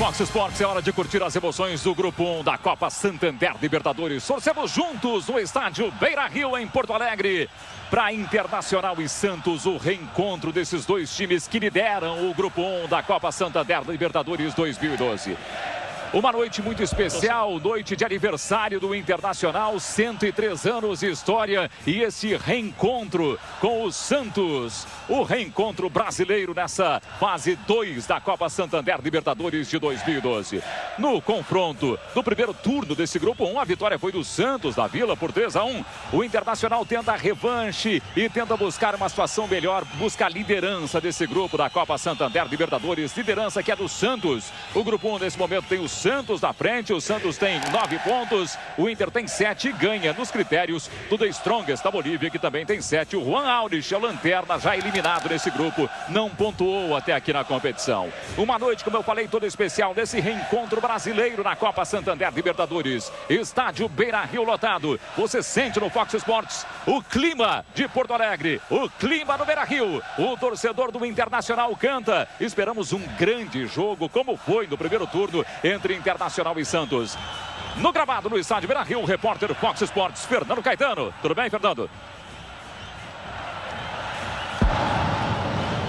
Fox Sports, é hora de curtir as emoções do Grupo 1 da Copa Santander Libertadores. Torcemos juntos no estádio Beira Rio, em Porto Alegre. Para Internacional e Santos, o reencontro desses dois times que lideram o Grupo 1 da Copa Santander Libertadores 2012. Uma noite muito especial, noite de aniversário do Internacional, 103 anos de história e esse reencontro com o Santos. O reencontro brasileiro nessa fase 2 da Copa Santander Libertadores de 2012. No confronto do primeiro turno desse grupo 1, a vitória foi do Santos da Vila por 3 a 1. O Internacional tenta a revanche e tenta buscar uma situação melhor, busca a liderança desse grupo da Copa Santander Libertadores, liderança que é do Santos. O grupo 1 nesse momento tem o Santos na frente. O Santos tem nove pontos. O Inter tem sete e ganha nos critérios do The Strongest da Bolívia, que também tem sete. O Juan Aurich, a lanterna, já eliminado nesse grupo, não pontuou até aqui na competição. Uma noite, como eu falei, toda especial desse reencontro brasileiro na Copa Santander Libertadores. Estádio Beira Rio lotado. Você sente no Fox Sports o clima de Porto Alegre, o clima do Beira Rio. O torcedor do Internacional canta. Esperamos um grande jogo, como foi no primeiro turno entre entre Internacional e Santos. No gravado no estádio Beira Rio, o repórter Fox Sports, Fernando Caetano. Tudo bem, Fernando?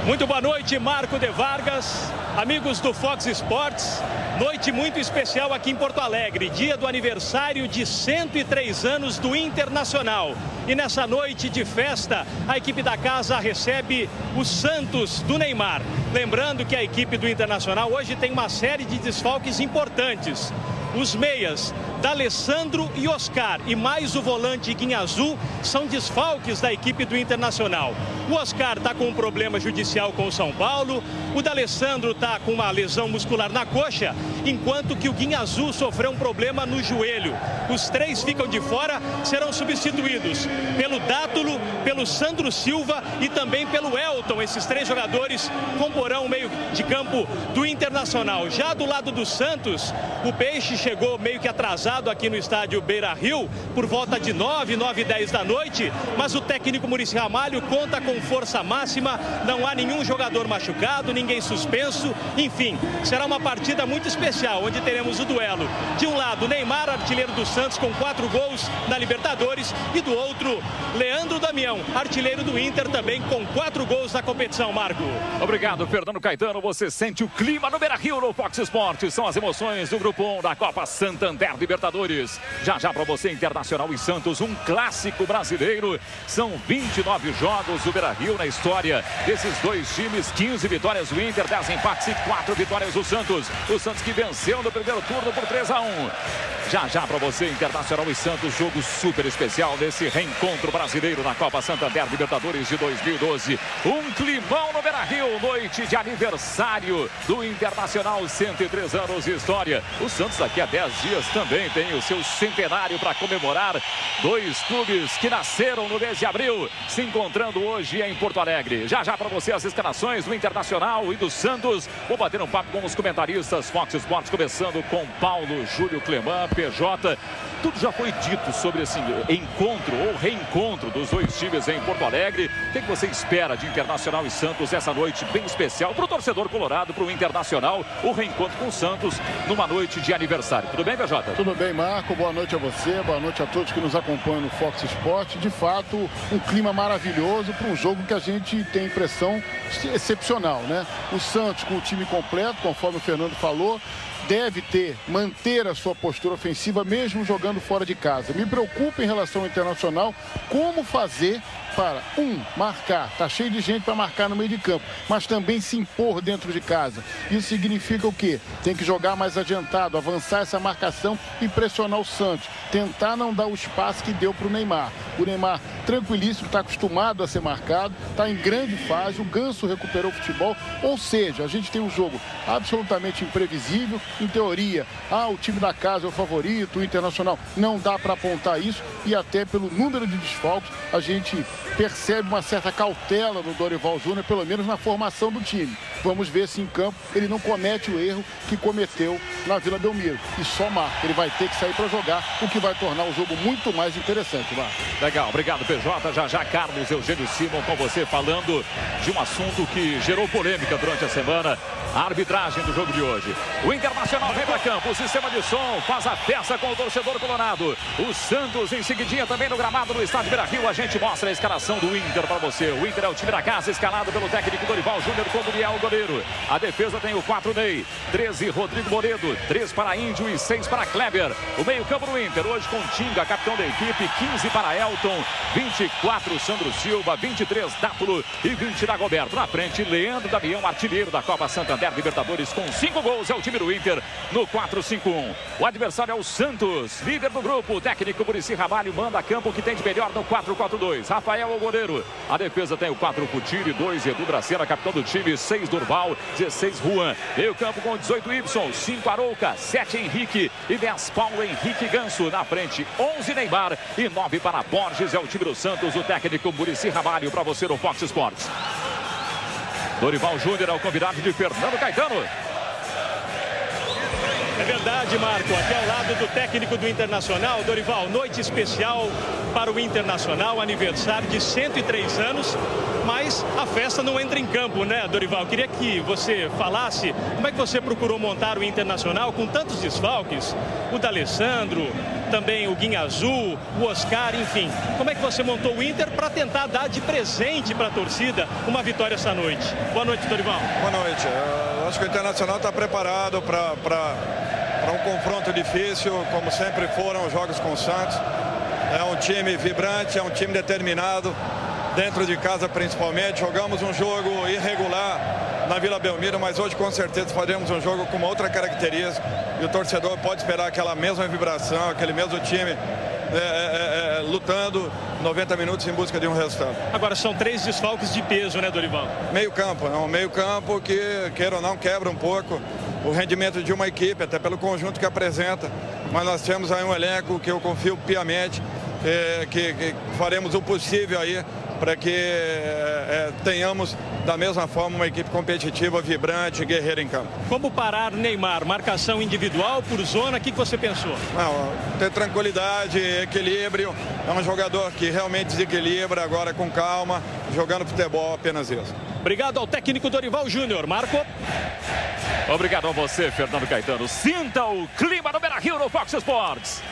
Muito boa noite, Marco de Vargas, amigos do Fox Sports. Noite muito especial aqui em Porto Alegre, dia do aniversário de 103 anos do Internacional. E nessa noite de festa, a equipe da casa recebe o Santos do Neymar. Lembrando que a equipe do Internacional hoje tem uma série de desfalques importantes. Os meias, D'Alessandro e Oscar, e mais o volante Guinha Azul, são desfalques da equipe do Internacional. O Oscar está com um problema judicial com o São Paulo, o D'Alessandro está com uma lesão muscular na coxa, enquanto que o Guinha Azul sofreu um problema no joelho. Os três ficam de fora, serão substituídos pelo Dátulo, pelo Sandro Silva e também pelo Elton. Esses três jogadores comporão o meio de campo do Internacional. Já do lado do Santos, o Peixe chegou meio que atrasado aqui no estádio Beira Rio, por volta de 9, 9 e 10 da noite, mas o técnico Murici Ramalho conta com força máxima, não há nenhum jogador machucado, ninguém suspenso, enfim, será uma partida muito especial, onde teremos o duelo. De um lado, Neymar, artilheiro do Santos, com quatro gols na Libertadores, e do outro, Leandro Damião, artilheiro do Inter, também com quatro gols na competição, Marco. Obrigado, Fernando Caetano. Você sente o clima no Beira Rio no Fox Sports. São as emoções do Grupo 1 da Copa Santander Libertadores. Já já para você, Internacional e Santos, um clássico brasileiro. São 29 jogos do Beira-Rio na história desses dois times. 15 vitórias do Inter, 10 empates e 4 vitórias do Santos. O Santos que venceu no primeiro turno por 3 a 1. Já já para você, Internacional e Santos, jogo super especial nesse reencontro brasileiro na Copa Santander Libertadores de 2012. Um climão no Beira-Rio, noite de aniversário do Internacional, 103 anos de história. O Santos aqui daqui a 10 dias também tem o seu centenário para comemorar. Dois clubes que nasceram no mês de abril, se encontrando hoje em Porto Alegre. Já já para você escalações do Internacional e do Santos. Vou bater um papo com os comentaristas Fox Sports, começando com Paulo Júlio Clemã, PJ. Tudo já foi dito sobre esse encontro ou reencontro dos dois times em Porto Alegre. O que você espera de Internacional e Santos essa noite bem especial para o torcedor colorado, para o Internacional, o reencontro com o Santos numa noite de aniversário. Tudo bem, PJ? Tudo bem, Marco. Boa noite a você, boa noite a todos que nos acompanham no Fox Sport. De fato, um clima maravilhoso para um jogo que a gente tem impressão excepcional, né? O Santos com o time completo, conforme o Fernando falou, deve ter, manter a sua postura ofensiva mesmo jogando fora de casa. Me preocupa em relação ao Internacional como fazer para, um, marcar, tá cheio de gente para marcar no meio de campo, mas também se impor dentro de casa. Isso significa o quê? Tem que jogar mais adiantado, avançar essa marcação e pressionar o Santos. Tentar não dar o espaço que deu para o Neymar. O Neymar, tranquilíssimo, está acostumado a ser marcado, está em grande fase, o Ganso recuperou o futebol, ou seja, a gente tem um jogo absolutamente imprevisível. Em teoria, ah, o time da casa é o favorito, o Internacional não dá para apontar isso, e até pelo número de desfalques, a gente percebe uma certa cautela no Dorival Júnior, pelo menos na formação do time. Vamos ver se em campo ele não comete o erro que cometeu na Vila Belmiro. E só marca. Ele vai ter que sair para jogar, o que vai tornar o jogo muito mais interessante, Marcos. Legal, obrigado, PJ. Já já, Carlos Eugênio Simon com você falando de um assunto que gerou polêmica durante a semana. A arbitragem do jogo de hoje. O Internacional vem para campo. O sistema de som faz a peça com o torcedor colorado. O Santos em seguidinha também no gramado no estádio Beira Rio. A gente mostra a escalação do Inter para você. O Inter é o time da casa, escalado pelo técnico Dorival Júnior com Muriel goleiro. A defesa tem o 4 Ney, 13 Rodrigo Moredo, 3 para Índio e 6 para Kleber. O meio-campo do Inter hoje com Tinga, capitão da equipe, 15 para Elton, 24 Sandro Silva, 23 Dátulo e 20 Dagoberto. Na frente, Leandro Damião, artilheiro da Copa Santander Libertadores com 5 gols. É o time do Inter no 4-5-1. O adversário é o Santos, líder do grupo. O técnico Murici Ramalho manda a campo que tem de melhor no 4-4-2. Rafael o goleiro. A defesa tem o 4 Putiri, 2 Edu Dracena, capitão do time, 6 Durval, 16 Juan. Meio campo com 18 Y, 5 Arouca, 7 Henrique e 10 Paulo Henrique Ganso. Na frente, 11 Neymar e 9 para Borges. É o time do Santos, o técnico Murici Ramalho para você no Fox Sports. Dorival Júnior é o convidado de Fernando Caetano. É verdade, Marco. Aqui ao lado do técnico do Internacional, Dorival, noite especial para o Internacional, aniversário de 103 anos. Mas a festa não entra em campo, né, Dorival? Queria que você falasse como é que você procurou montar o Internacional com tantos desfalques. O D'Alessandro, também o Guinha Azul, o Oscar, enfim. Como é que você montou o Inter para tentar dar de presente para a torcida uma vitória essa noite? Boa noite, Dorival. Boa noite. Eu acho que o Internacional está preparado para para um confronto difícil, como sempre foram os jogos com o Santos. É um time vibrante, é um time determinado, dentro de casa principalmente. Jogamos um jogo irregular na Vila Belmiro, mas hoje com certeza faremos um jogo com uma outra característica e o torcedor pode esperar aquela mesma vibração, aquele mesmo time é, é, é, lutando 90 minutos em busca de um resultado. Agora são três desfalques de peso, né, Dorival? Meio campo, não, meio campo que, queira ou não, quebra um pouco o rendimento de uma equipe, até pelo conjunto que apresenta. Mas nós temos aí um elenco que eu confio piamente, é, que, que faremos o possível aí para que é, tenhamos da mesma forma uma equipe competitiva, vibrante, guerreira em campo. Como parar Neymar? Marcação individual por zona? O que você pensou? Não, ter tranquilidade, equilíbrio. É um jogador que realmente desequilibra agora com calma, jogando futebol apenas isso. Obrigado ao técnico Dorival Júnior. Marco. Obrigado a você, Fernando Caetano. Sinta o clima do Beira-Rio no Fox Sports.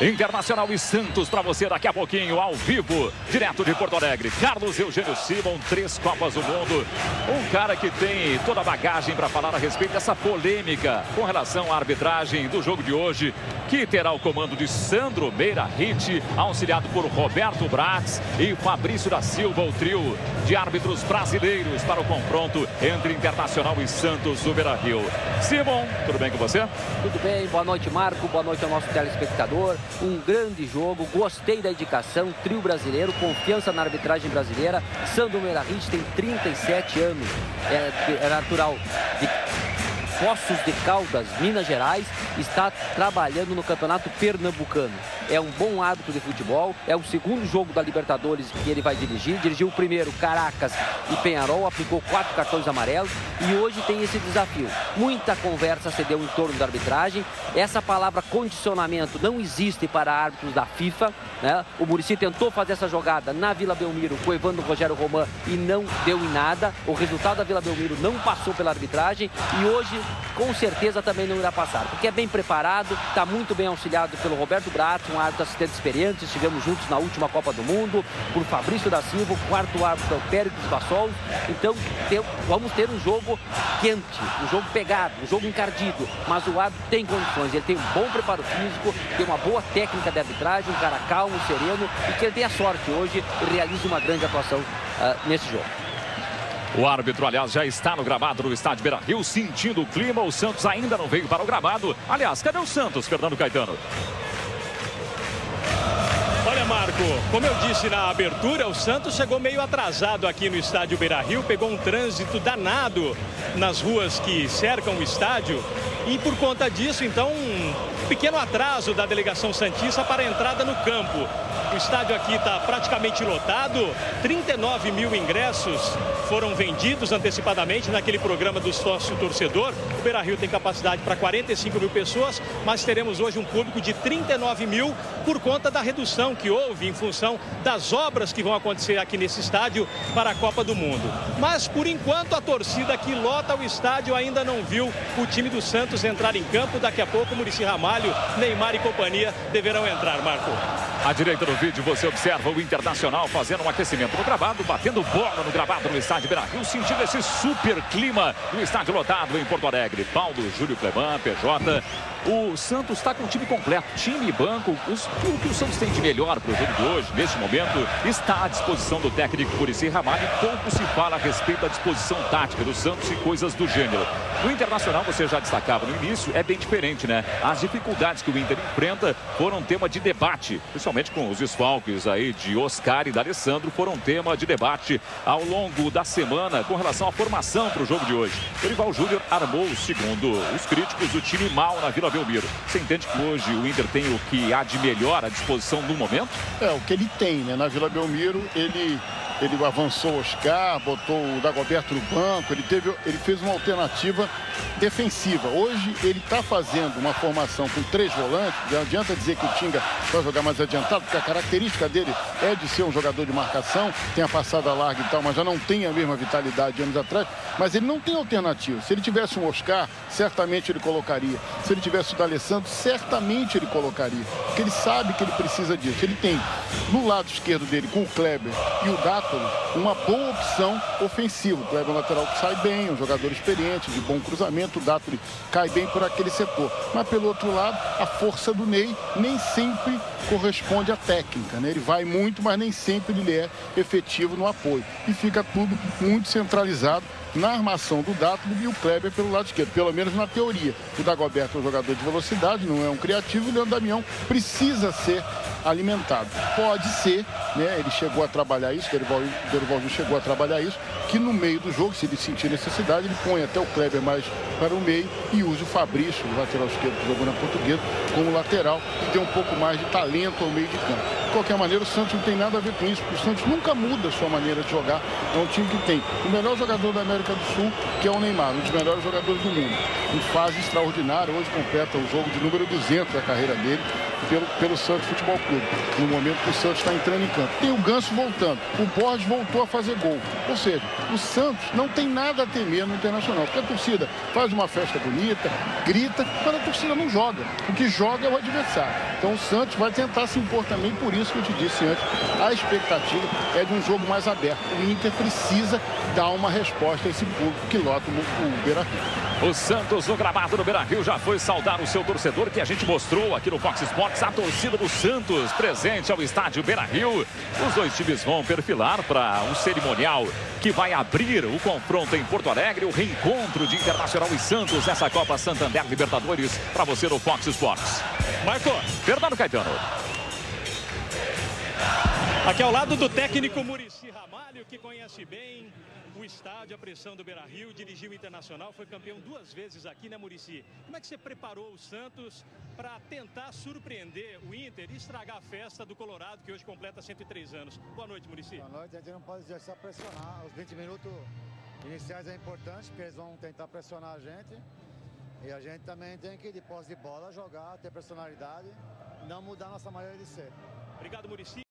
Internacional e Santos para você daqui a pouquinho, ao vivo, direto de Porto Alegre. Carlos Eugênio Simon, três Copas do Mundo. Um cara que tem toda a bagagem para falar a respeito dessa polêmica com relação à arbitragem do jogo de hoje, que terá o comando de Sandro Meira Hit, auxiliado por Roberto Bratz e Fabrício da Silva, o trio de árbitros brasileiros para o confronto entre Internacional e Santos do Rio. Simon, tudo bem com você? Tudo bem, boa noite, Marco, boa noite ao nosso telespectador um grande jogo, gostei da indicação, trio brasileiro, confiança na arbitragem brasileira. Sandro Meirahit tem 37 anos, é, é natural de Poços de Caldas, Minas Gerais, está trabalhando no Campeonato Pernambucano. É um bom hábito de futebol, é o segundo jogo da Libertadores que ele vai dirigir. Dirigiu o primeiro, Caracas e Penharol, aplicou quatro cartões amarelos e hoje tem esse desafio. Muita conversa se deu em torno da arbitragem. Essa palavra condicionamento não existe para árbitros da FIFA. Né? O Murici tentou fazer essa jogada na Vila Belmiro com o Rogério Roman e não deu em nada. O resultado da Vila Belmiro não passou pela arbitragem e hoje com certeza também não irá passar, porque é bem preparado, está muito bem auxiliado pelo Roberto Brato, um árbitro assistente experiente, estivemos juntos na última Copa do Mundo, por Fabrício da Silva, o quarto árbitro é o Péricles Bassol, então vamos ter um jogo quente, um jogo pegado, um jogo encardido, mas o árbitro tem condições, ele tem um bom preparo físico, tem uma boa técnica de arbitragem, um cara calmo, sereno e que ele tenha sorte hoje e realize uma grande atuação uh, nesse jogo. O árbitro, aliás, já está no gramado do estádio Beira Rio, sentindo o clima. O Santos ainda não veio para o gramado. Aliás, cadê o Santos, Fernando Caetano? Olha, Marco, como eu disse na abertura, o Santos chegou meio atrasado aqui no estádio Beira Rio, pegou um trânsito danado nas ruas que cercam o estádio e por conta disso, então, pequeno atraso da delegação Santista para a entrada no campo. O estádio aqui está praticamente lotado, 39 mil ingressos foram vendidos antecipadamente naquele programa do sócio torcedor. O Beira Rio tem capacidade para 45 mil pessoas, mas teremos hoje um público de 39 mil por conta da redução que houve em função das obras que vão acontecer aqui nesse estádio para a Copa do Mundo. Mas por enquanto a torcida que lota o estádio ainda não viu o time do Santos entrar em campo. Daqui a pouco Murici Ramalho, Neymar e companhia deverão entrar, Marco. À direita do vídeo você observa o Internacional fazendo um aquecimento no gravado, batendo bola no gravado no estádio Beira-Rio, sentindo esse super clima no estádio lotado em Porto Alegre. Paulo, Júlio Cleban, PJ, o Santos está com o time completo, time e banco. Os, o que o Santos tem de melhor para o jogo de hoje, neste momento, está à disposição do técnico Muricy Ramalho. Pouco se fala a respeito da disposição tática do Santos e coisas do gênero. No Internacional, você já destacava no início, é bem diferente, né? As dificuldades que o Inter enfrenta foram tema de debate, principalmente com os desfalques aí de Oscar e da Alessandro, foram tema de debate ao longo da semana com relação à formação para o jogo de hoje. O Rival Júnior armou, segundo os críticos, o time mal na Vila Belmiro. Você entende que hoje o Inter tem o que há de melhor à disposição no momento? É, o que ele tem, né? Na Vila Belmiro, ele ele avançou o Oscar, botou o Dagoberto no banco, ele, teve, ele fez uma alternativa defensiva. Hoje ele está fazendo uma formação com três volantes, não adianta dizer que o Tinga vai jogar mais adiantado, porque a característica dele é de ser um jogador de marcação, tem a passada larga e tal, mas já não tem a mesma vitalidade de anos atrás, mas ele não tem alternativa. Se ele tivesse um Oscar, certamente ele colocaria. Se ele tivesse o D'Alessandro, certamente ele colocaria, porque ele sabe que ele precisa disso. Ele tem no lado esquerdo dele, com o Kleber e o Dato, uma boa opção ofensiva. O é um lateral que sai bem, um jogador experiente, de bom cruzamento. O Datoli cai bem por aquele setor. Mas pelo outro lado, a força do Ney nem sempre corresponde à técnica. Né? Ele vai muito, mas nem sempre ele é efetivo no apoio. E fica tudo muito centralizado na armação do Dátulo e o Kleber pelo lado esquerdo, pelo menos na teoria. O Dagoberto é um jogador de velocidade, não é um criativo, e o Leandro Damião precisa ser alimentado. Pode ser, né? Ele chegou a trabalhar isso, o Dorival chegou a trabalhar isso, que no meio do jogo, se ele sentir necessidade, ele põe até o Kleber mais para o meio e usa o Fabrício, o lateral esquerdo que jogou na portuguesa, como lateral, que tem um pouco mais de talento ao meio de campo. De qualquer maneira, o Santos não tem nada a ver com isso, porque o Santos nunca muda a sua maneira de jogar. É um time que tem o melhor jogador da América do Sul, que é o Neymar, um dos melhores jogadores do mundo. Em fase extraordinária, hoje completa o jogo de número 200 da carreira dele pelo, pelo Santos Futebol Clube, no momento que o Santos está entrando em campo. Tem o Ganso voltando, o Borges voltou a fazer gol. Ou seja, o Santos não tem nada a temer no Internacional, porque a torcida faz uma festa bonita, grita, mas a torcida não joga. O que joga é o adversário. Então o Santos vai tentar se impor também, por isso que eu te disse antes, a expectativa é de um jogo mais aberto. O Inter precisa dar uma resposta esse público que lota o Beira-Rio. O Santos no gramado do Beira-Rio já foi saudar o seu torcedor que a gente mostrou aqui no Fox Sports. A torcida do Santos presente ao estádio Beira-Rio. Os dois times vão perfilar para um cerimonial que vai abrir o confronto em Porto Alegre. O reencontro de Internacional e Santos nessa Copa Santander Libertadores para você no Fox Sports. Marco. Fernando Caetano. Aqui ao lado do técnico Murici Ramalho, que conhece bem o estádio, a pressão do Beira-Rio, dirigiu o Internacional, foi campeão duas vezes aqui, né, Murici? Como é que você preparou o Santos para tentar surpreender o Inter e estragar a festa do Colorado, que hoje completa 103 anos? Boa noite, Murici. Boa noite, a gente não pode deixar pressionar. Os 20 minutos iniciais é importante, porque eles vão tentar pressionar a gente. E a gente também tem que, de posse de bola, jogar, ter personalidade, não mudar nossa maneira de ser. Obrigado, Murici.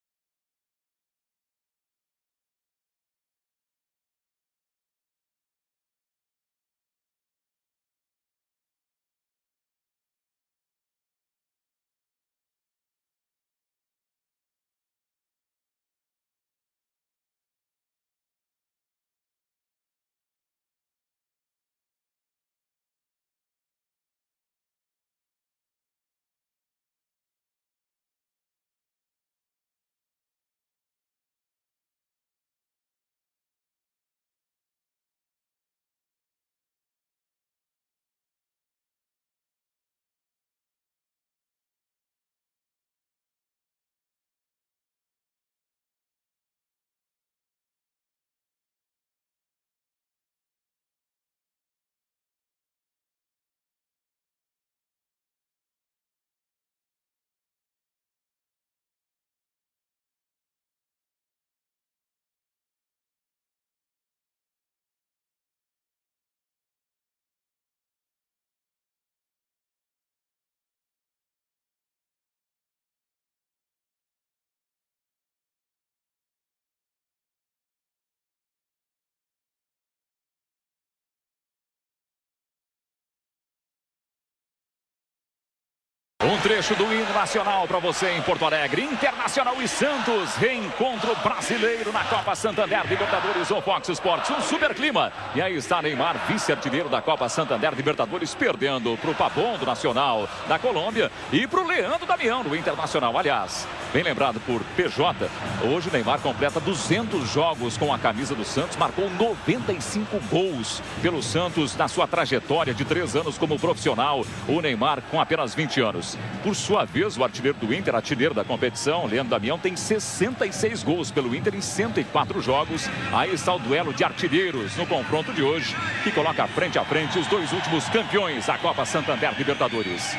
Trecho do hino nacional para você em Porto Alegre. Internacional e Santos, reencontro brasileiro na Copa Santander Libertadores ou Fox Sports. Um super clima. E aí está Neymar, vice-artilheiro da Copa Santander Libertadores, perdendo para o Pabon do Nacional da Colômbia e para o Leandro Damião do Internacional. Aliás, bem lembrado por PJ, hoje Neymar completa 200 jogos com a camisa do Santos, marcou 95 gols pelo Santos na sua trajetória de três anos como profissional. O Neymar com apenas 20 anos. Por sua vez, o artilheiro do Inter, artilheiro da competição, Leandro Damião, tem 66 gols pelo Inter em 104 jogos. Aí está o duelo de artilheiros no confronto de hoje, que coloca frente a frente os dois últimos campeões da Copa Santander Libertadores.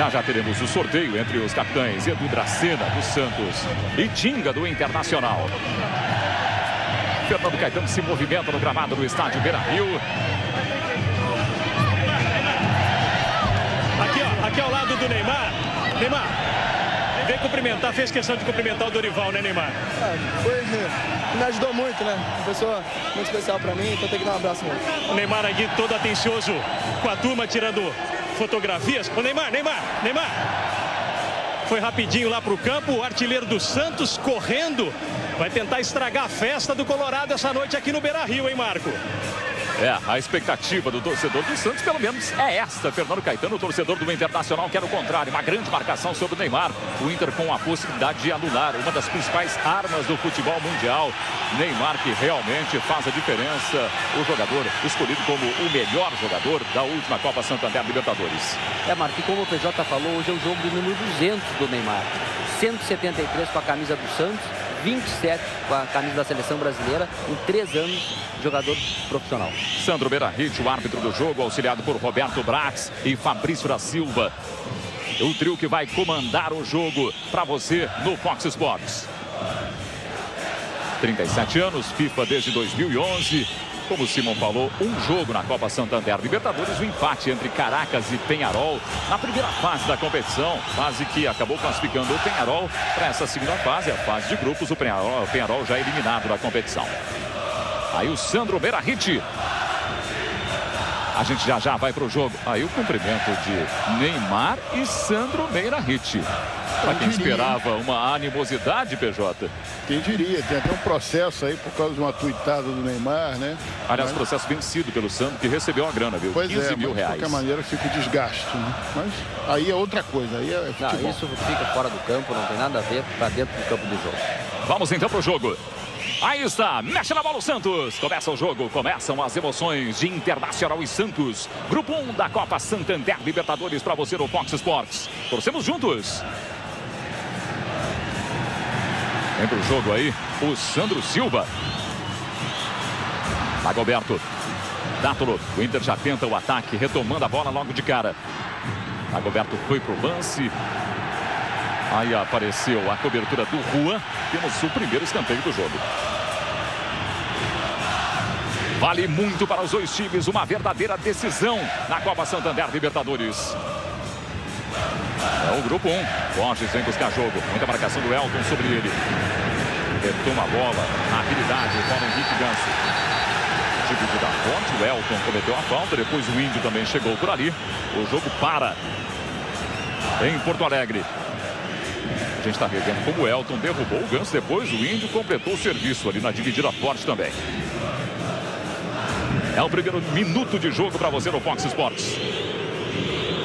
Já já teremos o sorteio entre os capitães Edu Dracena do Santos e Tinga do Internacional. Fernando Caetano se movimenta no gramado do estádio Beira Rio. Aqui, ó, aqui ao lado do Neymar. Neymar, vem cumprimentar, fez questão de cumprimentar o Dorival, né, Neymar? É, foi, me ajudou muito, né? Uma pessoa muito especial pra mim, então tem que dar um abraço nele. O Neymar aqui todo atencioso com a turma tirando fotografias. O Neymar, Neymar, Neymar. Foi rapidinho lá para o campo, o artilheiro do Santos correndo. Vai tentar estragar a festa do Colorado essa noite aqui no Beira-Rio, hein, Marco? É, a expectativa do torcedor do Santos, pelo menos, é esta. Fernando Caetano, torcedor do Internacional, quer o contrário. Uma grande marcação sobre o Neymar. O Inter com a possibilidade de anular uma das principais armas do futebol mundial. Neymar que realmente faz a diferença. O jogador escolhido como o melhor jogador da última Copa Santander Libertadores. É, Marco, como o PJ falou, hoje é o jogo do número 200 do Neymar. 173 com a camisa do Santos 27 com a camisa da seleção brasileira em três anos jogador profissional. Sandro Berarrite, o árbitro do jogo, auxiliado por Roberto Brax e Fabrício da Silva. O trio que vai comandar o jogo para você no Fox Sports. 37 anos, FIFA desde 2011. Como o Simon falou, um jogo na Copa Santander Libertadores, o um empate entre Caracas e Penharol na primeira fase da competição, fase que acabou classificando o Penharol para essa segunda fase, a fase de grupos, o Penharol, o Penharol já eliminado da competição. Aí o Sandro Berarrite. A gente já já vai para o jogo. Aí o cumprimento de Neymar e Sandro Berarrite. Para quem esperava uma animosidade, PJ. Quem diria, tem até um processo aí por causa de uma tuitada do Neymar, né? Aliás, mas... processo vencido pelo Santos, que recebeu a grana, viu? Pois 15 é, mil reais. De qualquer maneira fica o desgaste, né? Mas aí é outra coisa, aí é futebol. Não, isso fica fora do campo, não tem nada a ver para dentro do campo do jogo. Vamos então para o jogo. Aí está, mexe na bola o Santos. Começa o jogo, começam as emoções de Internacional e Santos. Grupo 1 da Copa Santander Libertadores para você no Fox Sports. Torcemos juntos. Vem pro jogo aí o Sandro Silva. Dagoberto. Dátulo. O Inter já tenta o ataque, retomando a bola logo de cara. Dagoberto foi pro lance. Aí apareceu a cobertura do Rua. Temos o primeiro escanteio do jogo. Vale muito para os dois times, uma verdadeira decisão na Copa Santander Libertadores. É o grupo 1. Borges vem buscar jogo. Muita marcação do Elton sobre ele. Retoma a bola. Na habilidade, o Paulo Henrique Ganso. Dividida forte, o Elton cometeu a falta. Depois o Índio também chegou por ali. O jogo para em Porto Alegre. A gente está revendo como o Elton derrubou o Ganso. Depois o Índio completou o serviço ali na dividida forte também. É o primeiro minuto de jogo para você no Fox Sports.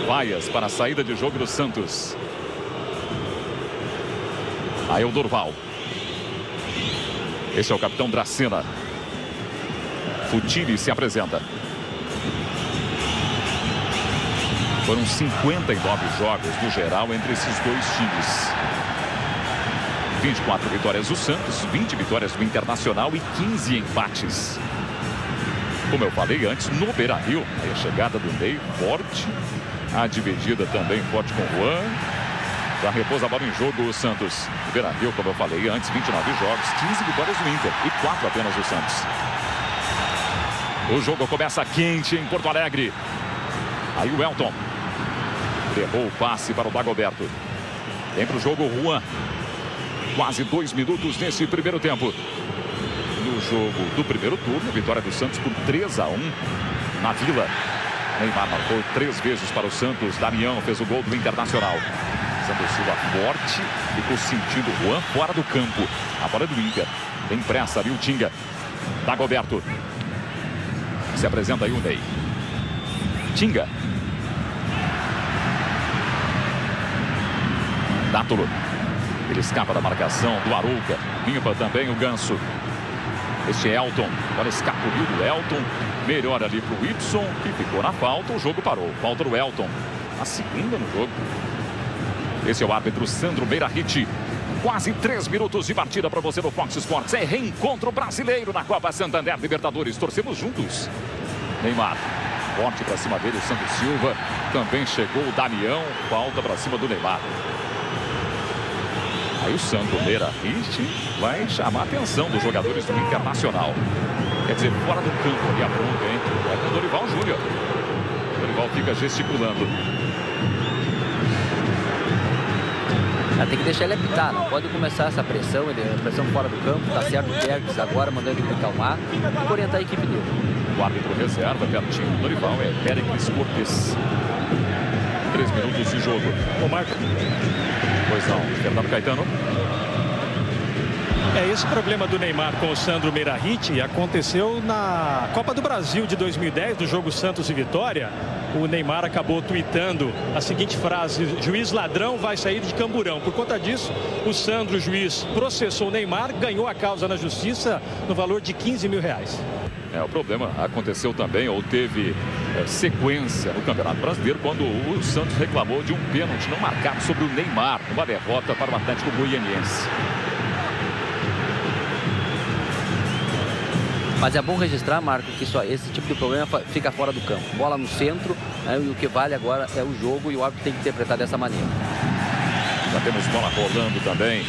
Vaias para a saída de jogo do Santos. Aí o Durval. Esse é o capitão Dracena. Futini se apresenta. Foram 59 jogos no geral entre esses dois times. 24 vitórias do Santos, 20 vitórias do Internacional e 15 empates. Como eu falei antes, no Beira-Rio, a chegada do Ney forte a dividida também forte com o Juan. Já repousa a bola em jogo o Santos. Beira-Rio, como eu falei antes, 29 jogos, 15 vitórias do Inter e 4 apenas do Santos. O jogo começa quente em Porto Alegre. Aí o Elton. Errou o passe para o Dagoberto. Vem para o jogo Juan. Quase dois minutos nesse primeiro tempo. No jogo do primeiro turno, vitória do Santos por 3 a 1 na Vila. Neymar marcou três vezes para o Santos. Damião fez o gol do Internacional. Sandro Silva forte, ficou sentindo Juan fora do campo. A bola é do Inter. Tem pressa o Tinga. Dagoberto. Se apresenta aí o Ney. Tinga. Dátulo. Ele escapa da marcação do Arouca. Limpa também o Ganso. Este é Elton. Olha, escapuliu do Elton. Melhor ali para o Y, que ficou na falta. O jogo parou. Falta do Elton. A segunda no jogo. Esse é o árbitro Sandro Beirahit. Quase três minutos de partida para você no Fox Sports. É reencontro brasileiro na Copa Santander Libertadores. Torcemos juntos. Neymar. Forte para cima dele o Santos Silva. Também chegou o Damião. Falta para cima do Neymar. Aí o Sandro Beirahit vai chamar a atenção dos jogadores do Internacional. Quer dizer, fora do campo ali a bronca, hein? É com o Dorival Júnior. O Dorival fica gesticulando. tem que deixar ele apitar, não pode começar essa pressão, ele, a pressão fora do campo, tá certo o Perkins agora mandando ele calmar e orientar a equipe dele. O árbitro reserva, pertinho do Dorival, é Péricles Cortes. Três minutos de jogo. Ô Marco. Pois não, Fernando Caetano. É, esse problema do Neymar com o Sandro Meirahit aconteceu na Copa do Brasil de 2010, do jogo Santos e Vitória. O Neymar acabou tweetando a seguinte frase: juiz ladrão vai sair de camburão. Por conta disso, o Sandro, juiz, processou o Neymar, ganhou a causa na justiça no valor de 15 mil reais. É, o problema aconteceu também, ou teve sequência no Campeonato Brasileiro, quando o Santos reclamou de um pênalti não marcado sobre o Neymar, uma derrota para o Atlético Goianiense. Mas é bom registrar, Marco, que só esse tipo de problema fica fora do campo. Bola no centro, né, e o que vale agora é o jogo e o árbitro tem que interpretar dessa maneira. Já temos bola rolando também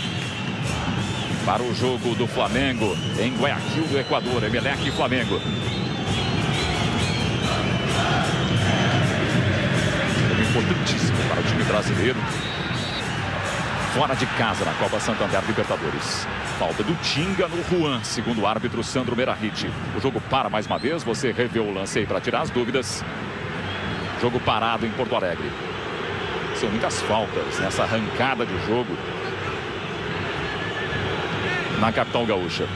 para o jogo do Flamengo em Guayaquil, do Equador. Emelec e Flamengo. Importantíssimo para o time brasileiro fora de casa na Copa Santander Libertadores. Falta do Tinga no Juan, segundo o árbitro Sandro Merahit. O jogo para mais uma vez, você revê o lance aí para tirar as dúvidas. Jogo parado em Porto Alegre. São muitas faltas nessa arrancada de jogo na capital gaúcha.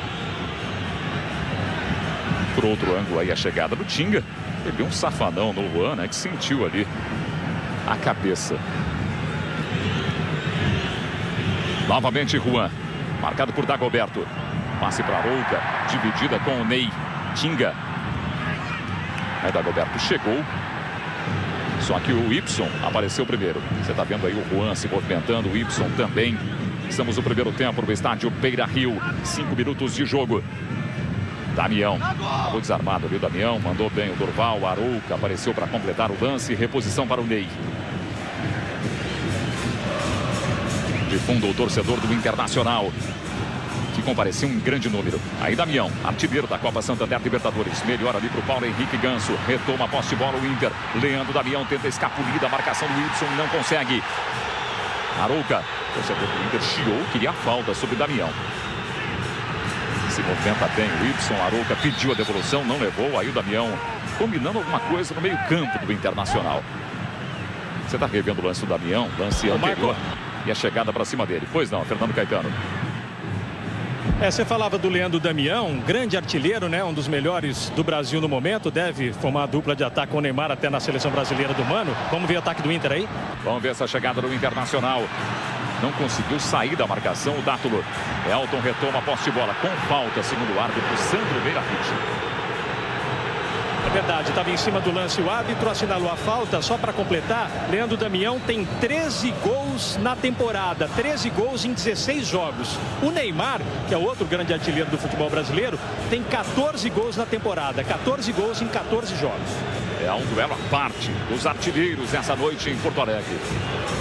Por outro ângulo aí a chegada do Tinga. Ele um safanão no Juan, né, que sentiu ali a cabeça Novamente Juan. Marcado por Dagoberto. Passe para Rouca. Dividida com o Ney. Tinga. Aí Dagoberto chegou. Só que o Y apareceu primeiro. Você está vendo aí o Juan se movimentando. O Y também. Estamos no primeiro tempo no estádio Beira Rio. Cinco minutos de jogo. Damião. Acabou desarmado ali o Damião. Mandou bem o Dorval. Arouca apareceu para completar o lance. Reposição para o Ney. De fundo, o torcedor do Internacional, que compareceu em grande número. Aí Damião, artilheiro da Copa Santander Libertadores. Melhor ali para o Paulo Henrique Ganso. Retoma a posse de bola o Inter. Leandro Damião tenta escapulir da marcação do Y, não consegue. Arouca, torcedor do Inter, chiou, queria falta sobre Damião. Se movimenta bem o Y, Arouca pediu a devolução, não levou. Aí o Damião combinando alguma coisa no meio campo do Internacional. Você está revendo o lance do Damião, lance anterior e a chegada para cima dele. Pois não, Fernando Caetano. É, você falava do Leandro Damião, um grande artilheiro, né? Um dos melhores do Brasil no momento. Deve formar a dupla de ataque com o Neymar até na seleção brasileira do Mano. Vamos ver o ataque do Inter aí? Vamos ver essa chegada do Internacional. Não conseguiu sair da marcação o Dátulo. Elton retoma a posse de bola com falta, segundo o árbitro Sandro Beira é verdade, estava em cima do lance o árbitro, assinalou a falta. Só para completar, Leandro Damião tem 13 gols na temporada, 13 gols em 16 jogos. O Neymar, que é outro grande artilheiro do futebol brasileiro, tem 14 gols na temporada, 14 gols em 14 jogos. É um duelo à parte dos artilheiros nessa noite em Porto Alegre.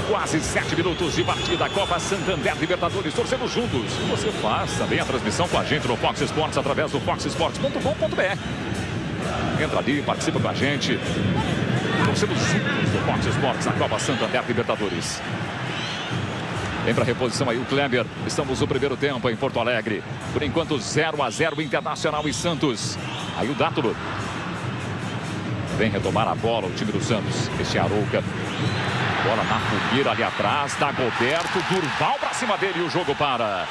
Quase sete minutos de partida, Copa Santander Libertadores. Torcemos juntos. Você faz também a transmissão com a gente no Fox Sports através do foxsports.com.br. Entra ali, participa com a gente. Torcemos juntos do Fox Sports na Copa Santander Libertadores. Vem para reposição aí o Kleber. Estamos no primeiro tempo em Porto Alegre. Por enquanto, 0 a 0 Internacional e Santos. Aí o Dátulo. Vem retomar a bola o time do Santos. Este é Arouca. Bola na fogueira ali atrás. Dagoberto. Durval para cima dele e o jogo para.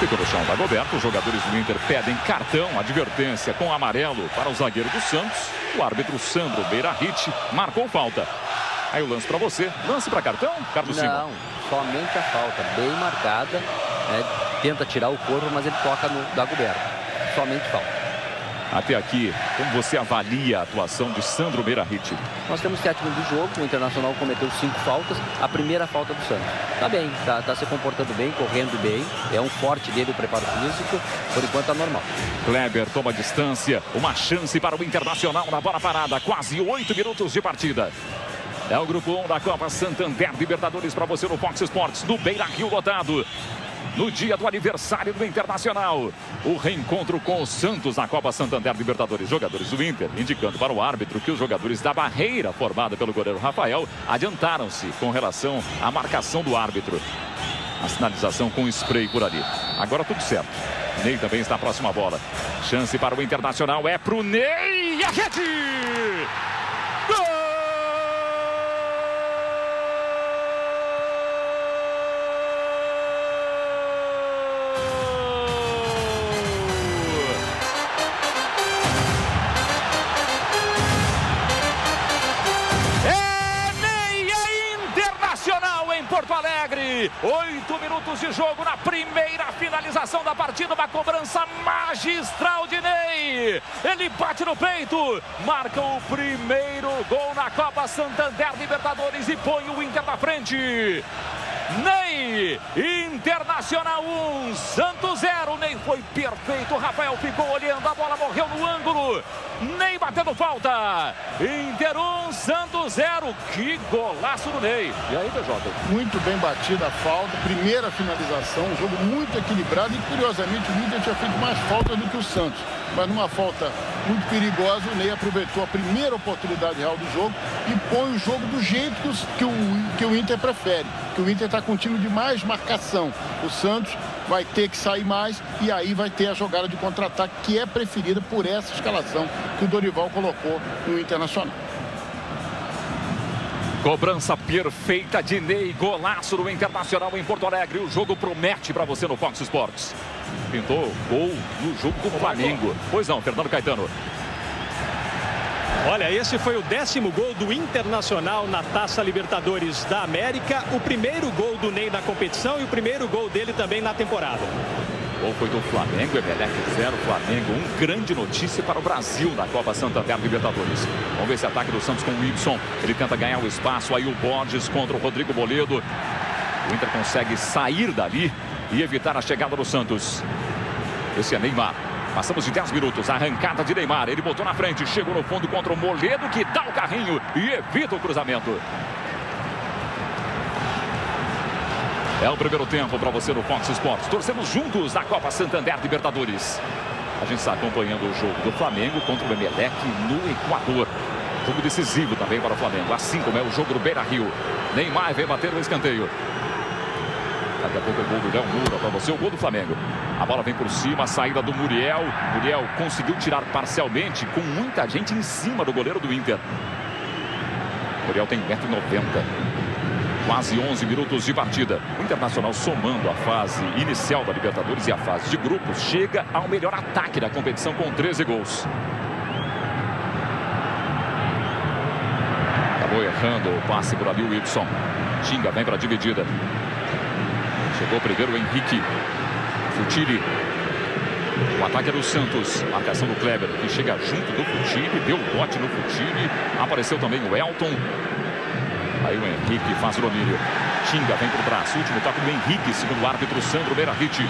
Ficou no chão Dagoberto. Os jogadores do Inter pedem cartão, advertência com amarelo para o zagueiro do Santos. O árbitro Sandro Beira Hit marcou falta. Aí o lance para você. Lance para cartão, Carlos Não, somente a falta. Bem marcada. né? Tenta tirar o corpo, mas ele toca no Dagoberto. Somente falta. Até aqui, como você avalia a atuação de Sandro Beira Hit? Nós temos sete minutos de jogo. O Internacional cometeu cinco faltas. A primeira falta do Santos. Tá bem, tá, tá se comportando bem, correndo bem. É um forte dele o preparo físico. Por enquanto tá normal. Kleber toma distância. Uma chance para o Internacional na bola parada. Quase oito minutos de partida. É o grupo 1 da Copa Santander Libertadores para você no Fox Sports, no Beira Rio lotado. No dia do aniversário do Internacional, o reencontro com o Santos na Copa Santander Libertadores. Jogadores do Inter indicando para o árbitro que os jogadores da barreira formada pelo goleiro Rafael adiantaram-se com relação à marcação do árbitro. A sinalização com spray por ali. Agora tudo certo. Ney também está próximo à bola. Chance para o Internacional é para o Ney. A rede! Gol! Porto Alegre. Oito minutos de jogo na primeira finalização da partida. Uma cobrança magistral de Ney. Ele bate no peito, marca o primeiro gol na Copa Santander Libertadores e põe o Inter na frente. Ney, Internacional 1, Santos 0. Ney foi perfeito. Rafael ficou olhando, a bola morreu no ângulo. Ney batendo falta. Inter 1, Santos 0. Que golaço do Ney. E aí, BJ? Muito bem batida a falta, primeira finalização, um jogo muito equilibrado e curiosamente o Inter tinha feito mais faltas do que o Santos. Mas numa falta muito perigosa, o Ney aproveitou a primeira oportunidade real do jogo e põe o jogo do jeito que, os- que o, que o Inter prefere. Que o Inter está com um time de mais marcação. O Santos vai ter que sair mais e aí vai ter a jogada de contra-ataque que é preferida por essa escalação que o Dorival colocou no Internacional. Cobrança perfeita de Ney, golaço do Internacional em Porto Alegre. O jogo promete para você no Fox Sports. Pintou gol no jogo do Flamengo. Pois não, Fernando Caetano. Olha, esse foi o décimo gol do Internacional na Taça Libertadores da América. O primeiro gol do Ney na competição e o primeiro gol dele também na temporada. Gol foi do Flamengo, Emelec 0, Flamengo. Um grande notícia para o Brasil na Copa Santander Libertadores. Vamos ver esse ataque do Santos com o Ibson. Ele tenta ganhar o espaço. Aí o Borges contra o Rodrigo Boledo. O Inter consegue sair dali e evitar a chegada do Santos. Esse é Neymar. Passamos de 10 minutos. Arrancada de Neymar. Ele botou na frente. Chegou no fundo contra o Moledo que dá o carrinho e evita o cruzamento. É o primeiro tempo para você no Fox Sports. Torcemos juntos na Copa Santander Libertadores. A gente está acompanhando o jogo do Flamengo contra o Emelec no Equador. Jogo decisivo também para o Flamengo, assim como é o jogo do Beira Rio. Neymar vem bater no escanteio. Daqui a pouco o gol do Léo Moura para você, o gol do Flamengo. A bola vem por cima, a saída do Muriel. Muriel conseguiu tirar parcialmente, com muita gente em cima do goleiro do Inter. Muriel tem 1,90m. Quase 11 minutos de partida. O Internacional somando a fase inicial da Libertadores e a fase de grupos chega ao melhor ataque da competição com 13 gols. Acabou errando o passe por ali o Wilson. Xinga vem para a dividida. Chegou primeiro o Henrique. Futili. O ataque é do Santos. Marcação do Kleber, que chega junto do Futili. Deu o bote no Futili. Apareceu também o Elton. Aí o Henrique faz o domínio. Xinga, vem por trás. Último toque do Henrique, segundo árbitro Sandro Berahit.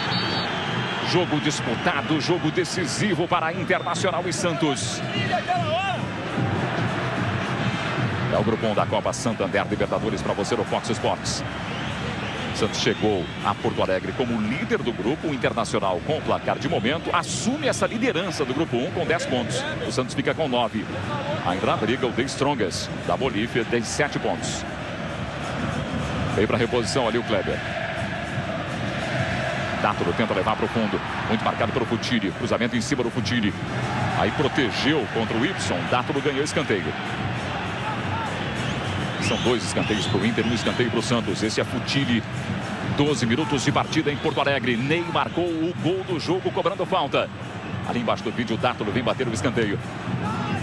Jogo disputado, jogo decisivo para Internacional e Santos. É o grupão da Copa Santander Libertadores para você no Fox Sports. Santos chegou a Porto Alegre como líder do grupo. O Internacional, com o placar de momento, assume essa liderança do grupo 1 com 10 pontos. O Santos fica com 9. Ainda na briga, o The Strongest da Bolívia tem 7 pontos. Veio para reposição ali o Kleber. Dátolo tenta levar para o fundo. Muito marcado pelo Futiri. Cruzamento em cima do Futiri. Aí protegeu contra o Y. Dátulo ganhou escanteio. São dois escanteios para o Inter, um escanteio para o Santos. Esse é Futile. 12 minutos de partida em Porto Alegre. Ney marcou o gol do jogo cobrando falta. Ali embaixo do vídeo, o Dátulo vem bater o escanteio.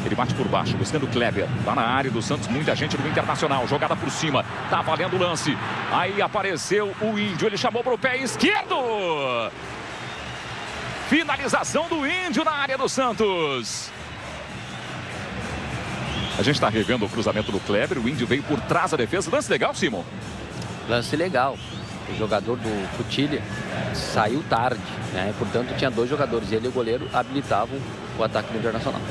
Ele bate por baixo, buscando o Kleber. Lá na área do Santos, muita gente do Internacional. Jogada por cima. Tá valendo o lance. Aí apareceu o Índio. Ele chamou para o pé esquerdo. Finalização do Índio na área do Santos. A gente está revendo o cruzamento do Kleber. O Índio veio por trás da defesa. Lance legal, Simon? Lance legal. O jogador do Futilha saiu tarde, né? Portanto, tinha dois jogadores. Ele e o goleiro habilitavam o ataque do Internacional.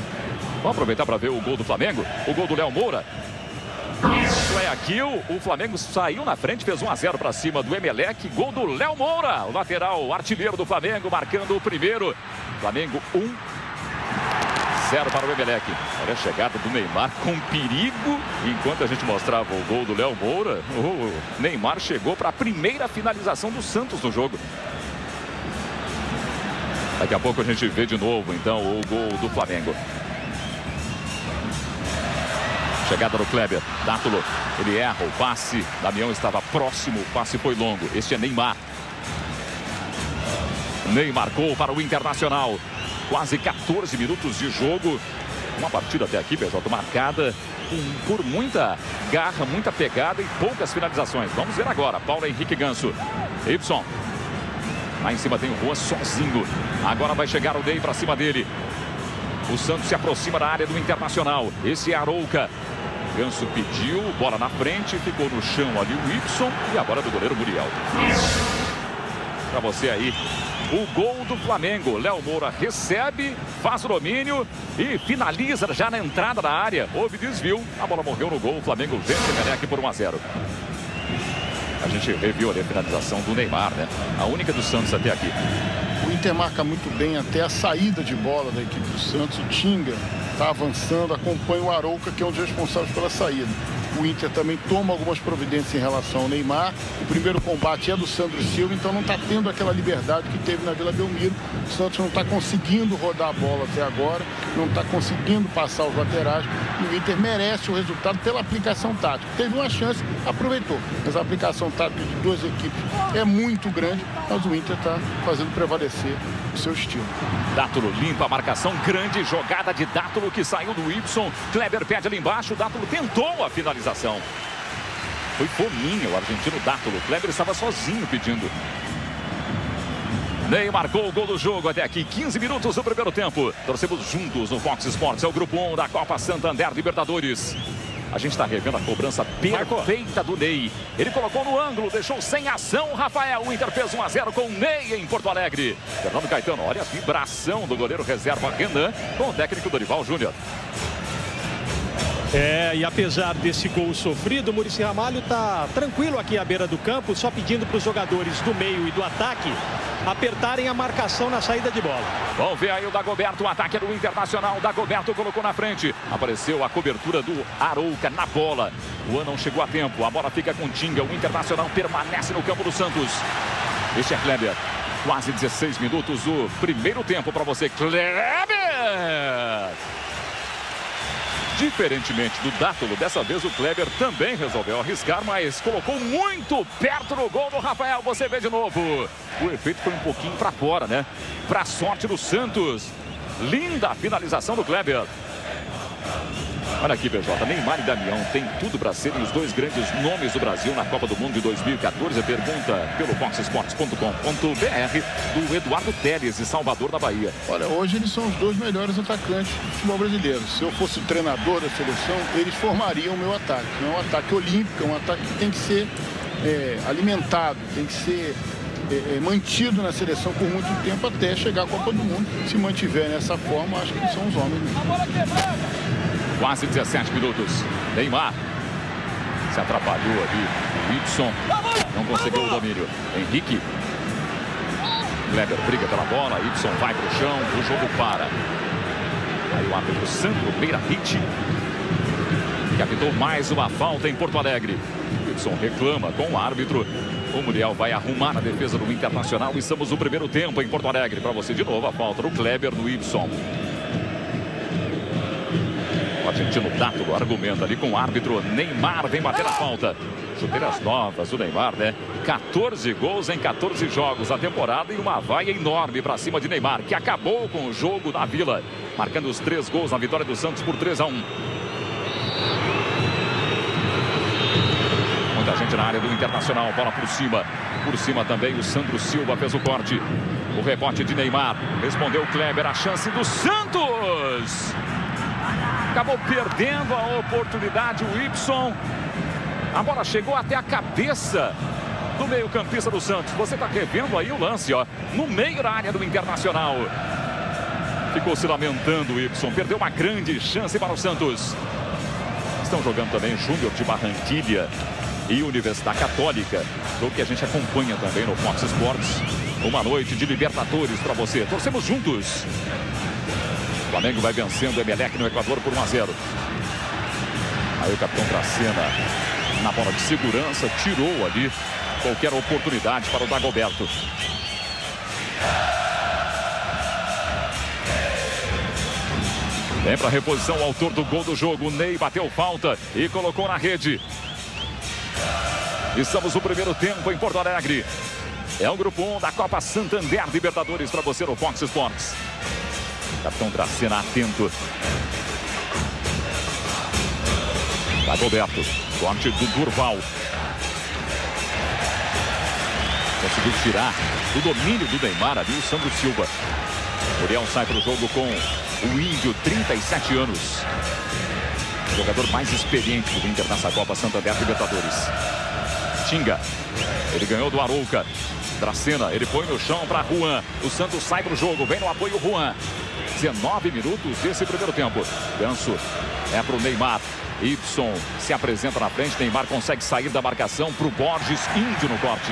Vamos aproveitar para ver o gol do Flamengo. O gol do Léo Moura. Isso é aqui, o Flamengo saiu na frente, fez 1 a 0 para cima do Emelec. Gol do Léo Moura, o lateral artilheiro do Flamengo, marcando o primeiro. Flamengo 1 0 para o Emelec. Olha a chegada do Neymar com perigo. Enquanto a gente mostrava o gol do Léo Moura, o Neymar chegou para a primeira finalização do Santos no jogo. Daqui a pouco a gente vê de novo, então, o gol do Flamengo. Chegada do Kleber. Dátulo. Ele erra o passe. Damião estava próximo. O passe foi longo. Este é Neymar. Ney marcou para o Internacional. Quase 14 minutos de jogo. Uma partida até aqui, PJ, marcada por muita garra, muita pegada e poucas finalizações. Vamos ver agora. Paulo Henrique Ganso. Y. Lá em cima tem o Rua sozinho. Agora vai chegar o Ney para cima dele. O Santos se aproxima da área do Internacional. Esse é Arouca. Ganso pediu, bola na frente, ficou no chão ali o Y e agora do goleiro Muriel. Para você aí, o gol do Flamengo. Léo Moura recebe, faz o domínio e finaliza já na entrada da área. Houve desvio, a bola morreu no gol. O Flamengo vence Menec por 1 a 0. A gente reviu ali a finalização do Neymar, né? A única do Santos até aqui. O Inter marca muito bem até a saída de bola da equipe do Santos. O Tinga está avançando, acompanha o Arouca, que é um dos responsáveis pela saída. O Inter também toma algumas providências em relação ao Neymar. O primeiro combate é do Sandro Silva, então não está tendo aquela liberdade que teve na Vila Belmiro. O Santos não está conseguindo rodar a bola até agora, não está conseguindo passar os laterais. E o Inter merece o resultado pela aplicação tática. Teve uma chance, aproveitou. Mas a aplicação tática de duas equipes é muito grande, mas o Inter está fazendo prevalecer o seu estilo. Dátulo limpa a marcação, grande jogada de Dátulo que saiu do Y. Kleber pede ali embaixo, Dátulo tentou a finalização. Foi fominha o argentino Dátulo. Kleber estava sozinho pedindo. Ney marcou o gol do jogo até aqui. 15 minutos do primeiro tempo. Torcemos juntos no Fox Sports. É o grupo 1 da Copa Santander Libertadores. A gente está revendo a cobrança perfeita do Ney. Ele colocou no ângulo, deixou sem ação. Rafael o Inter fez 1 a 0 com o Ney em Porto Alegre. Fernando Caetano, olha a vibração do goleiro reserva Renan com o técnico Dorival Júnior. É, e apesar desse gol sofrido, o Murici Ramalho está tranquilo aqui à beira do campo, só pedindo para os jogadores do meio e do ataque apertarem a marcação na saída de bola. Vamos ver aí o Dagoberto, o ataque do Internacional. O Dagoberto colocou na frente. Apareceu a cobertura do Arouca na bola. O não chegou a tempo. A bola fica com Tinga. O Internacional permanece no campo do Santos. Este é Kleber. Quase 16 minutos do primeiro tempo para você, Kleber! Diferentemente do Dátulo, dessa vez o Kleber também resolveu arriscar, mas colocou muito perto no gol do Rafael. Você vê de novo. O efeito foi um pouquinho para fora, né? Para sorte do Santos. Linda a finalização do Kleber. Olha aqui, BJ. Neymar e Damião têm tudo para serem os dois grandes nomes do Brasil na Copa do Mundo de 2014. Pergunta pelo foxesports.com.br do Eduardo Teles, de Salvador, da Bahia. Olha, hoje eles são os dois melhores atacantes do futebol brasileiro. Se eu fosse treinador da seleção, eles formariam o meu ataque. É um ataque olímpico, é um ataque que tem que ser é, alimentado, tem que ser é, é, mantido na seleção por muito tempo até chegar à Copa do Mundo. Se mantiver nessa forma, acho que eles são os homens. Quase 17 minutos. Neymar. Se atrapalhou ali. Whitson. Não conseguiu o domínio. Henrique. Kleber briga pela bola. Ibson vai para o chão. O jogo para. Aí o árbitro Sandro Beira Hit. Que mais uma falta em Porto Alegre. Ibson reclama com o árbitro. O Muriel vai arrumar a defesa do Internacional. Estamos no primeiro tempo em Porto Alegre. Para você de novo a falta do Kleber no Ibson. Argentino Dátulo argumenta ali com o árbitro. Neymar vem bater a falta. Chuteiras novas, o Neymar, né? 14 gols em 14 jogos a temporada e uma vaia enorme para cima de Neymar, que acabou com o jogo da Vila, marcando os três gols na vitória do Santos por 3 a 1. Muita gente na área do Internacional, bola por cima. Por cima também o Sandro Silva fez o corte. O rebote de Neymar. Respondeu Kleber, a chance do Santos. Acabou perdendo a oportunidade o Y. A bola chegou até a cabeça do meio-campista do Santos. Você está revendo aí o lance, ó, no meio da área do Internacional. Ficou se lamentando o Y. Perdeu uma grande chance para o Santos. Estão jogando também Júnior de Barranquilha e Universidade Católica. Jogo que a gente acompanha também no Fox Sports. Uma noite de Libertadores para você. Torcemos juntos. O Flamengo vai vencendo o Emelec no Equador por 1 a 0. Aí o capitão Tracena na bola de segurança tirou ali qualquer oportunidade para o Dagoberto. Vem para reposição o autor do gol do jogo. Ney bateu falta e colocou na rede. Estamos no primeiro tempo em Porto Alegre. É o grupo 1 da Copa Santander Libertadores para você no Fox Sports. Capitão Dracena atento. Dagoberto. Corte do Durval. Conseguiu tirar o domínio do Neymar ali o Sandro Silva. Muriel sai para o jogo com o Índio, 37 anos. O jogador mais experiente do Inter nessa Copa Santander Libertadores. Tinga. Ele ganhou do Arouca. Dracena, ele põe no chão para Juan. O Santos sai para o jogo, vem no apoio Juan. 19 minutos desse primeiro tempo. Ganso é para o Neymar. Y se apresenta na frente. Neymar consegue sair da marcação para o Borges. Índio no corte.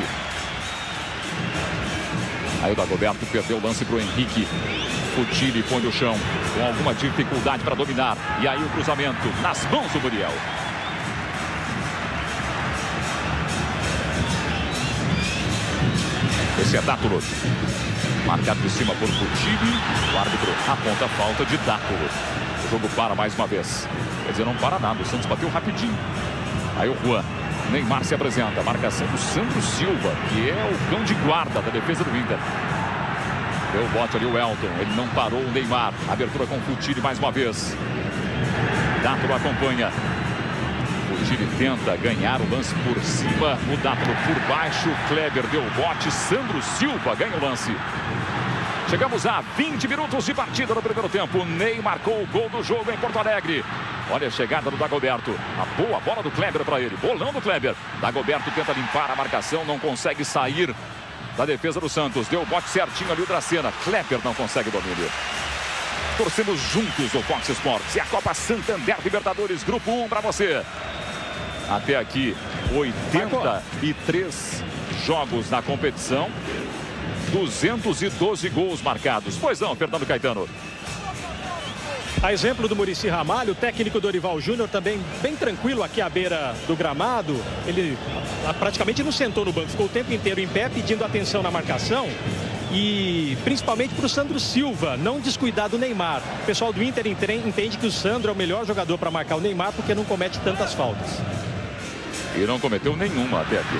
Aí o Dagoberto perdeu o lance para o Henrique. Futile põe no chão com alguma dificuldade para dominar. E aí o cruzamento nas mãos do Muriel. Esse é Dátulo. Marcado de cima por Futile. O árbitro aponta a falta de Dátulo. O jogo para mais uma vez. Quer dizer, não para nada. O Santos bateu rapidinho. Aí o Juan. Neymar se apresenta. Marcação do Sandro Silva, que é o cão de guarda da defesa do Inter. Deu o bote ali o Elton. Ele não parou o Neymar. Abertura com o Futile mais uma vez. Dátulo acompanha. Futile tenta ganhar o lance por cima. O Dátulo por baixo. Kleber deu o bote. Sandro Silva ganha o lance. Chegamos a 20 minutos de partida no primeiro tempo. Ney marcou o gol do jogo em Porto Alegre. Olha a chegada do Dagoberto. A boa bola do Kleber para ele. Bolão do Kleber. Dagoberto tenta limpar a marcação, não consegue sair da defesa do Santos. Deu o bote certinho ali o Dracena. Kleber não consegue domínio. Torcemos juntos o Fox Sports. E a Copa Santander Libertadores, Grupo 1 para você. Até aqui, 83 jogos na competição. 212 gols marcados. Pois não, Fernando Caetano. A exemplo do Murici Ramalho, o técnico Dorival Júnior também bem tranquilo aqui à beira do gramado. Ele praticamente não sentou no banco, ficou o tempo inteiro em pé pedindo atenção na marcação. E principalmente para o Sandro Silva, não descuidar do Neymar. O pessoal do Inter entende que o Sandro é o melhor jogador para marcar o Neymar porque não comete tantas faltas. E não cometeu nenhuma até aqui.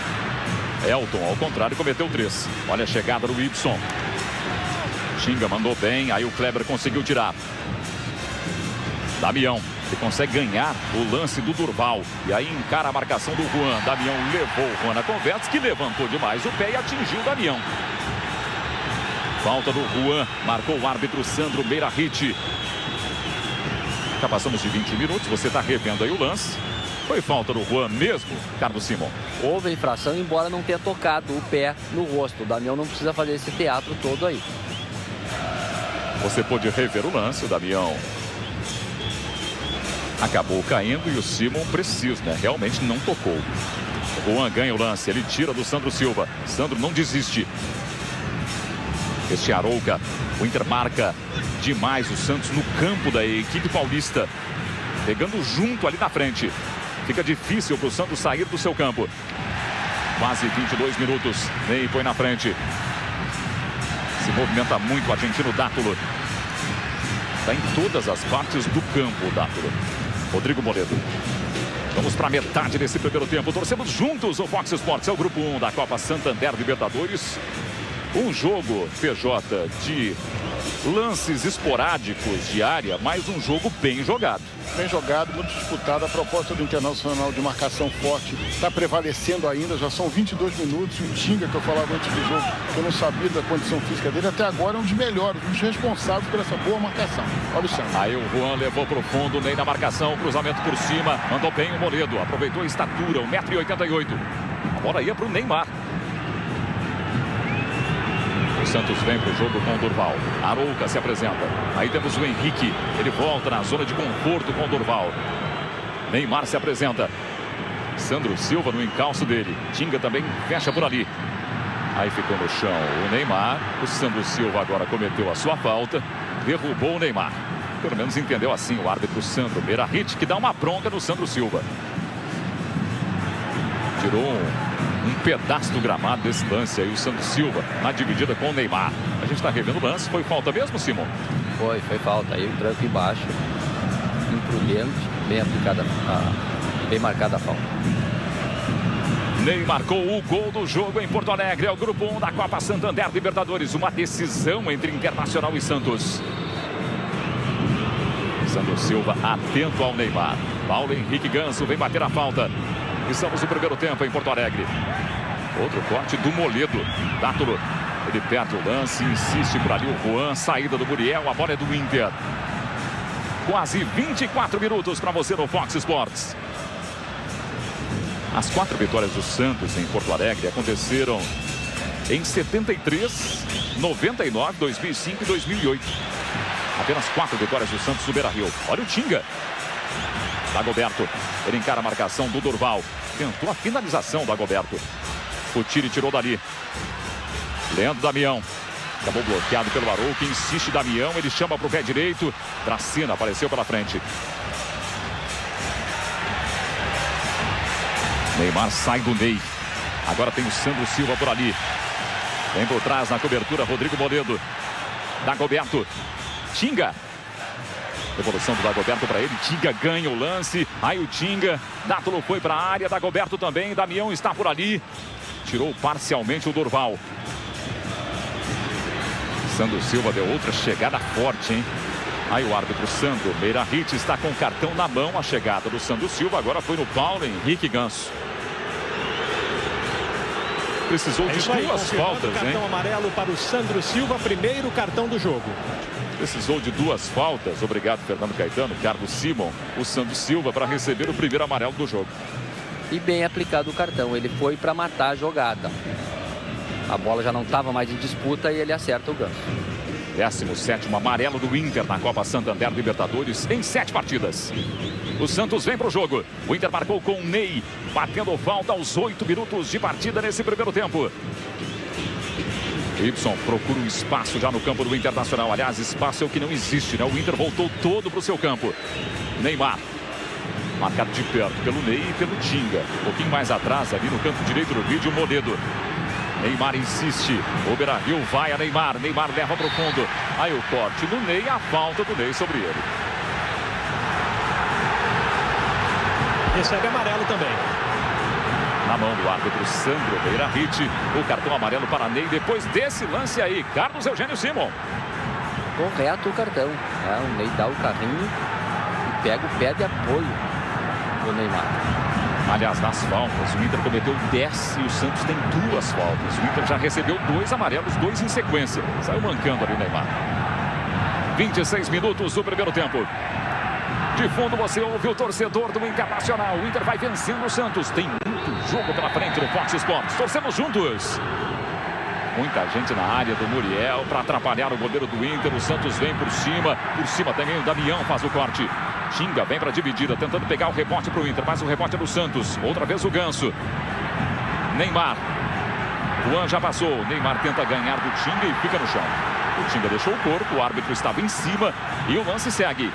Elton, ao contrário, cometeu três. Olha a chegada do Y. Xinga mandou bem, aí o Kleber conseguiu tirar. Damião, que consegue ganhar o lance do Durval. E aí encara a marcação do Juan. Damião levou o Juan na conversa, que levantou demais o pé e atingiu o Damião. Falta do Juan, marcou o árbitro Sandro Beirahit. Já passamos de 20 minutos, você está revendo aí o lance. Foi falta do Juan mesmo, Carlos Simon. Houve infração, embora não tenha tocado o pé no rosto. O Damião não precisa fazer esse teatro todo aí. Você pôde rever o lance, o Damião acabou caindo e o Simon preciso, né? Realmente não tocou. Juan ganha o lance, ele tira do Sandro Silva. Sandro não desiste. Este Arouca, o Inter marca demais o Santos no campo da equipe paulista. Pegando junto ali na frente. Fica difícil para o Santos sair do seu campo. Quase 22 minutos. Ney põe na frente. Se movimenta muito o argentino Dátulo. Está em todas as partes do campo o Dátulo. Rodrigo Moledo. Vamos para metade desse primeiro tempo. Torcemos juntos o Fox Sports. É o grupo 1 da Copa Santander Libertadores. Um jogo, PJ, de lances esporádicos de área, mas um jogo bem jogado. Bem jogado, muito disputado. A proposta do Internacional de marcação forte está prevalecendo ainda. Já são 22 minutos. O Tinga, que eu falava antes do jogo, eu não sabia da condição física dele, até agora é um dos melhores, um dos responsáveis por essa boa marcação. Olha o Santos. Aí o Juan levou para o fundo, Ney na marcação, cruzamento por cima, mandou bem o Moledo, aproveitou a estatura, 1,88m. A bola ia para o Neymar. O Santos vem para o jogo com o Durval. Arouca se apresenta. Aí temos o Henrique. Ele volta na zona de conforto com o Durval. Neymar se apresenta. Sandro Silva no encalço dele. Tinga também fecha por ali. Aí ficou no chão o Neymar. O Sandro Silva agora cometeu a sua falta. Derrubou o Neymar. Pelo menos entendeu assim o árbitro Sandro Merahit, que dá uma bronca no Sandro Silva. Tirou um pedaço do gramado desse lance aí, o Sandro Silva, na dividida com o Neymar. A gente está revendo o lance. Foi falta mesmo, Simon? Foi, foi falta. Aí o tranco embaixo. Imprudente, bem aplicada, a, bem marcada a falta. Ney marcou o gol do jogo em Porto Alegre. É o grupo 1 da Copa Santander Libertadores. Uma decisão entre Internacional e Santos. Sandro Silva atento ao Neymar. Paulo Henrique Ganso vem bater a falta. Estamos no primeiro tempo em Porto Alegre. Outro corte do Moledo. Dátulo. Ele perde o lance, insiste por ali o Juan. Saída do Muriel. A bola é do Inter. Quase 24 minutos para você no Fox Sports. As quatro vitórias do Santos em Porto Alegre aconteceram em 73, 99, 2005 e 2008. Apenas quatro vitórias do Santos no Beira-Rio. Olha o Tinga. Dagoberto. Ele encara a marcação do Durval. Tentou a finalização do Dagoberto. O Tire tirou dali. Leandro Damião. Acabou bloqueado pelo Arouca. Insiste Damião. Ele chama para o pé direito. Dracena apareceu pela frente. Neymar sai do Ney. Agora tem o Sandro Silva por ali. Vem por trás na cobertura Rodrigo Moledo. Dagoberto. Tinga. Devolução do Dagoberto para ele. Tinga ganha o lance. Aí o Tinga. Dátulo foi para a área. Dagoberto também. Damião está por ali. Tirou parcialmente o Durval. Sandro Silva deu outra chegada forte, hein? Aí o árbitro Sandro Meirahit está com o cartão na mão. A chegada do Sandro Silva agora foi no Paulo Henrique Ganso. Precisou É de aí, duas confirmando faltas, hein? cartão amarelo para o Sandro Silva, primeiro cartão do jogo. Precisou de duas faltas. Obrigado, Fernando Caetano, Carlos Simon, o Sandro Silva para receber o primeiro amarelo do jogo. E bem aplicado o cartão. Ele foi para matar a jogada. A bola já não estava mais em disputa e ele acerta o ganso. 17 amarelo do Inter na Copa Santander Libertadores em sete partidas. O Santos vem para o jogo. O Inter marcou com o Ney, batendo falta aos oito minutos de partida nesse primeiro tempo. Ibson procura um espaço já no campo do Internacional. Aliás, espaço é o que não existe, né? O Inter voltou todo para o seu campo. Neymar. Marcado de perto pelo Ney e pelo Tinga. Um pouquinho mais atrás, ali no canto direito do vídeo, Moledo. Neymar insiste. O Beira-Rio vai a Neymar. Neymar leva para o fundo. Aí o corte do Ney, a falta do Ney sobre ele. Recebe amarelo também. Na mão do árbitro Sandro Beira-Hit. O cartão amarelo para Ney. Depois desse lance aí, Carlos Eugênio Simon. Correto o cartão. É, o Ney dá o carrinho e pega o pé de apoio do Neymar. Aliás, nas faltas, o Inter cometeu 10 e o Santos tem duas faltas. O Inter já recebeu dois amarelos, dois em sequência. Saiu mancando ali o Neymar. 26 minutos do primeiro tempo. De fundo você ouve o torcedor do Internacional. O Inter vai vencendo o Santos. Tem muito jogo pela frente no Fox Sports. Torcemos juntos. Muita gente na área do Muriel para atrapalhar o goleiro do Inter. O Santos vem por cima. Por cima também o Damião faz o corte. Xinga vem para dividida, tentando pegar o rebote para o Inter. Mas o rebote é do Santos. Outra vez o Ganso. Neymar. Juan já passou. Neymar tenta ganhar do Tinga e fica no chão. O Tinga deixou o corpo. O árbitro estava em cima. E o lance segue.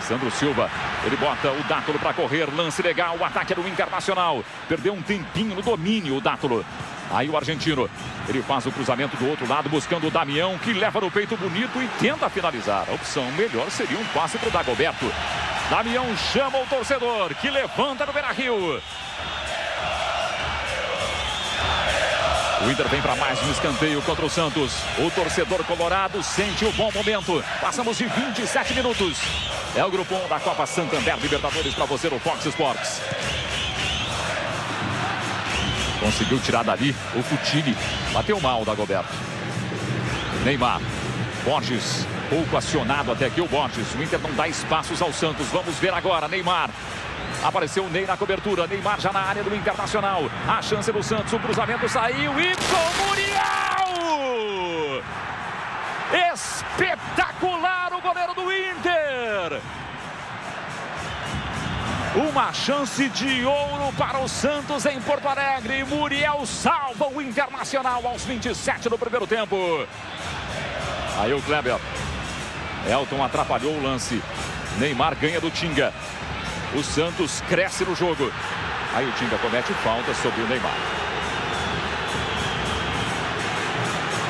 Sandro Silva, ele bota o Dátulo para correr, lance legal, o ataque é do Internacional. Perdeu um tempinho no domínio o Dátulo. Aí o argentino, ele faz o cruzamento do outro lado, buscando o Damião, que leva no peito bonito e tenta finalizar. A opção melhor seria um passe para o Dagoberto. Damião chama o torcedor que levanta no Beira-Rio. O Inter vem para mais um escanteio contra o Santos. O torcedor colorado sente o bom momento. Passamos de 27 minutos. É o grupo 1 da Copa Santander Libertadores para você no Fox Sports. Conseguiu tirar dali o Futini. Bateu mal da Goberto. Neymar. Borges. Pouco acionado até aqui o Borges. O Inter não dá espaços ao Santos. Vamos ver agora. Neymar. Apareceu o Ney na cobertura. Neymar já na área do Internacional. A chance do Santos. O cruzamento saiu. E com Muriel! Espetacular o goleiro do Inter! Uma chance de ouro para o Santos em Porto Alegre. Muriel salva o Internacional aos 27 do primeiro tempo. Aí o Kleber. Elton atrapalhou o lance. Neymar ganha do Tinga. O Santos cresce no jogo. Aí o Tinga comete falta sobre o Neymar.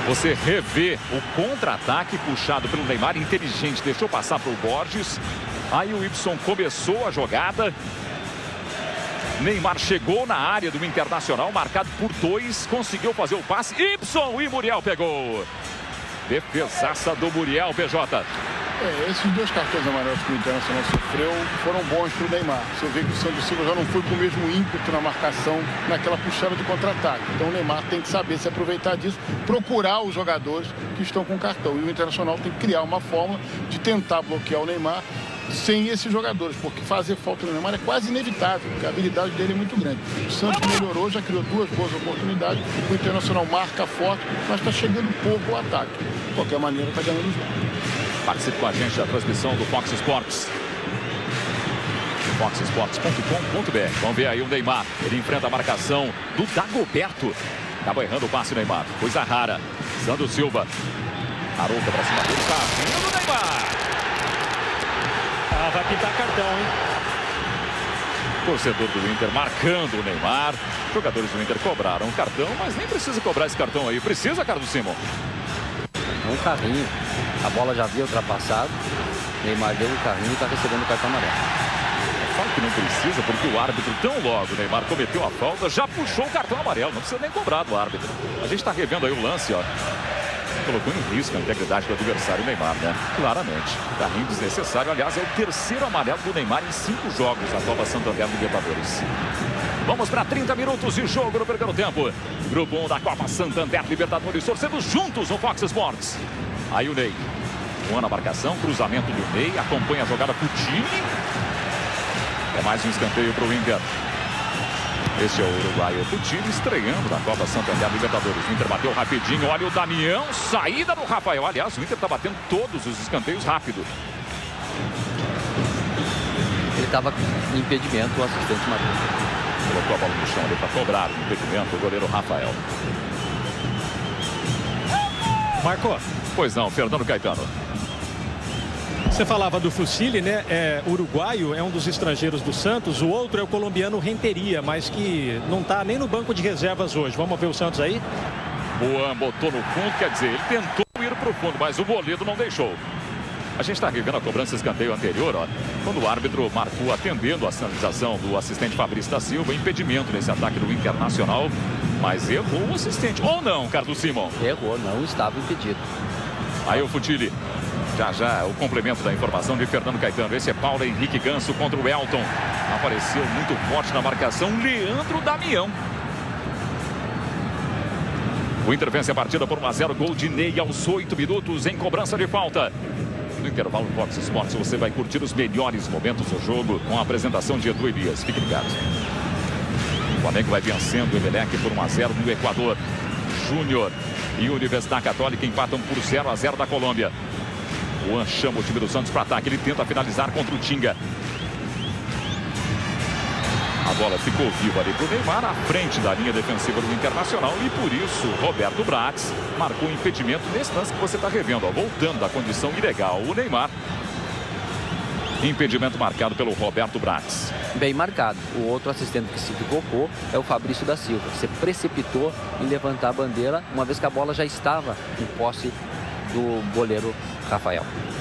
Você revê o contra-ataque puxado pelo Neymar, inteligente, deixou passar para o Borges. Aí o Y começou a jogada. Neymar chegou na área do Internacional, marcado por dois, conseguiu fazer o passe. Y e Muriel pegou. Defesaça do Muriel, PJ. É, esses dois cartões amarelos que o Internacional sofreu foram bons para o Neymar. Você vê que o Santos Silva já não foi com o mesmo ímpeto na marcação, naquela puxada de contra-ataque. Então o Neymar tem que saber se aproveitar disso, procurar os jogadores que estão com cartão. E o Internacional tem que criar uma forma de tentar bloquear o Neymar sem esses jogadores, porque fazer falta no Neymar é quase inevitável, porque a habilidade dele é muito grande. O Santos melhorou, já criou duas boas oportunidades, o Internacional marca forte, mas está chegando pouco o ataque. De qualquer maneira, está ganhando o jogo. Participe com a gente da transmissão do Fox Sports. foxsports.com.br. Vamos ver aí o Neymar. Ele enfrenta a marcação do Dagoberto. Acaba errando o passe Neymar. Coisa rara. Sandro Silva. Arouca para cima dele. Tá vindo o Neymar. Ah, vai pintar cartão, hein? Torcedor do Inter marcando o Neymar. Jogadores do Inter cobraram o cartão, mas nem precisa cobrar esse cartão aí. Precisa, Carlos Simon? Um carrinho. A bola já havia ultrapassado. Neymar deu o carrinho e está recebendo o cartão amarelo. Fala que não precisa, porque o árbitro, tão logo, Neymar cometeu a falta, já puxou o cartão amarelo. Não precisa nem cobrar do árbitro. A gente está revendo aí o lance, ó. Colocou em risco a integridade do adversário Neymar, né? Claramente. Carrinho desnecessário. Aliás, é o terceiro amarelo do Neymar em cinco jogos na Copa Santander Libertadores. Vamos para 30 minutos de jogo no primeiro tempo. Grupo 1 da Copa Santander Libertadores, torcendo juntos no Fox Sports. Aí o Ney. Boa na marcação, cruzamento do Ney, acompanha a jogada pro time. É mais um escanteio para o Inter. Este é o uruguaio Futini estreando na Copa Santander Libertadores. O Inter bateu rapidinho. Olha o Damião. Saída do Rafael. Aliás, o Inter está batendo todos os escanteios rápido. Ele estava em impedimento, o assistente Matheus. Colocou a bola no chão ali para cobrar o impedimento. O goleiro Rafael. Marcou. Pois não, Fernando Caetano. Você falava do Fucile, né? É, uruguaio é um dos estrangeiros do Santos, o outro é o colombiano Renteria, mas que não está nem no banco de reservas hoje. Vamos ver o Santos aí? Juan botou no fundo, quer dizer, ele tentou ir para o fundo, mas o boleto não deixou. A gente está revendo a cobrança escanteio anterior, ó, quando o árbitro marcou atendendo a sinalização do assistente Fabrício da Silva, impedimento nesse ataque do Internacional, mas errou o assistente. Ou não, Carlos Simon? Errou, não estava impedido. Aí o Futile. Já já o complemento da informação de Fernando Caetano. Esse é Paulo Henrique Ganso contra o Elton. Apareceu muito forte na marcação Leandro Damião. O Inter vence a partida por 1 a 0. Gol de Ney aos 8 minutos em cobrança de falta. No intervalo Fox Sports você vai curtir os melhores momentos do jogo com a apresentação de Edu Elias. Fique ligado. O Flamengo vai vencendo o Emelec por 1 a 0 no Equador. Júnior e Universidade Católica empatam por 0 a 0 da Colômbia. Juan chama o time do Santos para ataque. Ele tenta finalizar contra o Tinga. A bola ficou viva ali para o Neymar, à frente da linha defensiva do Internacional. E por isso, Roberto Bratz marcou um impedimento nesse lance que você está revendo. Ó, voltando da condição ilegal, o Neymar. Impedimento marcado pelo Roberto Bratz. Bem marcado. O outro assistente que se equivocou é o Fabrício da Silva. Se precipitou em levantar a bandeira, uma vez que a bola já estava em posse do goleiro Rafael.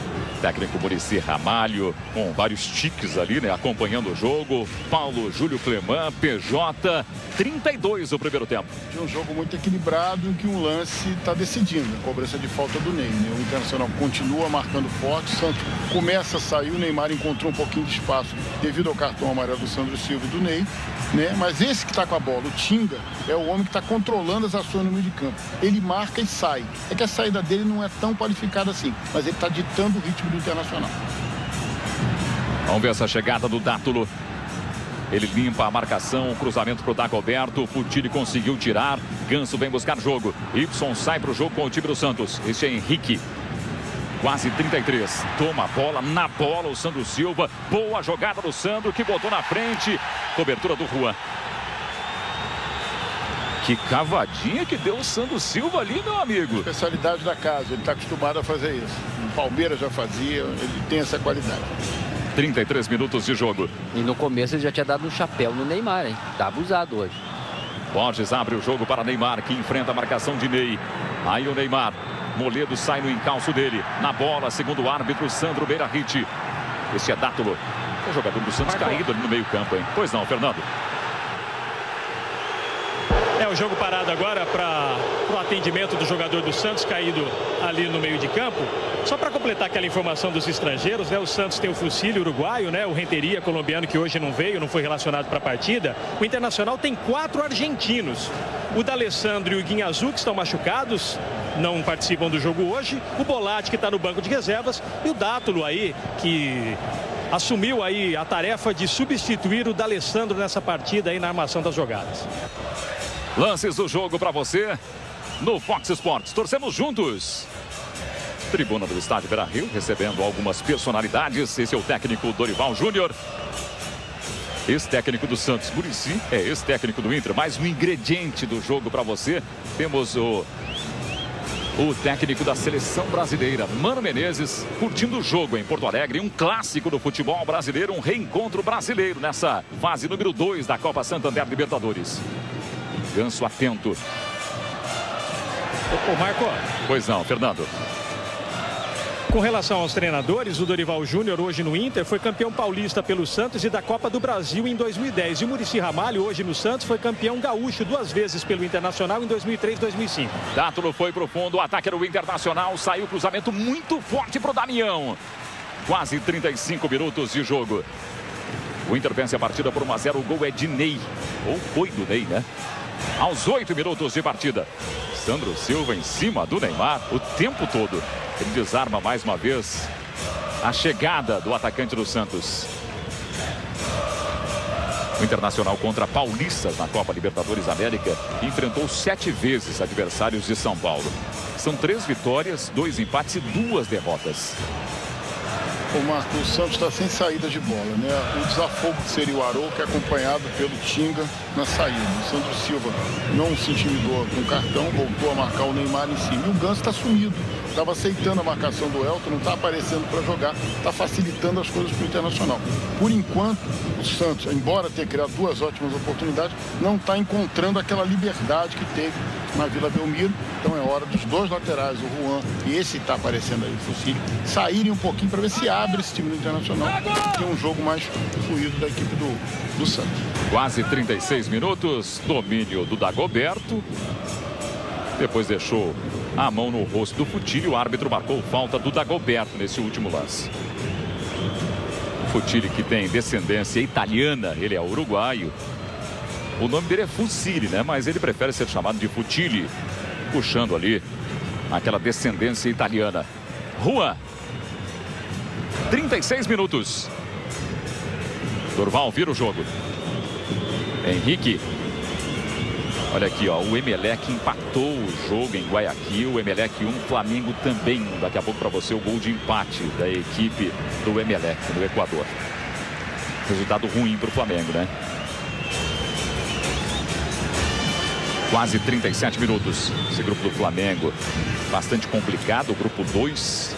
Técnico Murici Ramalho, com vários tiques ali, né? Acompanhando o jogo. Paulo Júlio Clemã, PJ, 32 o primeiro tempo. De um jogo muito equilibrado em que um lance está decidindo. A cobrança de falta do Ney. Né? O Internacional continua marcando forte. O Santos começa a sair. O Neymar encontrou um pouquinho de espaço devido ao cartão amarelo do Sandro Silva e do Ney. Né? Mas esse que está com a bola, o Tinga, é o homem que está controlando as ações no meio de campo. Ele marca e sai. É que a saída dele não é tão qualificada assim, mas ele está ditando o ritmo do Internacional. Vamos ver essa chegada do Dátulo. Ele limpa a marcação, cruzamento para o Dagoberto. Futile conseguiu tirar. Ganso vem buscar jogo. Y sai para o jogo com o time do Santos. Esse é Henrique. Quase 33. Toma a bola, na bola o Sandro Silva. Boa jogada do Sandro que botou na frente. Cobertura do Juan. Que cavadinha que deu o Sandro Silva ali, meu amigo. Especialidade da casa, ele está acostumado a fazer isso. O Palmeiras já fazia, ele tem essa qualidade. 33 minutos de jogo. E no começo ele já tinha dado um chapéu no Neymar, hein? Tá abusado hoje. Borges abre o jogo para Neymar, que enfrenta a marcação de Ney. Aí o Neymar. Moledo sai no encalço dele. Na bola, segundo o árbitro, Sandro Beirahit. Esse é Dátulo. O jogador do Santos Marcou. caído ali no meio campo, hein? Pois não, Fernando. O jogo parado agora para o atendimento do jogador do Santos caído ali no meio de campo. Só para completar aquela informação dos estrangeiros, né? O Santos tem o Fucílio uruguaio, né? O Renteria colombiano que hoje não veio, não foi relacionado para a partida. O Internacional tem quatro argentinos. O D'Alessandro e o Guinhazu que estão machucados, não participam do jogo hoje. O Bolatti que está no banco de reservas e o Dátulo aí que assumiu aí a tarefa de substituir o D'Alessandro nessa partida aí na armação das jogadas. Lances do jogo para você no Fox Sports. Torcemos juntos. Tribuna do Estádio Beira Rio, recebendo algumas personalidades. Esse é o técnico Dorival Júnior. Ex-técnico do Santos Murici, é ex-técnico do Inter. Mais um ingrediente do jogo para você. Temos o, o técnico da seleção brasileira, Mano Menezes, curtindo o jogo em Porto Alegre. Um clássico do futebol brasileiro, um reencontro brasileiro nessa fase número 2 da Copa Santander Libertadores. Ganso atento. Ô, Marco. Pois não, Fernando. Com relação aos treinadores, o Dorival Júnior, hoje no Inter, foi campeão paulista pelo Santos e da Copa do Brasil em 2010. E o Murici Ramalho, hoje no Santos, foi campeão gaúcho duas vezes pelo Internacional em 2003 e 2005. Dátulo foi pro fundo, o ataque era o Internacional, saiu cruzamento muito forte pro Damião. Quase 35 minutos de jogo. O Inter vence a partida por 1 a 0. O gol é de Ney. Ou foi do Ney, né? Aos 8 minutos de partida. Sandro Silva em cima do Neymar o tempo todo. Ele desarma mais uma vez a chegada do atacante do Santos. O Internacional contra Paulistas na Copa Libertadores América enfrentou sete vezes adversários de São Paulo. São três vitórias, dois empates e duas derrotas. O Marco, o Santos está sem saída de bola, né? O desafogo que seria o Arouca é acompanhado pelo Tinga na saída. O Sandro Silva não se intimidou com o cartão, voltou a marcar o Neymar em cima. E o Ganso está sumido estava aceitando a marcação do Elton, não está aparecendo para jogar, está facilitando as coisas para o Internacional. Por enquanto, o Santos, embora tenha criado duas ótimas oportunidades, não está encontrando aquela liberdade que teve na Vila Belmiro. Então é hora dos dois laterais, o Juan e esse está aparecendo aí, o Fusílio, saírem um pouquinho para ver se abre esse time do Internacional. Tem um jogo mais fluido da equipe do, do Santos. Quase 36 minutos, domínio do Dagoberto. Depois deixou a mão no rosto do Futile. O árbitro marcou falta do Dagoberto nesse último lance. Futile que tem descendência italiana, ele é uruguaio. O nome dele é Fucili, né? Mas ele prefere ser chamado de Futile, puxando ali aquela descendência italiana. Rua. 36 minutos. Durval vira o jogo. Henrique Olha aqui, ó, o Emelec empatou o jogo em Guayaquil. O Emelec 1, Flamengo também 1. Daqui a pouco para você o gol de empate da equipe do Emelec no Equador. Resultado ruim para o Flamengo, né? Quase 37 minutos. Esse grupo do Flamengo bastante complicado. O grupo 2.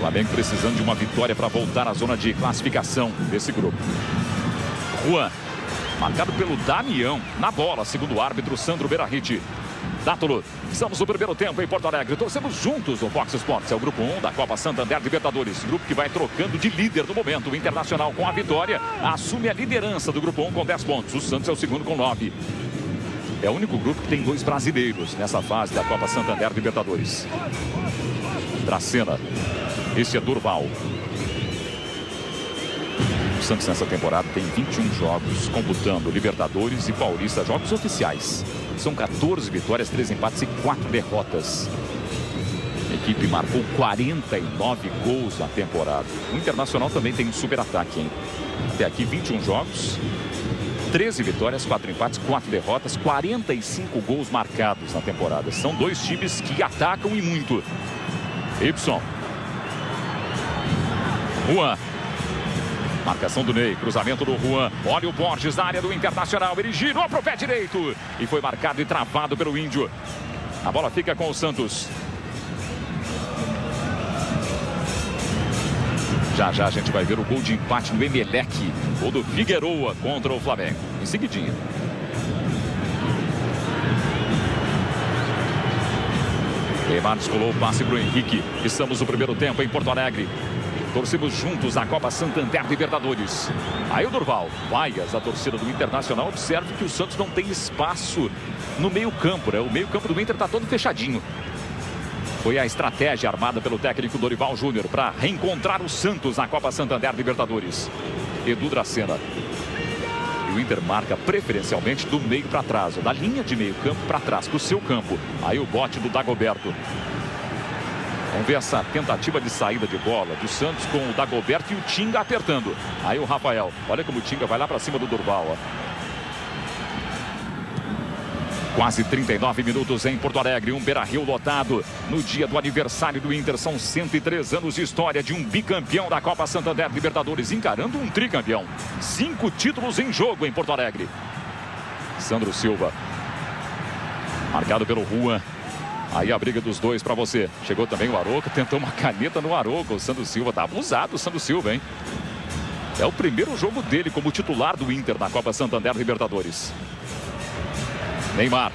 Flamengo precisando de uma vitória para voltar à zona de classificação desse grupo. Juan marcado pelo Damião. Na bola, segundo o árbitro Sandro Berarriti. Dátulo. Estamos no primeiro tempo em Porto Alegre. Torcemos juntos o Fox Sports. É o grupo 1 da Copa Santander Libertadores. Grupo que vai trocando de líder no momento. O Internacional com a vitória assume a liderança do grupo 1 com 10 pontos. O Santos é o segundo com 9. É o único grupo que tem dois brasileiros nessa fase da Copa Santander Libertadores. Dracena. Esse é Durval. O Santos nessa temporada tem 21 jogos, computando Libertadores e Paulista, jogos oficiais. São 14 vitórias, 3 empates e 4 derrotas. A equipe marcou 49 gols na temporada. O Internacional também tem um super ataque, hein? Até aqui 21 jogos, 13 vitórias, 4 empates, 4 derrotas, 45 gols marcados na temporada. São dois times que atacam e muito. Y. Juan. Marcação do Ney, cruzamento do Juan. Olha o Borges na área do Internacional. Ele girou para o pé direito. E foi marcado e travado pelo Índio. A bola fica com o Santos. Já já a gente vai ver o gol de empate no Emelec. Gol do Figueroa contra o Flamengo. Em seguidinha. Neymar descolou o passe para o Henrique. Estamos no primeiro tempo em Porto Alegre. Torcemos juntos na Copa Santander Libertadores. Aí o Durval, vaias a torcida do Internacional. Observe que o Santos não tem espaço no meio campo, né? O meio campo do Inter está todo fechadinho. Foi a estratégia armada pelo técnico Dorival Júnior para reencontrar o Santos na Copa Santander Libertadores. Edu Dracena. E o Inter marca preferencialmente do meio para trás, da linha de meio campo para trás, para o seu campo. Aí o bote do Dagoberto. Vamos ver essa tentativa de saída de bola do Santos com o Dagoberto e o Tinga apertando. Aí o Rafael. Olha como o Tinga vai lá para cima do Durval. Ó. Quase 39 minutos em Porto Alegre, um Beira-Rio lotado. No dia do aniversário do Inter, são 103 anos de história de um bicampeão da Copa Santander Libertadores, encarando um tricampeão. Cinco títulos em jogo em Porto Alegre. Sandro Silva. Marcado pelo Juan. Aí a briga dos dois para você. Chegou também o Aroca, tentou uma caneta no Aroca. O Sandro Silva tá abusado, o Sandro Silva, hein? É o primeiro jogo dele como titular do Inter na Copa Santander Libertadores. Neymar.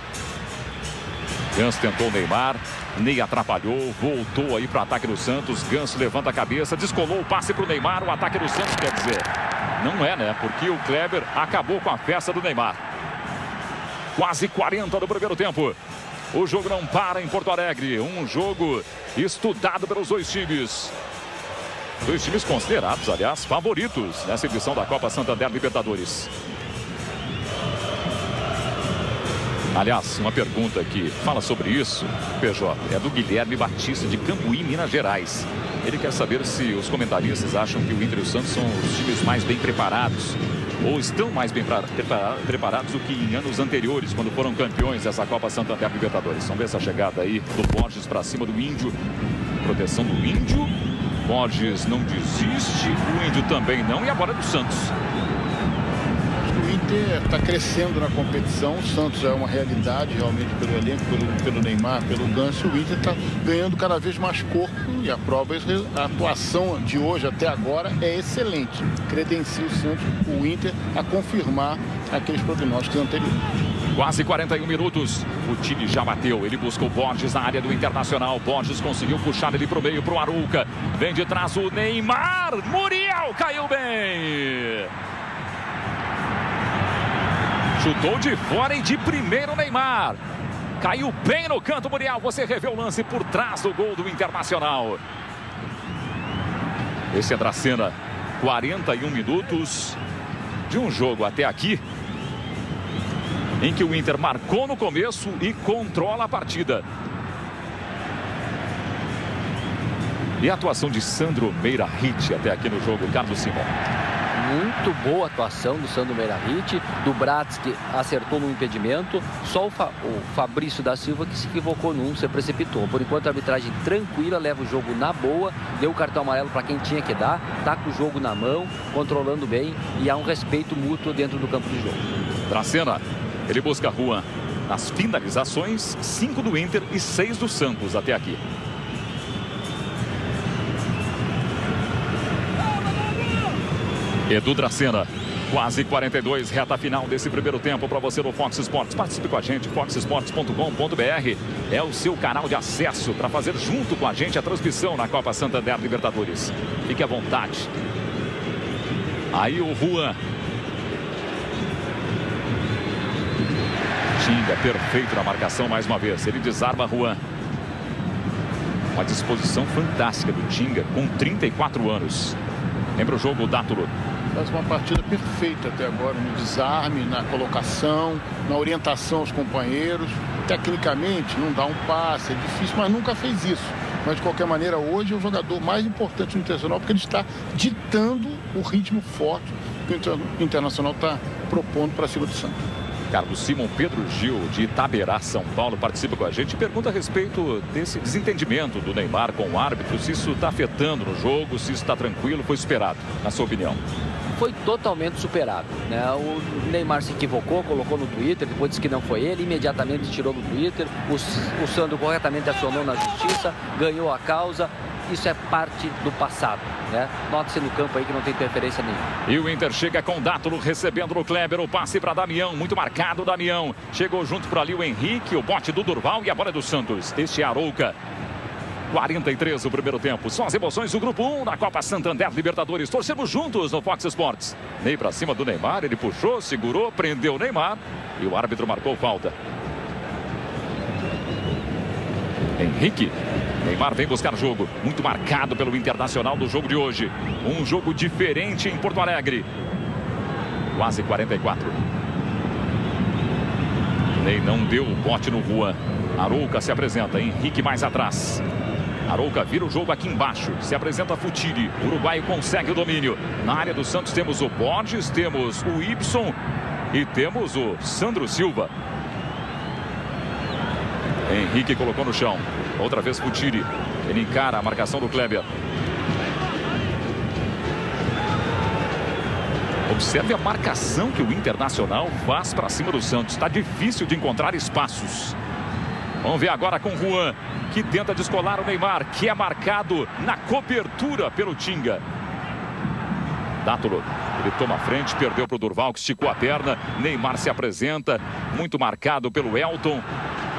Ganso tentou Neymar. Ney atrapalhou, voltou aí para o ataque do Santos. Ganso levanta a cabeça, descolou o passe para o Neymar. O ataque do Santos quer dizer. Não é, né? Porque o Kleber acabou com a festa do Neymar. Quase 40 do primeiro tempo. O jogo não para em Porto Alegre. Um jogo estudado pelos dois times. Dois times considerados, aliás, favoritos nessa edição da Copa Santander Libertadores. Aliás, uma pergunta que fala sobre isso, PJ, é do Guilherme Batista de Cambuí, Minas Gerais. Ele quer saber se os comentaristas acham que o Inter e o Santos são os times mais bem preparados ou estão mais bem preparados do que em anos anteriores, quando foram campeões dessa Copa Santander Libertadores. Vamos ver essa chegada aí do Borges para cima do Índio. Proteção do Índio. Borges não desiste, o Índio também não, e agora é do Santos. Inter está crescendo na competição, o Santos é uma realidade realmente pelo elenco, pelo, pelo Neymar, pelo Ganso, o Inter está ganhando cada vez mais corpo e a prova, a atuação de hoje até agora é excelente. Credencia o Santos, o Inter, a confirmar aqueles prognósticos anteriores. Quase 41 minutos. O time já bateu. Ele busca o Borges na área do Internacional. Borges conseguiu puxar ele para o meio para o Aruca. Vem de trás o Neymar. Muriel caiu bem. Chutou de fora e de primeiro Neymar. Caiu bem no canto Muriel. Você revê o lance por trás do gol do Internacional. Esse é Dracena. 41 minutos de um jogo até aqui em que o Inter marcou no começo e controla a partida. E a atuação de Sandro Meira Hit até aqui no jogo, Carlos Simão. Muito boa atuação do Sandro Meira Hit, do Bratz que acertou no impedimento, só o, Fa o, Fabrício da Silva que se equivocou num, se precipitou. Por enquanto a arbitragem tranquila, leva o jogo na boa, deu o cartão amarelo para quem tinha que dar, tá com o jogo na mão, controlando bem e há um respeito mútuo dentro do campo de jogo. Dracena ele busca a rua nas finalizações, cinco do Inter e seis do Santos até aqui. Edu Dracena. Quase 42, reta final desse primeiro tempo para você no Fox Sports. Participe com a gente, foxsports.com.br é o seu canal de acesso para fazer junto com a gente a transmissão na Copa Santander Libertadores. Fique à vontade. Aí o Juan. Tinga, perfeito na marcação mais uma vez. Ele desarma Juan. Uma disposição fantástica do Tinga com 34 anos. Lembra o jogo, Dátulo? Faz uma partida perfeita até agora, no desarme, na colocação, na orientação aos companheiros. Tecnicamente, não dá um passe, é difícil, mas nunca fez isso. Mas, de qualquer maneira, hoje é o jogador mais importante no Internacional, porque ele está ditando o ritmo forte que o Internacional está propondo para cima do Santos. Carlos Simon Pedro Gil, de Itaberá, São Paulo, participa com a gente e pergunta a respeito desse desentendimento do Neymar com o árbitro, se isso está afetando no jogo, se isso está tranquilo, foi esperado, na sua opinião foi totalmente superado. Né? O Neymar se equivocou, colocou no Twitter, depois disse que não foi ele, imediatamente tirou do Twitter. O, o Sandro corretamente acionou na justiça, ganhou a causa. Isso é parte do passado, né? Note-se no campo aí que não tem interferência nenhuma. E o Inter chega com Dátulo recebendo no Kleber o passe para Damião, muito marcado Damião. Chegou junto por ali o Henrique, o bote do Durval e a bola é do Santos. Este é Arouca. 43 o primeiro tempo. São as emoções do Grupo 1 da Copa Santander Libertadores. Torcemos juntos no Fox Sports. Ney para cima do Neymar. Ele puxou, segurou, prendeu o Neymar. E o árbitro marcou falta. Henrique. Neymar vem buscar jogo. Muito marcado pelo Internacional do jogo de hoje. Um jogo diferente em Porto Alegre. Quase 44. Ney não deu o bote no Juan. Arouca se apresenta. Henrique mais atrás. Arouca vira o jogo aqui embaixo. Se apresenta Futiri. O uruguaio consegue o domínio. Na área do Santos temos o Borges, temos o Ibson e temos o Sandro Silva. Henrique colocou no chão. Outra vez Futiri. Ele encara a marcação do Kleber. Observe a marcação que o Internacional faz para cima do Santos. Está difícil de encontrar espaços. Vamos ver agora com Juan que tenta descolar o Neymar, que é marcado na cobertura pelo Tinga. Dátulo, ele toma a frente, perdeu para o Durval, que esticou a perna. Neymar se apresenta, muito marcado pelo Elton.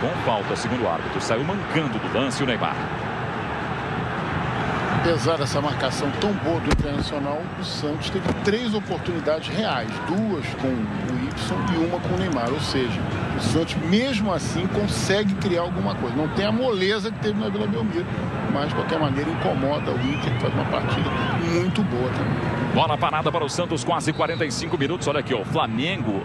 Com falta, segundo o árbitro, saiu mancando do lance o Neymar apesar dessa marcação tão boa do Internacional, o Santos teve três oportunidades reais, duas com o Y e uma com o Neymar. Ou seja, o Santos, mesmo assim, consegue criar alguma coisa. Não tem a moleza que teve na Vila Belmiro, mas de qualquer maneira incomoda o Inter, que faz uma partida muito boa também. Bola parada para o Santos, quase 45 minutos. Olha aqui, o Flamengo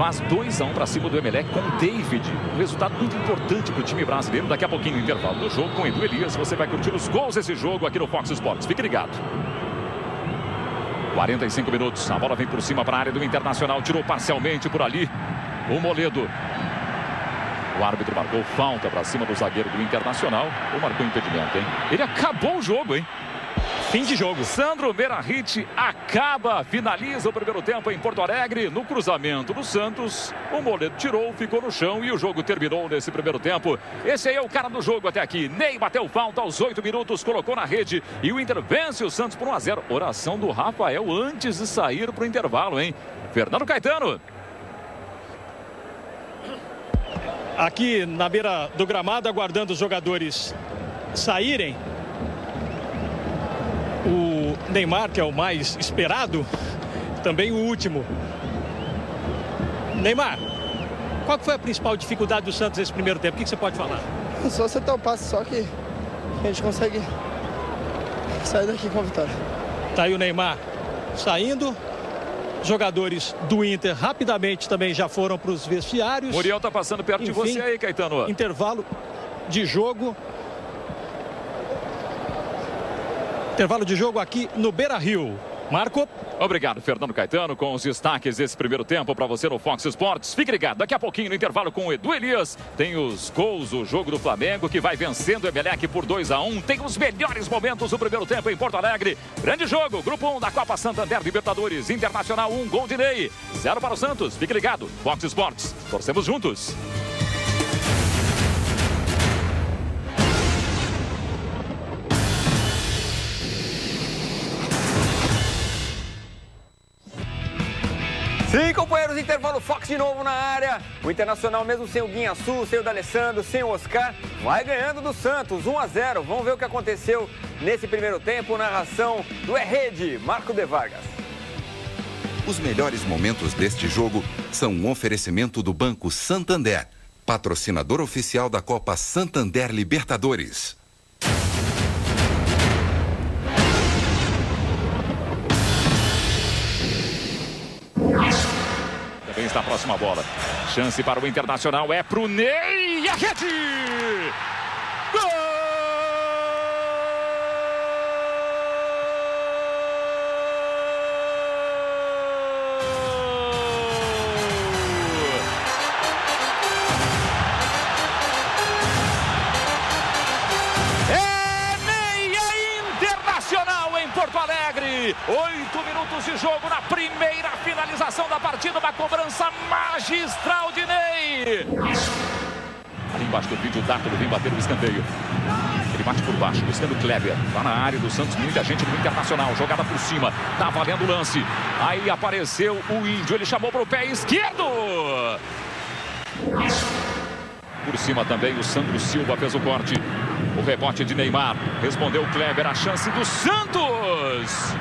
faz 2 a 1 um para cima do Emelec com David. Um resultado muito importante para o time brasileiro. Daqui a pouquinho, no intervalo do jogo, com Edu Elias, você vai curtir os gols desse jogo aqui no Fox Sports. Fique ligado. 45 minutos. A bola vem por cima para a área do Internacional. Tirou parcialmente por ali o Moledo. O árbitro marcou falta para cima do zagueiro do Internacional. Ou marcou impedimento, hein? Ele acabou o jogo, hein? Fim de jogo. Sandro Merahit acaba, finaliza o primeiro tempo em Porto Alegre. No cruzamento do Santos, o Moledo tirou, ficou no chão e o jogo terminou nesse primeiro tempo. Esse aí é o cara do jogo até aqui. Ney bateu falta aos oito minutos, colocou na rede e o Inter vence o Santos por 1 a 0. Oração do Rafael antes de sair para o intervalo, hein? Fernando Caetano. Aqui na beira do gramado, aguardando os jogadores saírem. O Neymar, que é o mais esperado, também o último. Neymar, qual foi a principal dificuldade do Santos nesse primeiro tempo? O que você pode falar? Só acertar o passe, só que a gente consegue sair daqui com a vitória. Tá aí o Neymar saindo. Jogadores do Inter rapidamente também já foram para os vestiários. Muriel tá passando perto Enfim, de você aí, Caetano. Intervalo de jogo. Intervalo de jogo aqui no Beira Rio. Marco. Obrigado, Fernando Caetano, com os destaques desse primeiro tempo para você no Fox Sports. Fique ligado, daqui a pouquinho no intervalo com o Edu Elias. Tem os gols, o jogo do Flamengo que vai vencendo o Emelec por 2 a 1 Tem os melhores momentos do primeiro tempo em Porto Alegre. Grande jogo, grupo 1 da Copa Santander Libertadores Internacional 1, gol de Ney. Zero para o Santos. Fique ligado, Fox Sports. Torcemos juntos. Intervalo, Fox de novo na área. O Internacional, mesmo sem o Guinha Sul, sem o D'Alessandro, sem o Oscar, vai ganhando do Santos, 1 a 0. Vamos ver o que aconteceu nesse primeiro tempo. Narração do É Rede, Marco de Vargas. Os melhores momentos deste jogo são um oferecimento do Banco Santander, patrocinador oficial da Copa Santander Libertadores. Também está a próxima bola. Chance para o Internacional é pro Ney e a rede! Gol! Oito minutos de jogo na primeira finalização da partida. Uma cobrança magistral de Ney. Ali embaixo do vídeo, o Dátulo vem bater o escanteio. Ele bate por baixo, buscando Kleber. Lá na área do Santos, muita gente no Internacional. Jogada por cima, tá valendo o lance. Aí apareceu o Índio, ele chamou para o pé esquerdo. Por cima também o Sandro Silva fez o corte. O rebote de Neymar. Respondeu Kleber, a chance do Santos.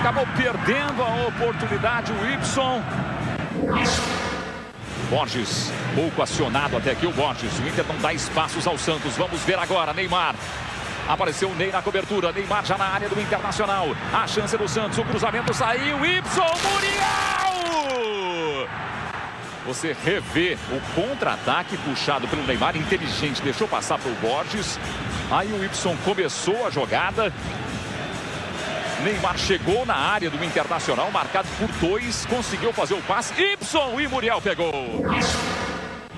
Acabou perdendo a oportunidade o Ibson. Borges, pouco acionado até aqui o Borges. O Inter não dá espaços ao Santos. Vamos ver agora, Neymar. Apareceu o Ney na cobertura. Neymar já na área do Internacional. A chance do Santos. O cruzamento saiu. Ibson Muriel! Você revê o contra-ataque puxado pelo Neymar, inteligente, deixou passar para o Borges. Aí o Y começou a jogada. Neymar chegou na área do Internacional, marcado por dois, conseguiu fazer o passe. Y e Muriel pegou.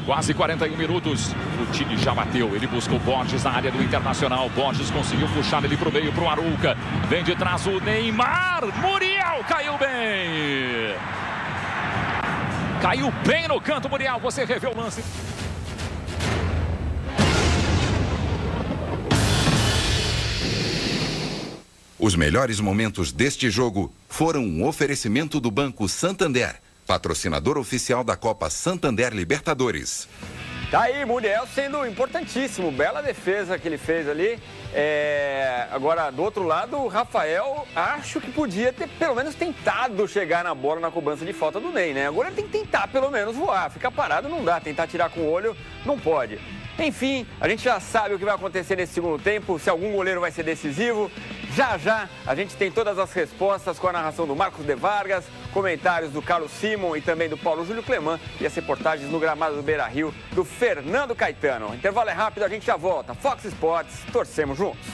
Quase 41 minutos. O time já bateu. Ele busca o Borges na área do Internacional. Borges conseguiu puxar ele para o meio para o Aruca. Vem de trás o Neymar. Muriel caiu bem. Caiu bem no canto, Muriel. Você revê o lance. Os melhores momentos deste jogo foram um oferecimento do Banco Santander, patrocinador oficial da Copa Santander Libertadores. Tá aí, Muriel sendo importantíssimo. Bela defesa que ele fez ali. É... Agora, do outro lado, o Rafael acho que podia ter pelo menos tentado chegar na bola na cobrança de falta do Ney, né? Agora ele tem que tentar pelo menos voar. Ficar parado não dá, tentar tirar com o olho não pode. Enfim, a gente já sabe o que vai acontecer nesse segundo tempo, se algum goleiro vai ser decisivo. Já já a gente tem todas as respostas com a narração do Marcos de Vargas, comentários do Carlos Simon e também do Paulo Júlio Cleman e as reportagens no gramado do Beira Rio do Fernando Caetano. Intervalo é rápido, a gente já volta. Fox Sports, torcemos juntos.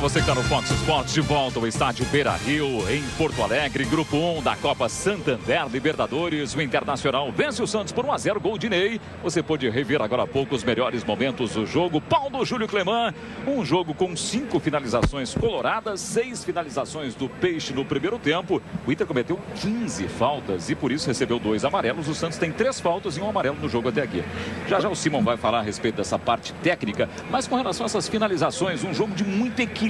Para você que está no Fox Sports, de volta ao estádio Beira Rio, em Porto Alegre, grupo 1 da Copa Santander Libertadores. O Internacional vence o Santos por 1 a 0 gol de Ney. Você pode rever agora há pouco os melhores momentos do jogo. Paulo Júlio Cleman, um jogo com cinco finalizações coloradas, seis finalizações do Peixe no primeiro tempo. O Inter cometeu 15 faltas e por isso recebeu dois amarelos. O Santos tem três faltas e um amarelo no jogo até aqui. Já já o Simon vai falar a respeito dessa parte técnica, mas com relação a essas finalizações, um jogo de muito equilíbrio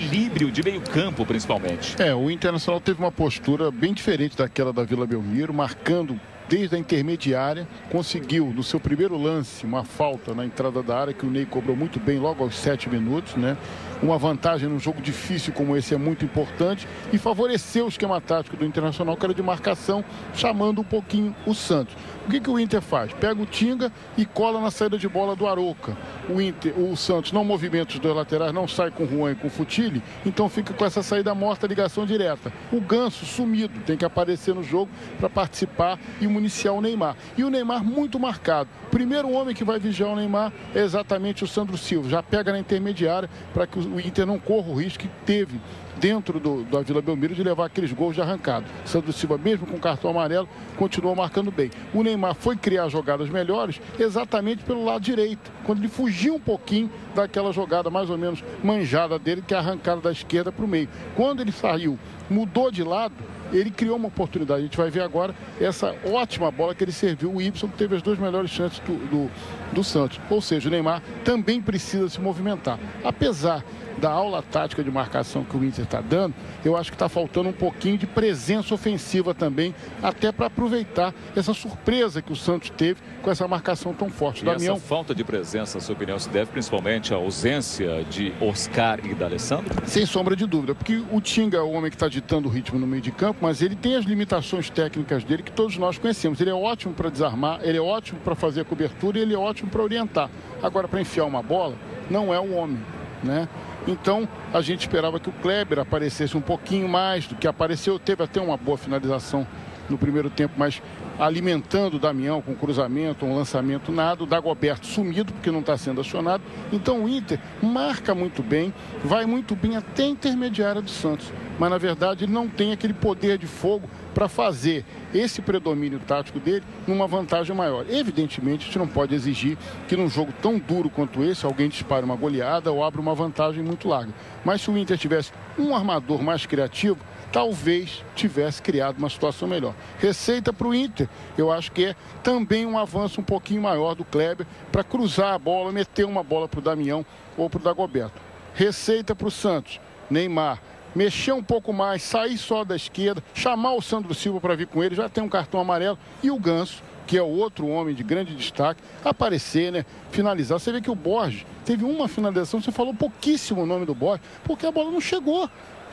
de meio campo, principalmente. É, o Internacional teve uma postura bem diferente daquela da Vila Belmiro, marcando desde a intermediária, conseguiu no seu primeiro lance uma falta na entrada da área que o Ney cobrou muito bem logo aos sete minutos, né? Uma vantagem num jogo difícil como esse é muito importante e favoreceu o esquema tático do Internacional, que era de marcação, chamando um pouquinho o Santos. O que, que o Inter faz? Pega o Tinga e cola na saída de bola do Aroca. O, Inter, o Santos não movimenta os dois laterais, não sai com o Juan e com o Futile, então fica com essa saída morta, ligação direta. O Ganso sumido, tem que aparecer no jogo para participar e municiar o Neymar. E o Neymar muito marcado. Primeiro homem que vai vigiar o Neymar é exatamente o Sandro Silva. Já pega na intermediária para que o Inter não corra o risco que teve dentro do, da Vila Belmiro de levar aqueles gols de arrancado. Sandro Silva, mesmo com cartão amarelo, continuou marcando bem. O Neymar foi criar jogadas melhores exatamente pelo lado direito, quando ele fugiu um pouquinho daquela jogada mais ou menos manjada dele, que é arrancada da esquerda para o meio. Quando ele saiu, mudou de lado, ele criou uma oportunidade. A gente vai ver agora essa ótima bola que ele serviu. O Y teve as duas melhores chances do, do, do Santos. Ou seja, o Neymar também precisa se movimentar. Apesar da aula tática de marcação que o Inter está dando, eu acho que está faltando um pouquinho de presença ofensiva também, até para aproveitar essa surpresa que o Santos teve com essa marcação tão forte. E Damião... essa falta de presença, na sua opinião, se deve principalmente à ausência de Oscar e da Alessandro? Sem sombra de dúvida, porque o Tinga é o homem que está ditando o ritmo no meio de campo, mas ele tem as limitações técnicas dele que todos nós conhecemos. Ele é ótimo para desarmar, ele é ótimo para fazer a cobertura e ele é ótimo para orientar. Agora, para enfiar uma bola, não é o homem, né? Então, a gente esperava que o Kleber aparecesse um pouquinho mais do que apareceu. Teve até uma boa finalização no primeiro tempo, mas alimentando o Damião com cruzamento, um lançamento, nada. O Dagoberto sumido, porque não está sendo acionado. Então o Inter marca muito bem, vai muito bem até a intermediária do Santos. Mas na verdade ele não tem aquele poder de fogo para fazer esse predomínio tático dele numa vantagem maior. Evidentemente, a gente não pode exigir que num jogo tão duro quanto esse, alguém dispare uma goleada ou abra uma vantagem muito larga. Mas se o Inter tivesse um armador mais criativo, talvez tivesse criado uma situação melhor. Receita para o Inter, eu acho que é também um avanço um pouquinho maior do Kleber para cruzar a bola, meter uma bola para o Damião ou para o Dagoberto. Receita para o Santos, Neymar, mexer um pouco mais, sair só da esquerda, chamar o Sandro Silva para vir com ele, já tem um cartão amarelo, e o Ganso, que é o outro homem de grande destaque, aparecer, né? Finalizar. Você vê que o Borges teve uma finalização, você falou pouquíssimo o nome do Borges, porque a bola não chegou.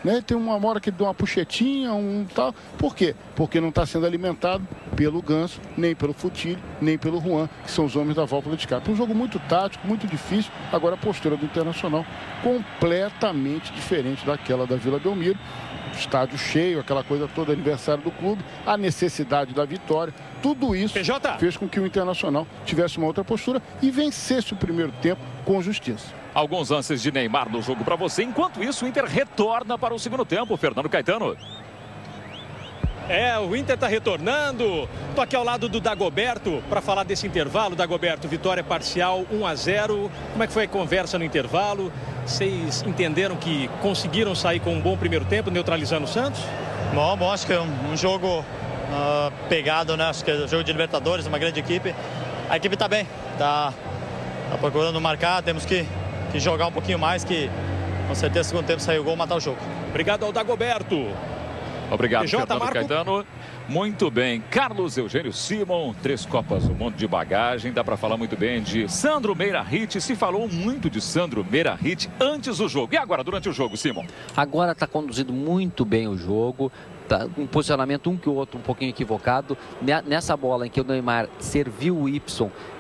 Né? Tem uma hora que ele deu uma puxetinha, um tal. Por quê? Porque não está sendo alimentado pelo Ganso, nem pelo Futilho, nem pelo Juan, que são os homens da válvula de escape. Um jogo muito tático, muito difícil. Agora a postura do Internacional completamente diferente daquela da Vila Belmiro. Estádio cheio, aquela coisa toda, aniversário do clube, a necessidade da vitória. Tudo isso PJ. fez com que o Internacional tivesse uma outra postura e vencesse o primeiro tempo com justiça. Alguns lances de Neymar no jogo para você. Enquanto isso, o Inter retorna para o segundo tempo. Fernando Caetano. É, o Inter está retornando. Estou aqui ao lado do Dagoberto para falar desse intervalo. Dagoberto, vitória parcial 1 a 0. Como é que foi a conversa no intervalo? Vocês entenderam que conseguiram sair com um bom primeiro tempo, neutralizando o Santos? Bom, bom acho que é um, um jogo uh, pegado, né? Acho que é um jogo de Libertadores, uma grande equipe. A equipe está bem, está tá procurando marcar, temos que que jogar um pouquinho mais, que com certeza no segundo tempo saiu o gol, matar o jogo. Obrigado ao Dagoberto. Obrigado, PJ, Fernando Marco. Caetano. Muito bem. Carlos Eugênio Simon, três Copas do Mundo de bagagem. Dá para falar muito bem de Sandro Meira Hit. Se falou muito de Sandro Meira Hit antes do jogo. E agora, durante o jogo, Simon? Agora está conduzindo muito bem o jogo. Tá, um posicionamento um que o outro um pouquinho equivocado. Ne- Nessa bola em que o Neymar serviu o Y,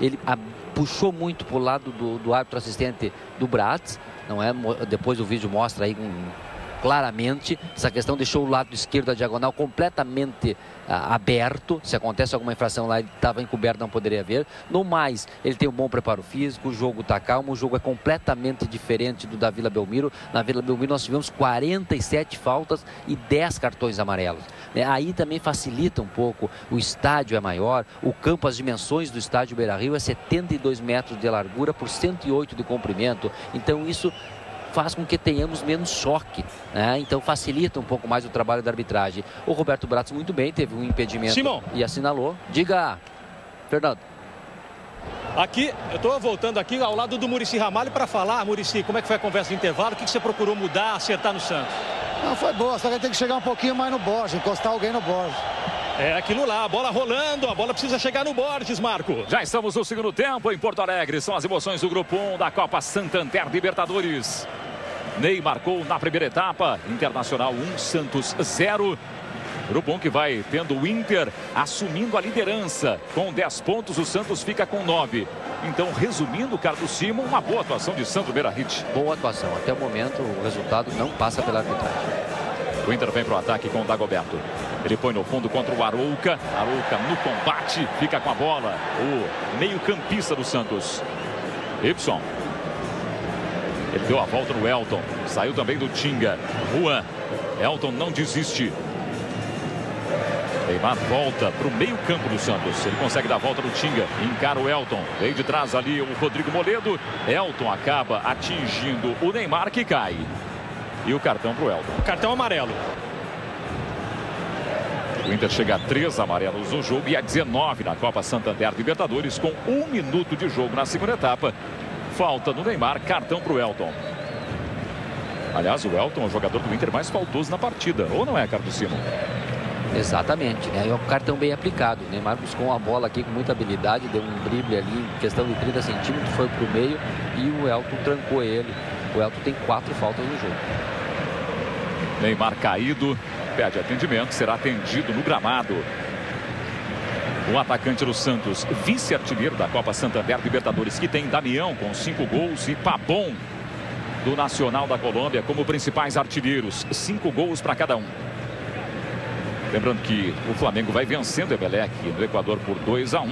ele a- puxou muito para o lado do, do árbitro assistente do Bratz. Não é? Depois o vídeo mostra aí um- claramente essa questão deixou o lado esquerdo da diagonal completamente aberto. Se acontece alguma infração lá, ele estava encoberto, não poderia ver. No mais, ele tem um bom preparo físico, o jogo está calmo, o jogo é completamente diferente do da Vila Belmiro. Na Vila Belmiro nós tivemos 47 faltas e 10 cartões amarelos. né? Aí também facilita um pouco, o estádio é maior, o campo, as dimensões do estádio Beira-Rio é 72 metros de largura por 108 de comprimento. Então isso faz com que tenhamos menos choque, né? Então facilita um pouco mais o trabalho da arbitragem. O Roberto Bratz muito bem, teve um impedimento Simão. e assinalou. Diga, Fernando. Aqui, eu estou voltando aqui ao lado do Murici Ramalho para falar, Murici, como é que foi a conversa do intervalo? O que, que você procurou mudar, acertar no Santos? Não, foi boa, só que tem que chegar um pouquinho mais no Borges, encostar alguém no Borges. É aquilo lá, a bola rolando, a bola precisa chegar no Borges, Marco. Já estamos no segundo tempo em Porto Alegre. São as emoções do Grupo 1 da Copa Santander Libertadores. Ney marcou na primeira etapa. Internacional 1, Santos 0. Grupo 1 que vai tendo o Inter assumindo a liderança. Com 10 pontos, o Santos fica com 9. Então, resumindo, Carlos Simon, uma boa atuação de Sandro Beirahit. Boa atuação. Até o momento o resultado não passa pela arbitragem. O Inter vem para o ataque com o Dagoberto. Ele põe no fundo contra o Arouca. Arouca no combate, fica com a bola. O meio-campista do Santos. Y. Ele deu a volta no Elton. Saiu também do Tinga. Juan. Elton não desiste. Neymar volta para o meio-campo do Santos. Ele consegue dar a volta no Tinga. Encara o Elton. Veio de trás ali o Rodrigo Moledo. Elton acaba atingindo o Neymar que cai. E o cartão para o Elton. Cartão amarelo. O Inter chega a três amarelos no jogo e a 19 na Copa Santander Libertadores com um minuto de jogo na segunda etapa. Falta do Neymar, cartão para o Elton. Aliás, o Elton é o jogador do Inter mais faltoso na partida, ou não é, Carlos Simon? Exatamente, né? É um cartão bem aplicado. O Neymar buscou uma bola aqui com muita habilidade, deu um drible ali, em questão de 30 centímetros, foi para o meio e o Elton trancou ele. O Elton tem quatro faltas no jogo. Neymar caído, pede atendimento, será atendido no gramado. O atacante do Santos, vice-artilheiro da Copa Santander Libertadores, que tem Damião com cinco gols e Pabon do Nacional da Colômbia como principais artilheiros. Cinco gols para cada um. Lembrando que o Flamengo vai vencendo o Emelec no Equador por 2 a 1.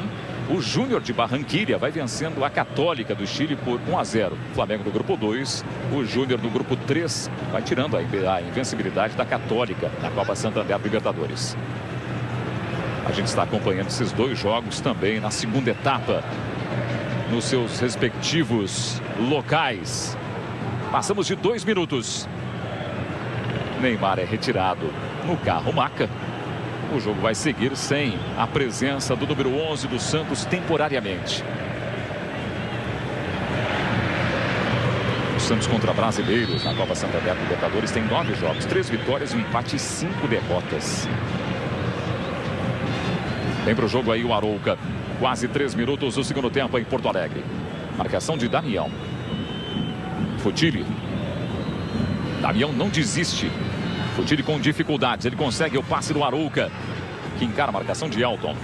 O Júnior de Barranquilha vai vencendo a Católica do Chile por 1 a 0. Flamengo no grupo 2, o Júnior no grupo 3 vai tirando a invencibilidade da Católica na Copa Santander Libertadores. A gente está acompanhando esses dois jogos também na segunda etapa nos seus respectivos locais. Passamos de dois minutos. Neymar é retirado no carro Maca. O jogo vai seguir sem a presença do número 11 do Santos temporariamente. O Santos contra brasileiros na Copa Santander Libertadores tem nove jogos, três vitórias, um empate e cinco derrotas. Vem para o jogo aí o Arouca. Quase três minutos do segundo tempo em Porto Alegre. Marcação de Damião. Futile. Damião não desiste. Futile com dificuldades. Ele consegue o passe do Arouca. Que encara a marcação de Elton.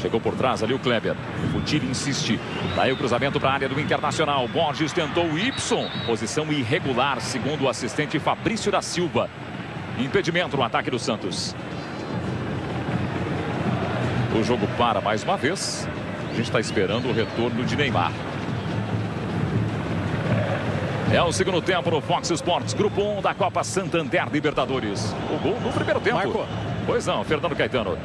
Chegou por trás ali o Kleber. Futile insiste. Daí o cruzamento para a área do Internacional. Borges tentou o Y. Posição irregular, segundo o assistente Fabrício da Silva. Impedimento no ataque do Santos. O jogo para mais uma vez. A gente está esperando o retorno de Neymar. É o segundo tempo no Fox Sports, Grupo 1 da Copa Santander Libertadores. O gol no primeiro tempo. Marco. Pois não, Fernando Caetano.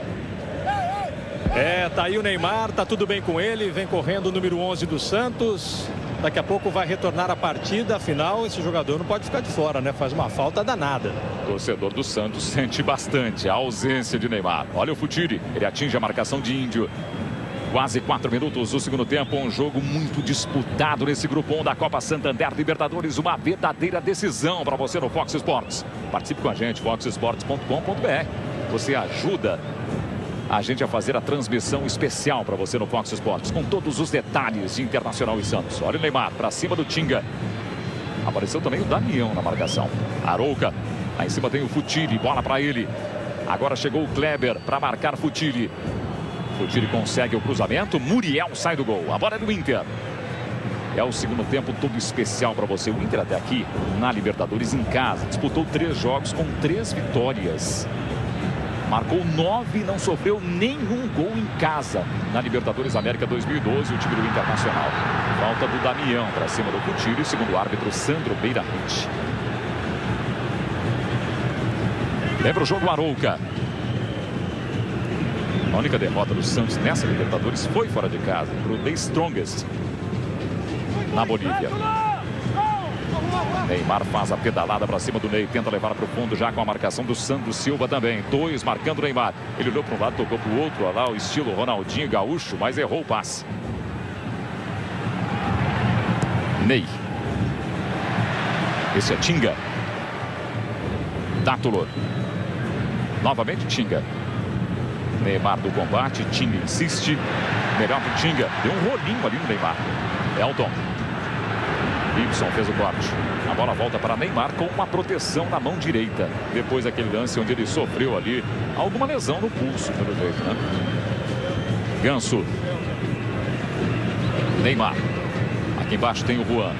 É, tá aí o Neymar, tá tudo bem com ele, vem correndo o número 11 do Santos. Daqui a pouco vai retornar a partida, afinal esse jogador não pode ficar de fora, né? Faz uma falta danada. O torcedor do Santos sente bastante a ausência de Neymar. Olha o Futiri, ele atinge a marcação de Índio. Quase quatro minutos do segundo tempo, um jogo muito disputado nesse grupo 1 da Copa Santander Libertadores. Uma verdadeira decisão para você no Fox Sports. Participe com a gente, foxsports.com.br. Você ajuda a gente a fazer a transmissão especial para você no Fox Sports, com todos os detalhes de Internacional e Santos. Olha o Neymar para cima do Tinga. Apareceu também o Damião na marcação. Arouca. Lá em cima tem o Futili, bola para ele. Agora chegou o Kleber para marcar Futili. Futili consegue o cruzamento. Muriel sai do gol. A bola é do Inter. É o segundo tempo todo especial para você. O Inter até aqui na Libertadores em casa. Disputou três jogos com três vitórias. Marcou nove e não sofreu nenhum gol em casa na Libertadores América 2012, o time do Internacional. Falta do Damião para cima do Coutinho, segundo o árbitro Sandro Beirahit. Lembra o jogo Arouca. A única derrota do Santos nessa Libertadores foi fora de casa, para o The Strongest, na Bolívia. Neymar faz a pedalada para cima do Ney, tenta levar para o fundo já com a marcação do Sandro Silva também. Dois marcando o Neymar. Ele olhou para um lado, tocou para o outro, olha lá o estilo Ronaldinho Gaúcho, mas errou o passe. Ney. Esse é Tinga. Dátulo. Novamente Tinga. Neymar do combate, Tinga insiste. Melhor o Tinga. Deu um rolinho ali no Neymar. Elton. Gibson fez o corte. A bola volta para Neymar com uma proteção na mão direita. Depois daquele lance onde ele sofreu ali alguma lesão no pulso, pelo jeito, né? Ganso. Neymar. Aqui embaixo tem o Juan.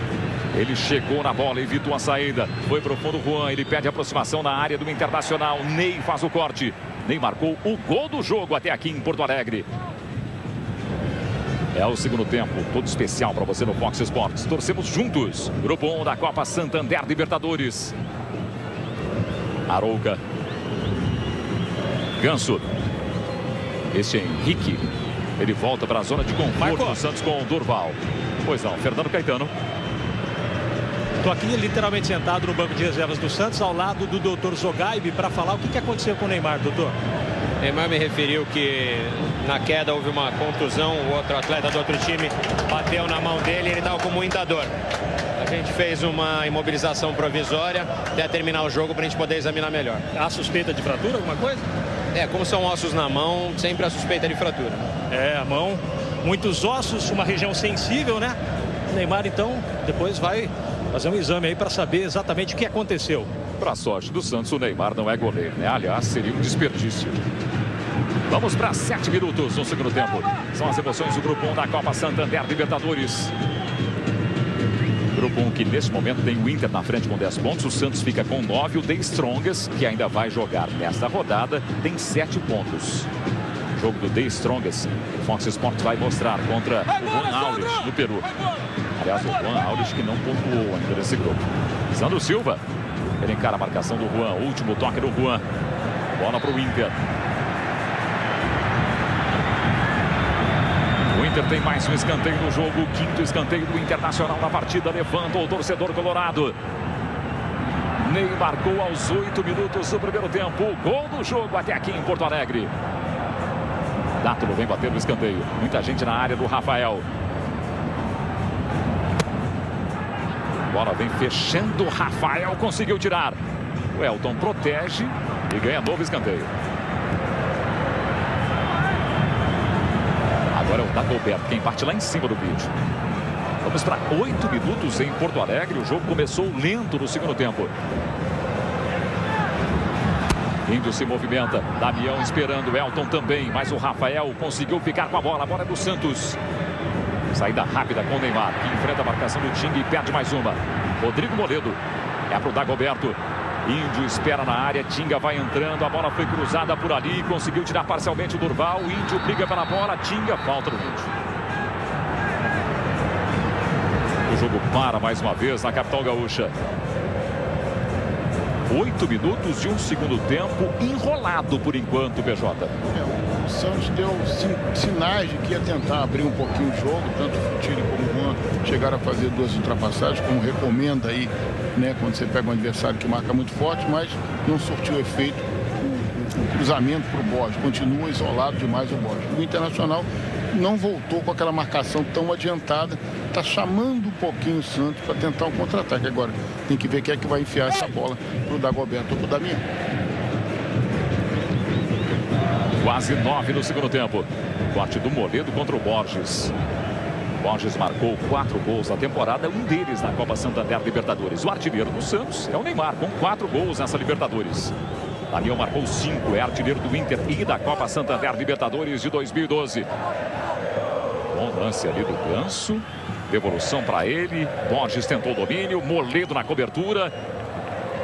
Ele chegou na bola, evitou a saída. Foi para o fundo Juan. Ele pede aproximação na área do Internacional. Ney faz o corte. Ney marcou o gol do jogo até aqui em Porto Alegre. É o segundo tempo, todo especial para você no Fox Sports. Torcemos juntos. Grupo 1 da Copa Santander Libertadores. Arouca. Ganso. Este é Henrique. Ele volta para a zona de conforto do Santos com o Durval. Pois não, Fernando Caetano. Estou aqui literalmente sentado no banco de reservas do Santos, ao lado do doutor Zogaibe, para falar o que, que aconteceu com o Neymar, doutor. Neymar me referiu que na queda houve uma contusão, o outro atleta do outro time bateu na mão dele e ele estava com muita dor. A gente fez uma imobilização provisória até terminar o jogo para a gente poder examinar melhor. Há suspeita de fratura, alguma coisa? É, como são ossos na mão, sempre a suspeita de fratura. É, a mão, muitos ossos, uma região sensível, né? Neymar, então, depois vai fazer um exame aí para saber exatamente o que aconteceu. Para sorte do Santos, o Neymar não é goleiro, né? Aliás, seria um desperdício. Vamos para sete minutos no segundo tempo. São as emoções do Grupo 1 da Copa Santander Libertadores. Grupo 1 que neste momento tem o Inter na frente com 10 pontos. O Santos fica com 9. O The Strongest, que ainda vai jogar nesta rodada, tem 7 pontos. Jogo do The Strongest. O Fox Sports vai mostrar contra o Aures, do Peru. Aliás, o Juan Aures que não pontuou ainda nesse grupo. Sandro Silva. Ele encara a marcação do Juan. Último toque do Juan. Bola para o Inter. O Inter tem mais um escanteio no jogo. O quinto escanteio do Internacional na partida. Levanta o torcedor colorado. Ney marcou aos oito minutos do primeiro tempo. O gol do jogo até aqui em Porto Alegre. Dátulo vem bater no escanteio. Muita gente na área do Rafael. Bola vem fechando. Rafael conseguiu tirar. O Elton protege e ganha novo escanteio. Agora é o Dagoberto, quem parte lá em cima do vídeo. Vamos para oito minutos em Porto Alegre. O jogo começou lento no segundo tempo. Índio se movimenta. Damião esperando. Elton também. Mas o Rafael conseguiu ficar com a bola. A bola é do Santos. Saída rápida com o Neymar, que enfrenta a marcação do Ting e perde mais uma. Rodrigo Moledo. É para o Dagoberto. Índio espera na área, Tinga vai entrando, a bola foi cruzada por ali, conseguiu tirar parcialmente o Durval, o Índio briga pela bola, Tinga, falta do Índio. O jogo para mais uma vez na capital gaúcha. Oito minutos e um segundo tempo enrolado por enquanto, BJ. É, o Santos deu sinais de que ia tentar abrir um pouquinho o jogo, tanto o Futile como o Juan chegaram a fazer duas ultrapassagens, como recomenda aí, né, quando você pega um adversário que marca muito forte, mas não surtiu efeito o cruzamento para o Borges, continua isolado demais o Borges. O Internacional não voltou com aquela marcação tão adiantada, está chamando um pouquinho o Santos para tentar um contra-ataque. Agora tem que ver quem é que vai enfiar essa bola para o Dagoberto ou para o Damião. Quase nove no segundo tempo. Corte do Moledo contra o Borges. Borges marcou quatro gols na temporada, um deles na Copa Santander Libertadores. O artilheiro do Santos é o Neymar, com quatro gols nessa Libertadores. Damião marcou cinco, é artilheiro do Inter e da Copa Santander Libertadores de 2012. Bom lance ali do Ganso. Devolução para ele. Borges tentou o domínio. Moledo na cobertura.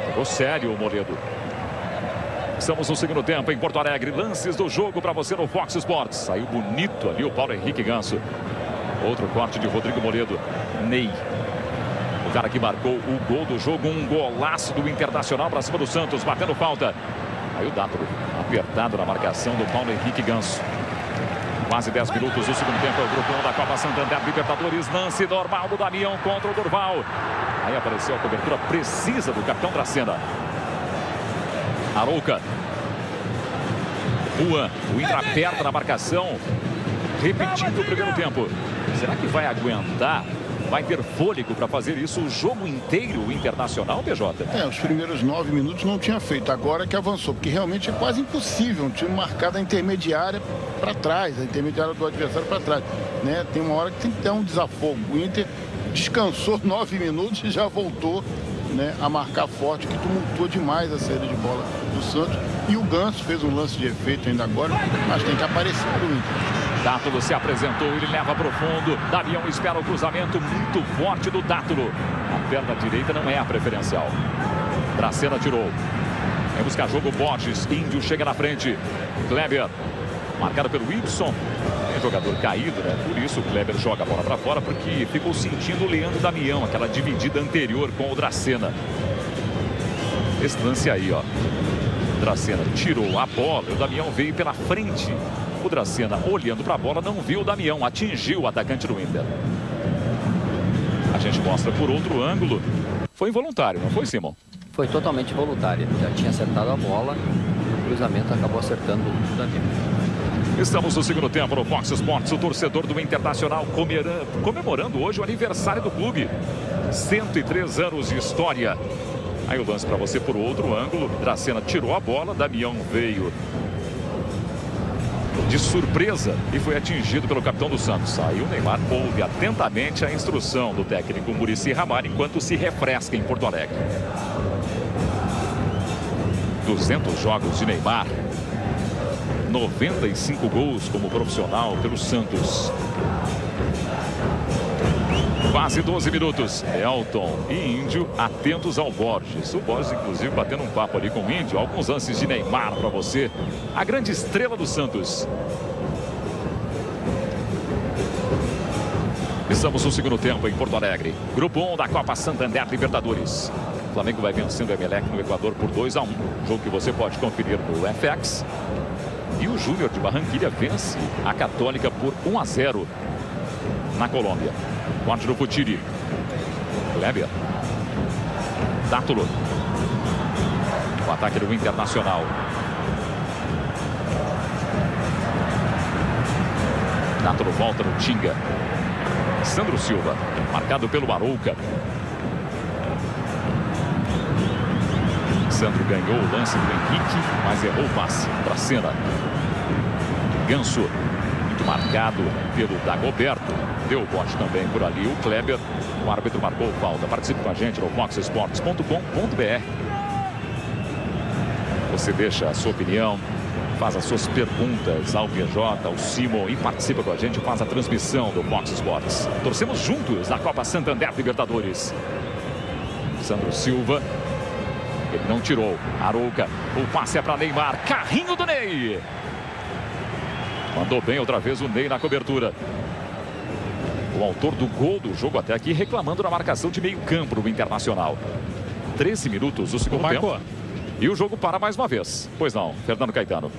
Jogou sério o Moledo. Estamos no segundo tempo em Porto Alegre. Lances do jogo para você no Fox Sports. Saiu bonito ali o Paulo Henrique Ganso. Outro corte de Rodrigo Moledo. Ney. O cara que marcou o gol do jogo. Um golaço do Internacional para cima do Santos. Batendo falta. Aí o Dátolo apertado na marcação do Paulo Henrique Ganso. Quase 10 minutos do segundo tempo. É o grupo 1 da Copa Santander Libertadores. Lance normal do Damião contra o Durval. Aí apareceu a cobertura precisa do capitão Dracena. Arouca. Juan. O Inter aperta na marcação. Repetindo o primeiro tempo. Será que vai aguentar? Vai ter fôlego para fazer isso o jogo inteiro o internacional, PJ? É, os primeiros nove minutos não tinha feito. Agora que avançou, porque realmente é quase impossível um time marcar da intermediária para trás, a intermediária do adversário para trás. Né? Tem uma hora que tem que ter um desafogo. O Inter descansou nove minutos e já voltou né, a marcar forte, que tumultuou demais a saída de bola do Santos. E o Ganso fez um lance de efeito ainda agora, mas tem que aparecer para o Inter. Dátulo se apresentou, ele leva para o fundo. Damião espera o cruzamento muito forte do Dátulo. A perna direita não é a preferencial. Dracena tirou. Vem buscar jogo Borges. Índio chega na frente. Kleber. Marcado pelo Ibson. Tem jogador caído, né? Por isso o Kleber joga a bola para fora, porque ficou sentindo o Leandro Damião, aquela dividida anterior com o Dracena. Esse lance aí, ó. Dracena tirou a bola, o Damião veio pela frente. O Dracena, olhando para a bola, não viu o Damião, atingiu o atacante do Inter. A gente mostra por outro ângulo. Foi involuntário, não foi, Simon? Foi totalmente voluntário. Já tinha acertado a bola. cruzamento acabou acertando o Danilo. Estamos no segundo tempo no Fox Sports. O torcedor do Internacional comemorando hoje o aniversário do clube. 103 anos de história. Aí o lance para você por outro ângulo. Dracena tirou a bola, Damião veio de surpresa e foi atingido pelo capitão do Santos. O Neymar ouve atentamente a instrução do técnico Murici Ramar enquanto se refresca em Porto Alegre. 200 jogos de Neymar. 95 gols como profissional pelo Santos. Quase 12 minutos. Elton e Índio atentos ao Borges. O Borges, inclusive, batendo um papo ali com o Índio. Alguns lances de Neymar para você. A grande estrela do Santos. Estamos no segundo tempo em Porto Alegre. Grupo 1 da Copa Santander Libertadores. O Flamengo vai vencendo o Emelec no Equador por 2 a 1. Jogo que você pode conferir no FX. E o Júnior de Barranquilha vence a Católica por 1 a 0 na Colômbia. Corte do Futiri. Kleber. Dátulo. O ataque do Internacional. Dátulo volta no Tinga. Sandro Silva. Marcado pelo Marouca. Sandro ganhou o lance do Henrique, mas errou o passe para a cena. Ganso, muito marcado pelo Dagoberto. Deu o bote também por ali o Kleber. O árbitro marcou falta. Participe com a gente no foxesports.com.br. Você deixa a sua opinião, faz as suas perguntas ao PJ, ao Simon e participa com a gente, faz a transmissão do Fox Sports. Torcemos juntos na Copa Santander Libertadores. Sandro Silva. Ele não tirou. Arouca. O passe é para Neymar. Carrinho do Ney. Mandou bem outra vez o Ney na cobertura. O autor do gol do jogo até aqui reclamando na marcação de meio campo do Internacional. 13 minutos o segundo tempo. E o jogo para mais uma vez. Pois não, Fernando Caetano.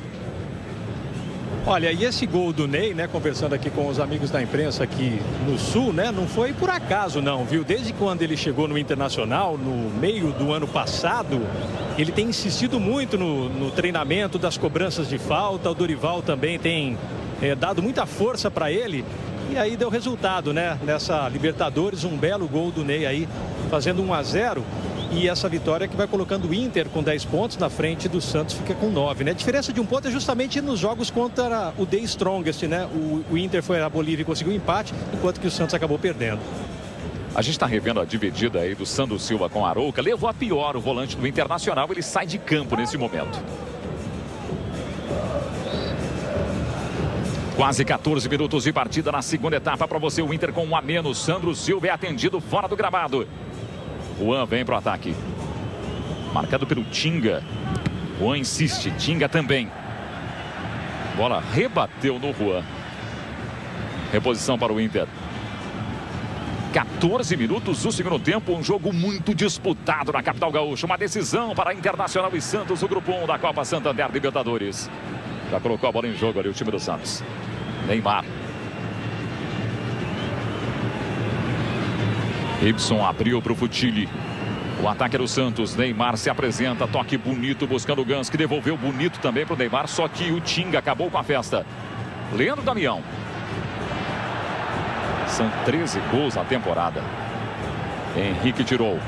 Olha, e esse gol do Ney, né, conversando aqui com os amigos da imprensa aqui no Sul, né, não foi por acaso não, viu? Desde quando ele chegou no Internacional, no meio do ano passado, ele tem insistido muito no, no treinamento das cobranças de falta, o Dorival também tem é, dado muita força para ele, e aí deu resultado, né, nessa Libertadores, um belo gol do Ney aí, fazendo 1 a 0 e essa vitória que vai colocando o Inter com 10 pontos na frente do Santos fica com 9, né? A diferença de um ponto é justamente nos jogos contra o The Strongest, né? O, o Inter foi a Bolívia e conseguiu um empate, enquanto que o Santos acabou perdendo. A gente está revendo a dividida aí do Sandro Silva com a Arouca. Levou a pior o volante do Internacional. Ele sai de campo nesse momento. Quase 14 minutos de partida na segunda etapa para você. O Inter com um a menos. Sandro Silva é atendido fora do gramado. Juan vem para o ataque. Marcado pelo Tinga. Juan insiste. Tinga também. Bola rebateu no Juan. Reposição para o Inter. 14 minutos do segundo tempo, um jogo muito disputado na capital gaúcha. Uma decisão para Internacional e Santos, o grupo 1 da Copa Santander Libertadores. Já colocou a bola em jogo ali o time do Santos. Neymar. Ibson abriu para o Futili. O ataque é do Santos. Neymar se apresenta. Toque bonito buscando o Gans, que devolveu bonito também para o Neymar. Só que o Tinga acabou com a festa. Leandro Damião. São 13 gols na temporada. Henrique tirou.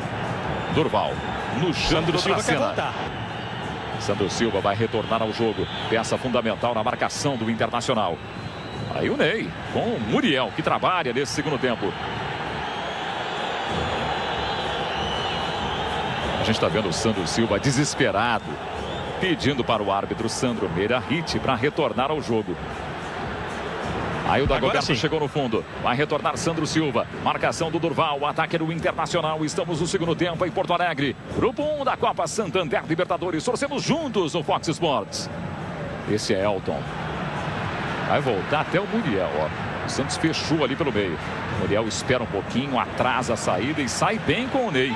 Durval. No chão do Silva quer voltar. Sandro Silva vai retornar ao jogo. Peça fundamental na marcação do Internacional. Aí o Ney com o Muriel, que trabalha nesse segundo tempo. A gente está vendo o Sandro Silva desesperado, pedindo para o árbitro Sandro Meira Hit para retornar ao jogo. Aí o Dagoberto chegou no fundo. Vai retornar Sandro Silva. Marcação do Durval. O ataque do Internacional. Estamos no segundo tempo em Porto Alegre. Grupo 1 da Copa Santander Libertadores. Torcemos juntos no Fox Sports. Esse é Elton. Vai voltar até o Muriel. Ó. O Santos fechou ali pelo meio. O Muriel espera um pouquinho, atrasa a saída e sai bem com o Ney.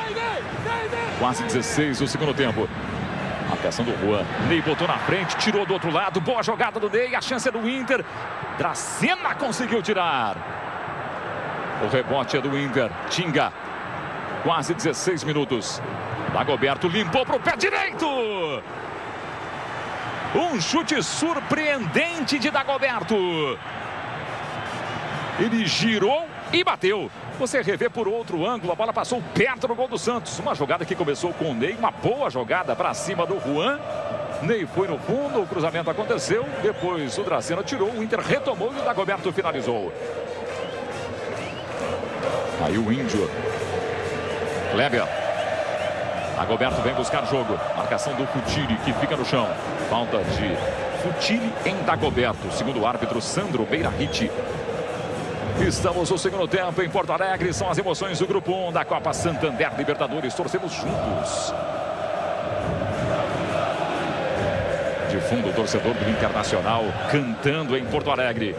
Quase 16 do segundo tempo. Marcação do Juan. Ney botou na frente, tirou do outro lado. Boa jogada do Ney. A chance é do Inter. Dracena conseguiu tirar. O rebote é do Inter. Tinga. Quase 16 minutos. Dagoberto limpou para o pé direito. Um chute surpreendente de Dagoberto. Ele girou e bateu. Você revê por outro ângulo, a bola passou perto do gol do Santos. Uma jogada que começou com o Ney, uma boa jogada para cima do Juan. Ney foi no fundo, o cruzamento aconteceu. Depois o Dracena tirou, o Inter retomou e o Dagoberto finalizou. Aí o Índio. Kleber. Dagoberto vem buscar jogo. Marcação do Futiri que fica no chão. Falta de Futiri em Dagoberto. Segundo o árbitro Sandro Beirahiti. Estamos no segundo tempo em Porto Alegre. São as emoções do Grupo 1 da Copa Santander Libertadores. Torcemos juntos. De fundo, o torcedor do Internacional cantando em Porto Alegre.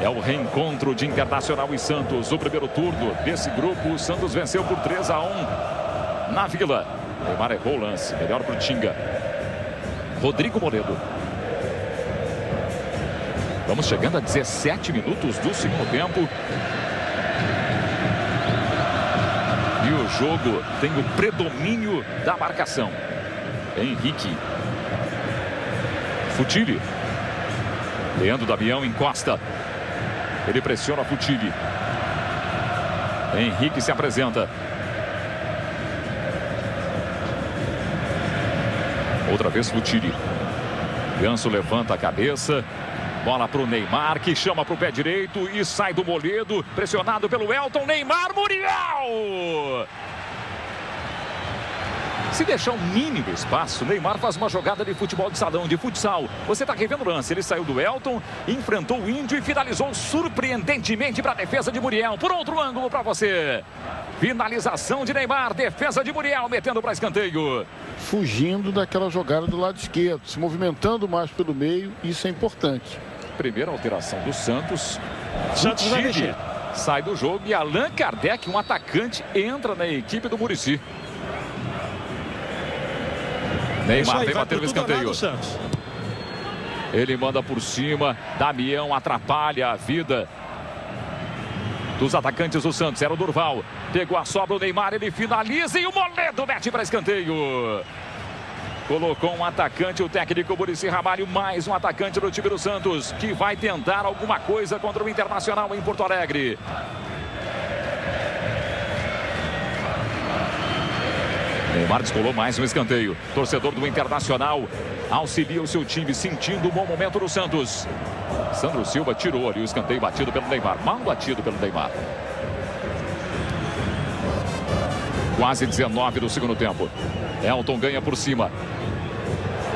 É o reencontro de Internacional e Santos. O primeiro turno desse grupo. O Santos venceu por 3 a 1 na Vila. Neymar errou o lance. Melhor para o Tinga. Rodrigo Moredo. Vamos chegando a 17 minutos do segundo tempo. E o jogo tem o predomínio da marcação. Henrique. Futile. Leandro Damião encosta. Ele pressiona Futile. Henrique se apresenta. Outra vez Futile. Ganso levanta a cabeça. Bola para o Neymar, que chama para o pé direito e sai do Moledo. Pressionado pelo Elton. Neymar, Muriel! Se deixar um mínimo espaço, Neymar faz uma jogada de futebol de salão, de futsal. Você está revendo o lance. Ele saiu do Elton, enfrentou o Índio e finalizou surpreendentemente para a defesa de Muriel. Por outro ângulo para você. Finalização de Neymar, defesa de Muriel, metendo para escanteio. Fugindo daquela jogada do lado esquerdo, se movimentando mais pelo meio, isso é importante. Primeira alteração do Santos. Santos vai mexer. Sai do jogo e Allan Kardec, um atacante, entra na equipe do Murici. Neymar aí, vem bater no escanteio. Ele manda por cima. Damião atrapalha a vida dos atacantes do Santos. Era o Durval. Pegou a sobra o Neymar. Ele finaliza e o Moledo mete para escanteio. Colocou um atacante, o técnico Murici Ramalho, mais um atacante do time do Santos, que vai tentar alguma coisa contra o Internacional em Porto Alegre. Neymar descolou mais um escanteio. Torcedor do Internacional auxilia o seu time, sentindo o bom momento do Santos. Sandro Silva tirou ali o escanteio batido pelo Neymar. Mal batido pelo Neymar. Quase 19 do segundo tempo. Elton ganha por cima.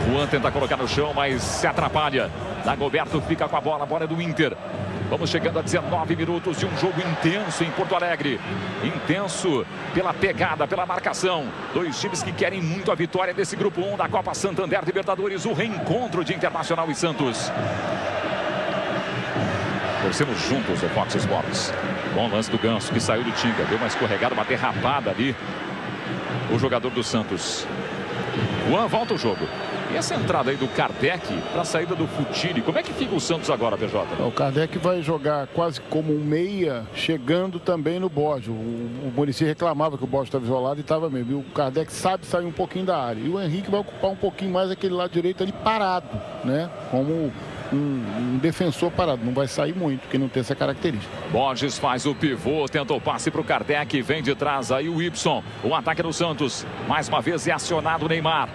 Juan tenta colocar no chão, mas se atrapalha. Dagoberto fica com a bola, a bola é do Inter. Vamos chegando a 19 minutos de um jogo intenso em Porto Alegre. Intenso pela pegada, pela marcação. Dois times que querem muito a vitória desse grupo 1 da Copa Santander Libertadores. O reencontro de Internacional e Santos. Torcemos juntos o Fox Sports. Bom lance do Ganso, que saiu do Tinga. Deu uma escorregada, uma derrapada ali. O jogador do Santos. Juan volta o jogo. E essa entrada aí do Kardec para a saída do Futiri, como é que fica o Santos agora, PJ? O Kardec vai jogar quase como um meia, chegando também no Borges. O, o Muricy reclamava que o Borges estava isolado e estava mesmo. O Kardec sabe sair um pouquinho da área. E o Henrique vai ocupar um pouquinho mais aquele lado direito ali parado, né? Como um, um defensor parado. Não vai sair muito, porque não tem essa característica. Borges faz o pivô, tenta o passe para o Kardec, vem de trás aí o Y. O ataque do Santos. Mais uma vez é acionado o Neymar.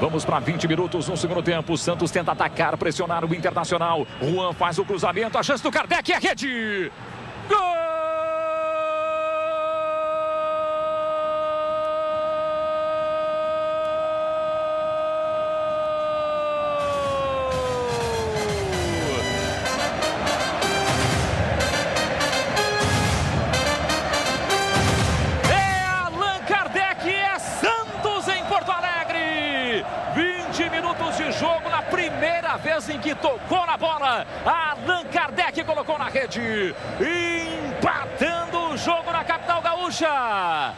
Vamos para 20 minutos no segundo tempo. O Santos tenta atacar, pressionar o Internacional. Juan faz o cruzamento, a chance do Kardec é rede. Gol! Allan Kardec colocou na rede, empatando o jogo na capital gaúcha.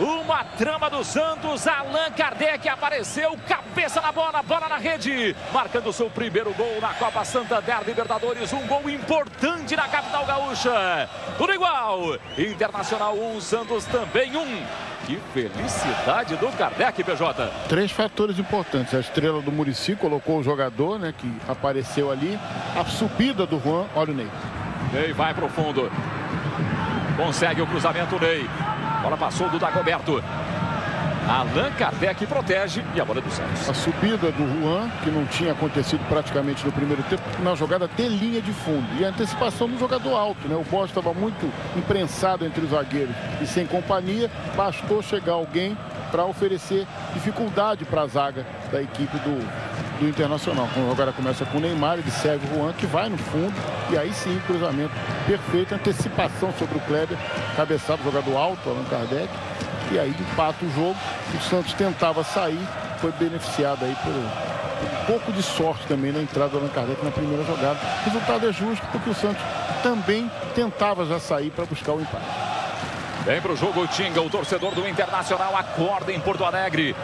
Uma trama do Santos, Allan Kardec apareceu, cabeça na bola, bola na rede, marcando seu primeiro gol na Copa Santander Libertadores, um gol importante na capital gaúcha. Tudo igual, Internacional 1, Santos também 1. Que felicidade do Kardec, PJ. Três fatores importantes. A estrela do Murici colocou o jogador, né, que apareceu ali. A subida do Juan, olha o Ney. Ney vai pro fundo. Consegue o cruzamento, Ney. Bola passou do Dagoberto. Allan Kardec protege e a bola é do Santos. A subida do Juan, que não tinha acontecido praticamente no primeiro tempo, na jogada de linha de fundo. E a antecipação do jogador alto, né? O Bosch estava muito imprensado entre os zagueiros e sem companhia. Bastou chegar alguém para oferecer dificuldade para a zaga da equipe do, do Internacional. Quando a jogada começa com o Neymar, ele segue o Juan, que vai no fundo. E aí sim, cruzamento perfeito, antecipação sobre o Kleber. Cabeçado, jogador alto, Allan Kardec e aí empata o jogo. O Santos tentava sair, foi beneficiado aí por um pouco de sorte também na entrada do Allan Kardec na primeira jogada. O resultado é justo porque o Santos também tentava já sair para buscar o empate. Vem para o jogo o Tinga, o torcedor do Internacional acorda em Porto Alegre.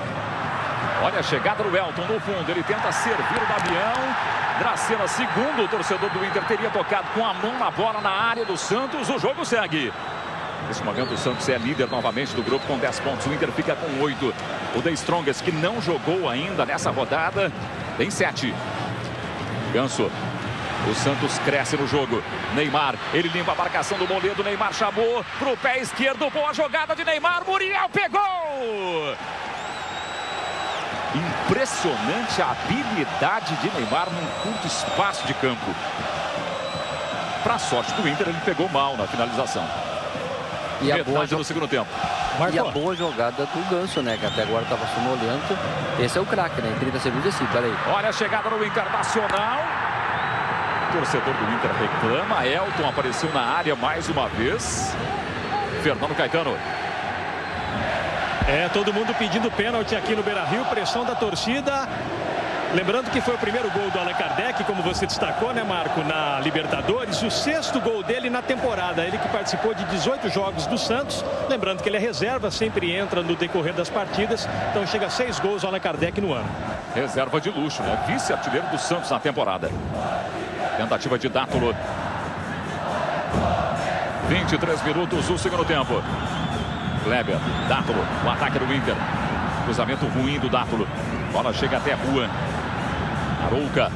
Olha a chegada do Elton no fundo, ele tenta servir o Damião. Dracena, segundo o torcedor do Inter, teria tocado com a mão na bola na área do Santos. O jogo segue. Nesse momento, o Santos é líder novamente do grupo com 10 pontos. O Inter fica com 8. O The Strongest, que não jogou ainda nessa rodada, tem 7. Ganso. O Santos cresce no jogo. Neymar, ele limpa a marcação do Moledo. Neymar chamou o pé esquerdo. Boa jogada de Neymar. Muriel pegou! Impressionante a habilidade de Neymar num curto espaço de campo. Para sorte do Inter, ele pegou mal na finalização. E a boa no segundo tempo. E a boa jogada do Ganso, né? Que até agora estava sonolento. Esse é o craque, né? Em 30 segundos é assim, peraí. Olha a chegada do Internacional. O torcedor do Inter reclama. Elton apareceu na área mais uma vez. Fernando Caetano. É, todo mundo pedindo pênalti aqui no Beira-Rio. Pressão da torcida. Lembrando que foi o primeiro gol do Allan Kardec, como você destacou, né, Marco, na Libertadores. O sexto gol dele na temporada. Ele que participou de 18 jogos do Santos. Lembrando que ele é reserva, sempre entra no decorrer das partidas. Então chega a seis gols Allan Kardec no ano. Reserva de luxo, né? Vice-artilheiro do Santos na temporada. Tentativa de Dátulo. 23 minutos, o segundo tempo. Kleber, Dátulo, o ataque do Inter. Cruzamento ruim do Dátulo. Bola chega até a rua. Arouca.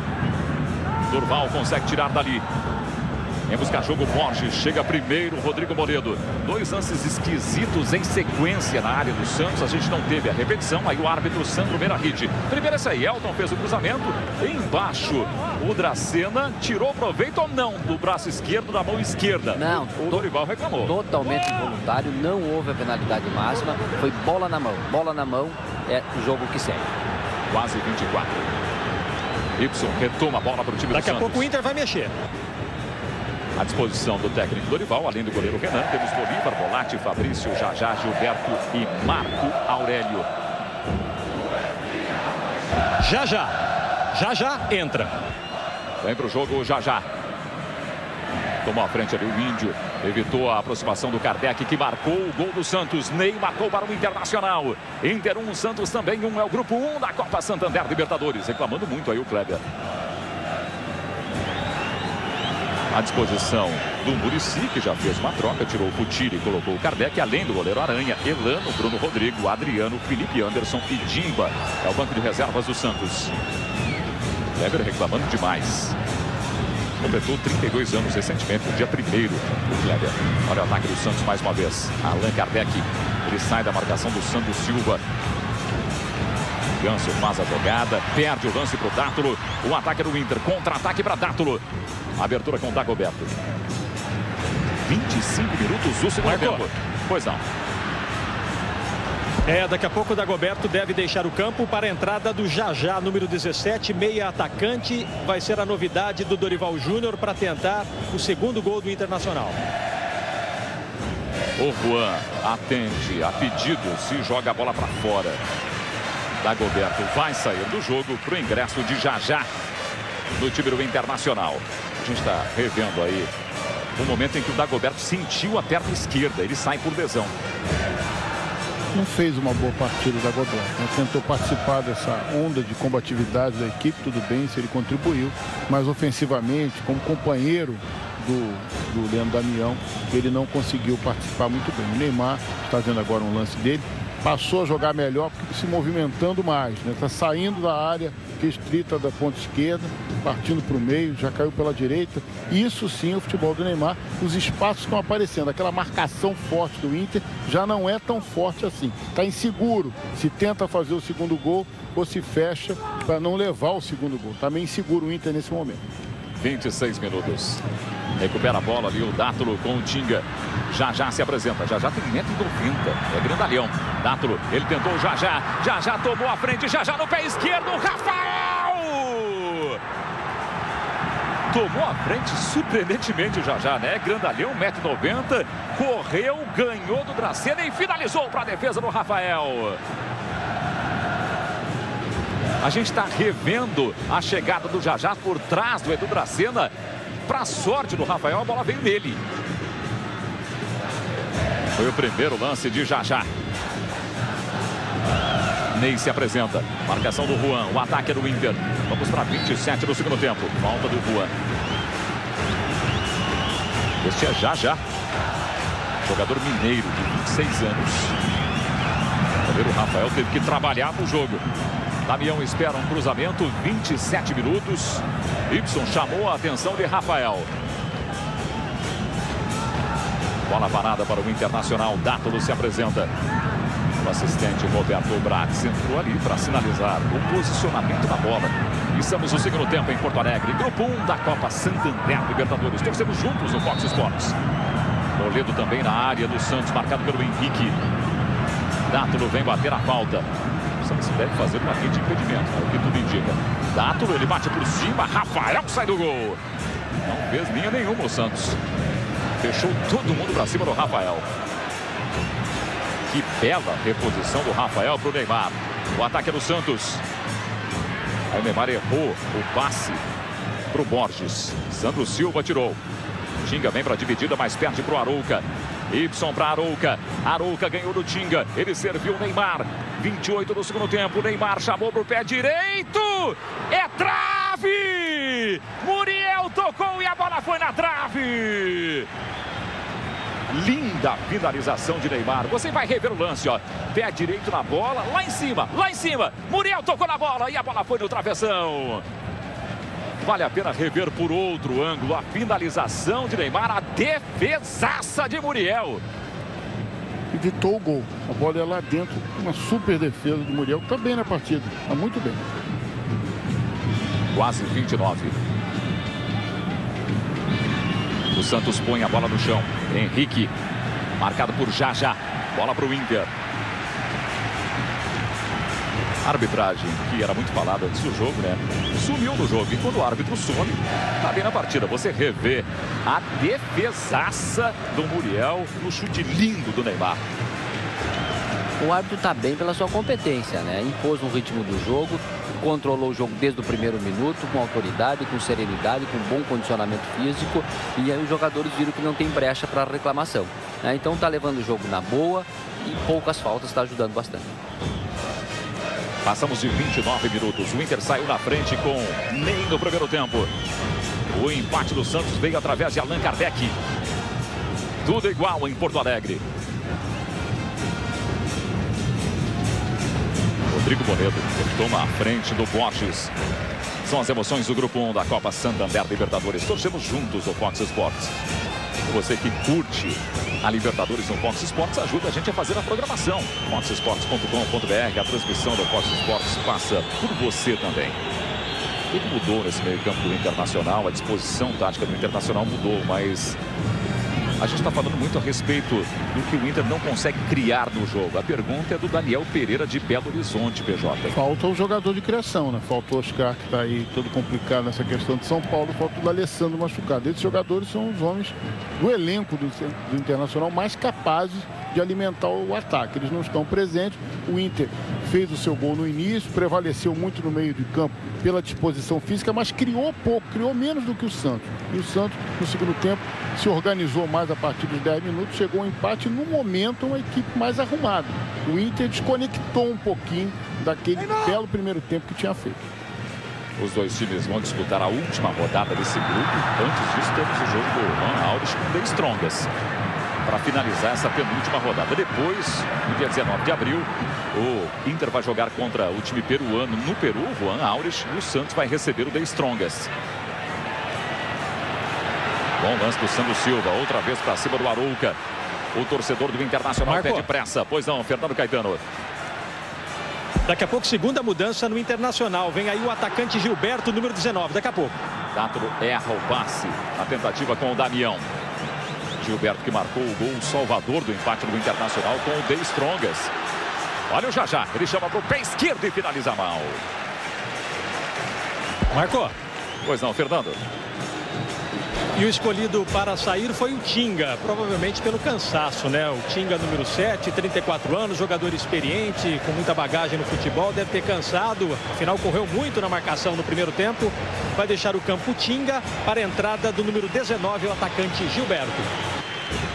Durval consegue tirar dali. Em buscar jogo Borges. Chega primeiro Rodrigo Moledo. Dois lances esquisitos em sequência na área do Santos. A gente não teve a repetição. Aí o árbitro Sandro Merahid. Primeiro essa aí. Elton fez o cruzamento. Embaixo o Dracena tirou proveito ou não do braço esquerdo da mão esquerda. Não. O, o Dorival reclamou. Totalmente involuntário. Não houve a penalidade máxima. Foi bola na mão. Bola na mão é o jogo que segue. Quase 24. Y retoma a bola para o time Daqui do a pouco o Inter vai mexer. À disposição do técnico Dorival, além do goleiro Renan, temos Bolívar, Volati, Fabrício, Jajá, Gilberto e Marco Aurélio. Já já. Já já entra. Vem para o jogo já já. Tomou a frente ali o Índio. Evitou a aproximação do Kardec, que marcou o gol do Santos. Ney marcou para o Internacional. Inter 1, Santos também 1. É o grupo 1 da Copa Santander Libertadores. Reclamando muito aí o Kleber. À disposição do Murici, que já fez uma troca, tirou o Futiri e colocou o Kardec, além do goleiro Aranha, Elano, Bruno Rodrigo, Adriano, Felipe Anderson e Dimba. É o banco de reservas do Santos. Kleber reclamando demais. Completou 32 anos recentemente, no dia 1 o Kleber. Olha o ataque do Santos mais uma vez. Allan Kardec. Ele sai da marcação do Santos Silva. Ganso faz a jogada, perde o lance para o Dátulo. O ataque do Inter, contra-ataque para Dátulo. Abertura com o Dagoberto. 25 minutos, o segundo Marcou. tempo. Pois não. É, daqui a pouco o Dagoberto deve deixar o campo para a entrada do Jajá, número 17, meia atacante. Vai ser a novidade do Dorival Júnior para tentar o segundo gol do Internacional. O Juan atende a pedido, se joga a bola para fora. Dagoberto vai sair do jogo para o ingresso de Jajá no time do Internacional. A gente está revendo aí o momento em que o Dagoberto sentiu a perna esquerda. Ele sai por lesão. Não fez uma boa partida da Godoy. Né? Tentou participar dessa onda de combatividade da equipe, tudo bem se ele contribuiu, mas ofensivamente, como companheiro do, do Leandro Damião, ele não conseguiu participar muito bem. O Neymar está vendo agora um lance dele, passou a jogar melhor porque se movimentando mais, né? Está saindo da área restrita da ponta esquerda, partindo para o meio, já caiu pela direita. Isso sim, o futebol do Neymar, os espaços estão aparecendo. Aquela marcação forte do Inter já não é tão forte assim. Está inseguro. Se tenta fazer o segundo gol ou se fecha para não levar o segundo gol. Está meio inseguro o Inter nesse momento. 26 minutos. Recupera a bola ali o Dátulo com o Tinga. Já já se apresenta. Já já tem 1,90m. É grandalhão. Dátulo, ele tentou já já. Já já tomou a frente. Já já no pé esquerdo. Rafael! Tomou a frente surpreendentemente o Jajá, né? Grandalhão, 1,90m. Correu, ganhou do Dracena e finalizou para a defesa do Rafael. A gente está revendo a chegada do Jajá por trás do Edu Dracena. Para sorte do Rafael, a bola veio nele. Foi o primeiro lance de Jajá. Ney se apresenta. Marcação do Juan. O ataque é do Inter. Vamos para 27 do segundo tempo. Falta do Juan. Este é Jajá. Jogador mineiro de 26 anos. O Rafael teve que trabalhar no jogo. Damião espera um cruzamento, 27 minutos. Y chamou a atenção de Rafael. Bola parada para o Internacional. Dátulo se apresenta. O assistente Roberto Brax entrou ali para sinalizar o posicionamento da bola. Estamos no segundo tempo em Porto Alegre. Grupo 1 da Copa Santander Libertadores. Torcemos juntos no Fox Sports. Moledo também na área do Santos, marcado pelo Henrique. Dátulo vem bater a falta. O Santos deve fazer uma linha de impedimento, é o que tudo indica. Dátulo, ele bate por cima. Rafael sai do gol. Não fez linha nenhuma o Santos. Fechou todo mundo para cima do Rafael. Que bela reposição do Rafael para o Neymar. O ataque é do Santos. Aí o Neymar errou o passe para o Borges. Sandro Silva tirou. Tinga vem para a dividida, mas perde para o Arouca. Y para Arouca. Arouca ganhou do Tinga. Ele serviu o Neymar. 28 do segundo tempo. Neymar chamou para o pé direito. É trave! Tocou e a bola foi na trave. Linda finalização de Neymar. Você vai rever o lance, ó. Pé direito na bola, lá em cima, lá em cima. Muriel tocou na bola e a bola foi no travessão. Vale a pena rever por outro ângulo a finalização de Neymar, a defesaça de Muriel. Evitou o gol. A bola é lá dentro. Uma super defesa do Muriel. Está bem na partida. Está muito bem. Quase 29. O Santos põe a bola no chão. Henrique, marcado por Jajá. Bola para o Inter. Arbitragem, que era muito falada antes do jogo, né? Sumiu no jogo. E quando o árbitro some, tá bem na partida. Você revê a defesaça do Muriel no chute lindo do Neymar. O árbitro está bem pela sua competência, né? Impôs um ritmo do jogo, controlou o jogo desde o primeiro minuto, com autoridade, com serenidade, com bom condicionamento físico. E aí os jogadores viram que não tem brecha para reclamação. Né? Então está levando o jogo na boa e poucas faltas está ajudando bastante. Passamos de 29 minutos. O Inter saiu na frente com Ney no primeiro tempo. O empate do Santos veio através de Allan Kardec. Tudo igual em Porto Alegre. Rodrigo ele toma a frente do Borges. São as emoções do Grupo 1 da Copa Santander Libertadores. Torcemos juntos o Fox Sports. Você que curte a Libertadores no Fox Sports ajuda a gente a fazer a programação. foxsports.com.br, a transmissão do Fox Sports passa por você também. Tudo mudou nesse meio campo do Internacional, a disposição tática do Internacional mudou, mas a gente está falando muito a respeito do que o Inter não consegue criar no jogo. A pergunta é do Daniel Pereira de Belo Horizonte, PJ. Falta o jogador de criação, né? Falta o Oscar, que está aí todo complicado nessa questão de São Paulo. Falta o Alessandro machucado. Esses jogadores são os homens do elenco do, do Internacional mais capazes de alimentar o ataque. Eles não estão presentes. O Inter fez o seu gol no início, prevaleceu muito no meio de campo pela disposição física, mas criou pouco, criou menos do que o Santos. E o Santos, no segundo tempo, se organizou mais a partir dos 10 minutos, chegou ao empate no momento uma equipe mais arrumada. O Inter desconectou um pouquinho daquele belo primeiro tempo que tinha feito. Os dois times vão disputar a última rodada desse grupo. Antes disso, temos o jogo do Alves com The Strongest. Para finalizar essa penúltima rodada. Depois, no dia 19 de abril, o Inter vai jogar contra o time peruano no Peru, Juan Aures, e o Santos vai receber o The Strongest. Bom lance do Sandro Silva, outra vez para cima do Arouca. O torcedor do Internacional Marco. pede pressa. Pois não, Fernando Caetano. Daqui a pouco, segunda mudança no Internacional. Vem aí o atacante Gilberto, número 19. Daqui a pouco. Dátolo erra o passe. A tentativa com o Damião. Gilberto que marcou o gol salvador do empate do Internacional com o The Strongest. Olha o Jajá. Ele chama para o pé esquerdo e finaliza mal. Marcou. Pois não, Fernando. E o escolhido para sair foi o Tinga, provavelmente pelo cansaço, né? O Tinga, número 7, 34 anos, jogador experiente, com muita bagagem no futebol, deve ter cansado, afinal correu muito na marcação no primeiro tempo. Vai deixar o campo Tinga para a entrada do número 19, o atacante Gilberto.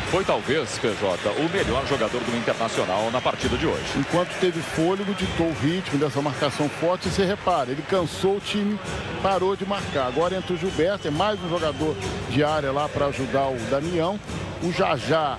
Foi talvez, PJ, o melhor jogador do Internacional na partida de hoje. Enquanto teve fôlego, ditou o ritmo dessa marcação forte. E você repara, ele cansou o time, parou de marcar. Agora entra o Gilberto, é mais um jogador de área lá para ajudar o Damião. O Jajá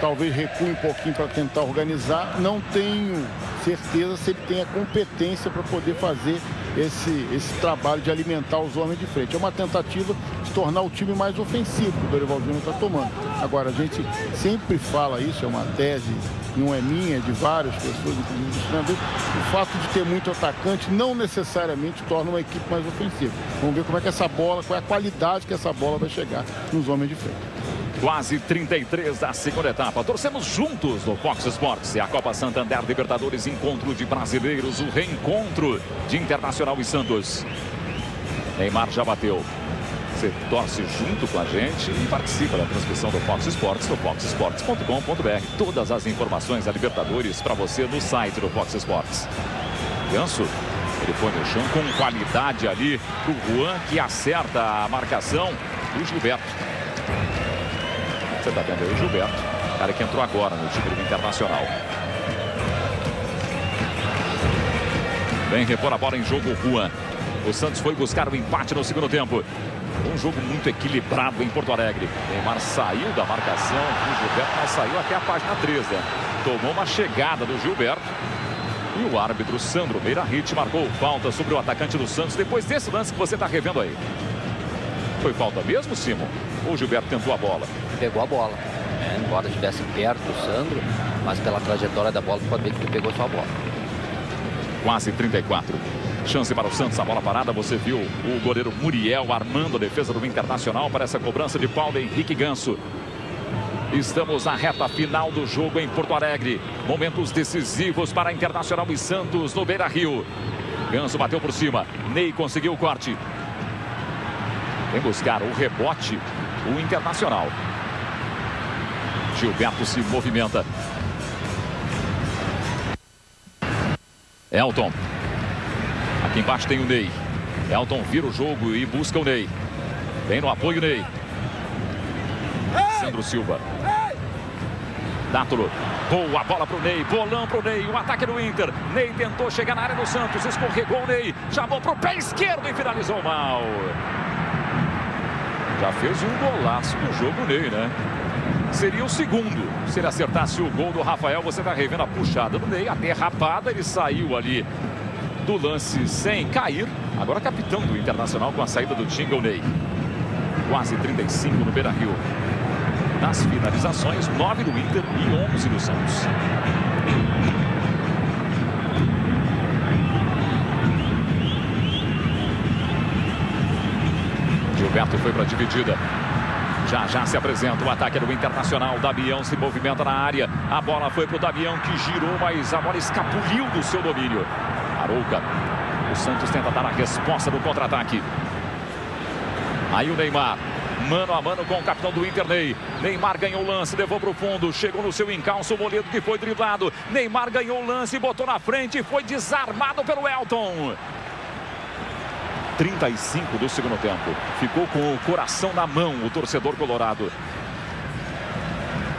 talvez recue um pouquinho para tentar organizar. Não tenho certeza se ele tem a competência para poder fazer esse, esse trabalho de alimentar os homens de frente. É uma tentativa de tornar o time mais ofensivo que o Dorival Júnior está tomando. Agora, a gente sempre fala isso, é uma tese, não é minha, é de várias pessoas, inclusive treinadores. O fato de ter muito atacante não necessariamente torna uma equipe mais ofensiva. Vamos ver como é que essa bola, qual é a qualidade que essa bola vai chegar nos homens de frente. Quase 33 da segunda etapa. Torcemos juntos no Fox Sports. É a Copa Santander Libertadores, encontro de brasileiros, o reencontro de Internacional e Santos. Neymar já bateu. Você torce junto com a gente e participa da transmissão do Fox Sports no foxsports.com.br. Todas as informações da Libertadores para você no site do Fox Sports. Ganso, ele põe no chão com qualidade ali o Juan que acerta a marcação do Gilberto. Você está vendo aí o Gilberto, cara que entrou agora no time do Internacional. Vem repor a bola em jogo Juan. O Santos foi buscar o empate no segundo tempo. Um jogo muito equilibrado em Porto Alegre. Neymar saiu da marcação do Gilberto, saiu até a página 13. Né? Tomou uma chegada do Gilberto. E o árbitro Sandro Meira Hit marcou falta sobre o atacante do Santos depois desse lance que você está revendo aí. Foi falta mesmo, Simon? Ou o Gilberto tentou a bola? Pegou a bola. É, embora estivesse perto do Sandro, mas pela trajetória da bola, pode ver que ele pegou sua bola. Quase 34. Chance para o Santos, a bola parada. Você viu o goleiro Muriel armando a defesa do Internacional para essa cobrança de Paulo Henrique Ganso. Estamos na reta final do jogo em Porto Alegre. Momentos decisivos para Internacional e Santos no Beira Rio. Ganso bateu por cima. Ney conseguiu o corte. Vem buscar o rebote, o Internacional. Gilberto se movimenta. Elton. Aqui embaixo tem o Ney. Elton vira o jogo e busca o Ney. Vem no apoio Ney. Sandro Silva. Dátulo. Boa bola pro Ney. Bolão pro Ney. O ataque do Inter. Ney tentou chegar na área do Santos. Escorregou o Ney. Chamou pro pé esquerdo e finalizou mal. Já fez um golaço no jogo Ney, né? Seria o segundo. Se ele acertasse o gol do Rafael, você está revendo a puxada do Ney. A derrapada, ele saiu ali do lance sem cair. Agora capitão do Internacional com a saída do Tinga, o Ney. Quase 35 no Beira-Rio. Nas finalizações, 9 do Inter e 11 do Santos. Gilberto foi para a dividida. Já já se apresenta o ataque do Internacional. Damião se movimenta na área. A bola foi para o Damião que girou, mas a bola escapuliu do seu domínio. Arouca. O Santos tenta dar a resposta do contra-ataque. Aí o Neymar. Mano a mano com o capitão do Inter, Ney. Neymar ganhou o lance, levou para o fundo. Chegou no seu encalço, o Moledo que foi driblado. Neymar ganhou o lance, botou na frente e foi desarmado pelo Elton. 35 do segundo tempo. Ficou com o coração na mão o torcedor colorado.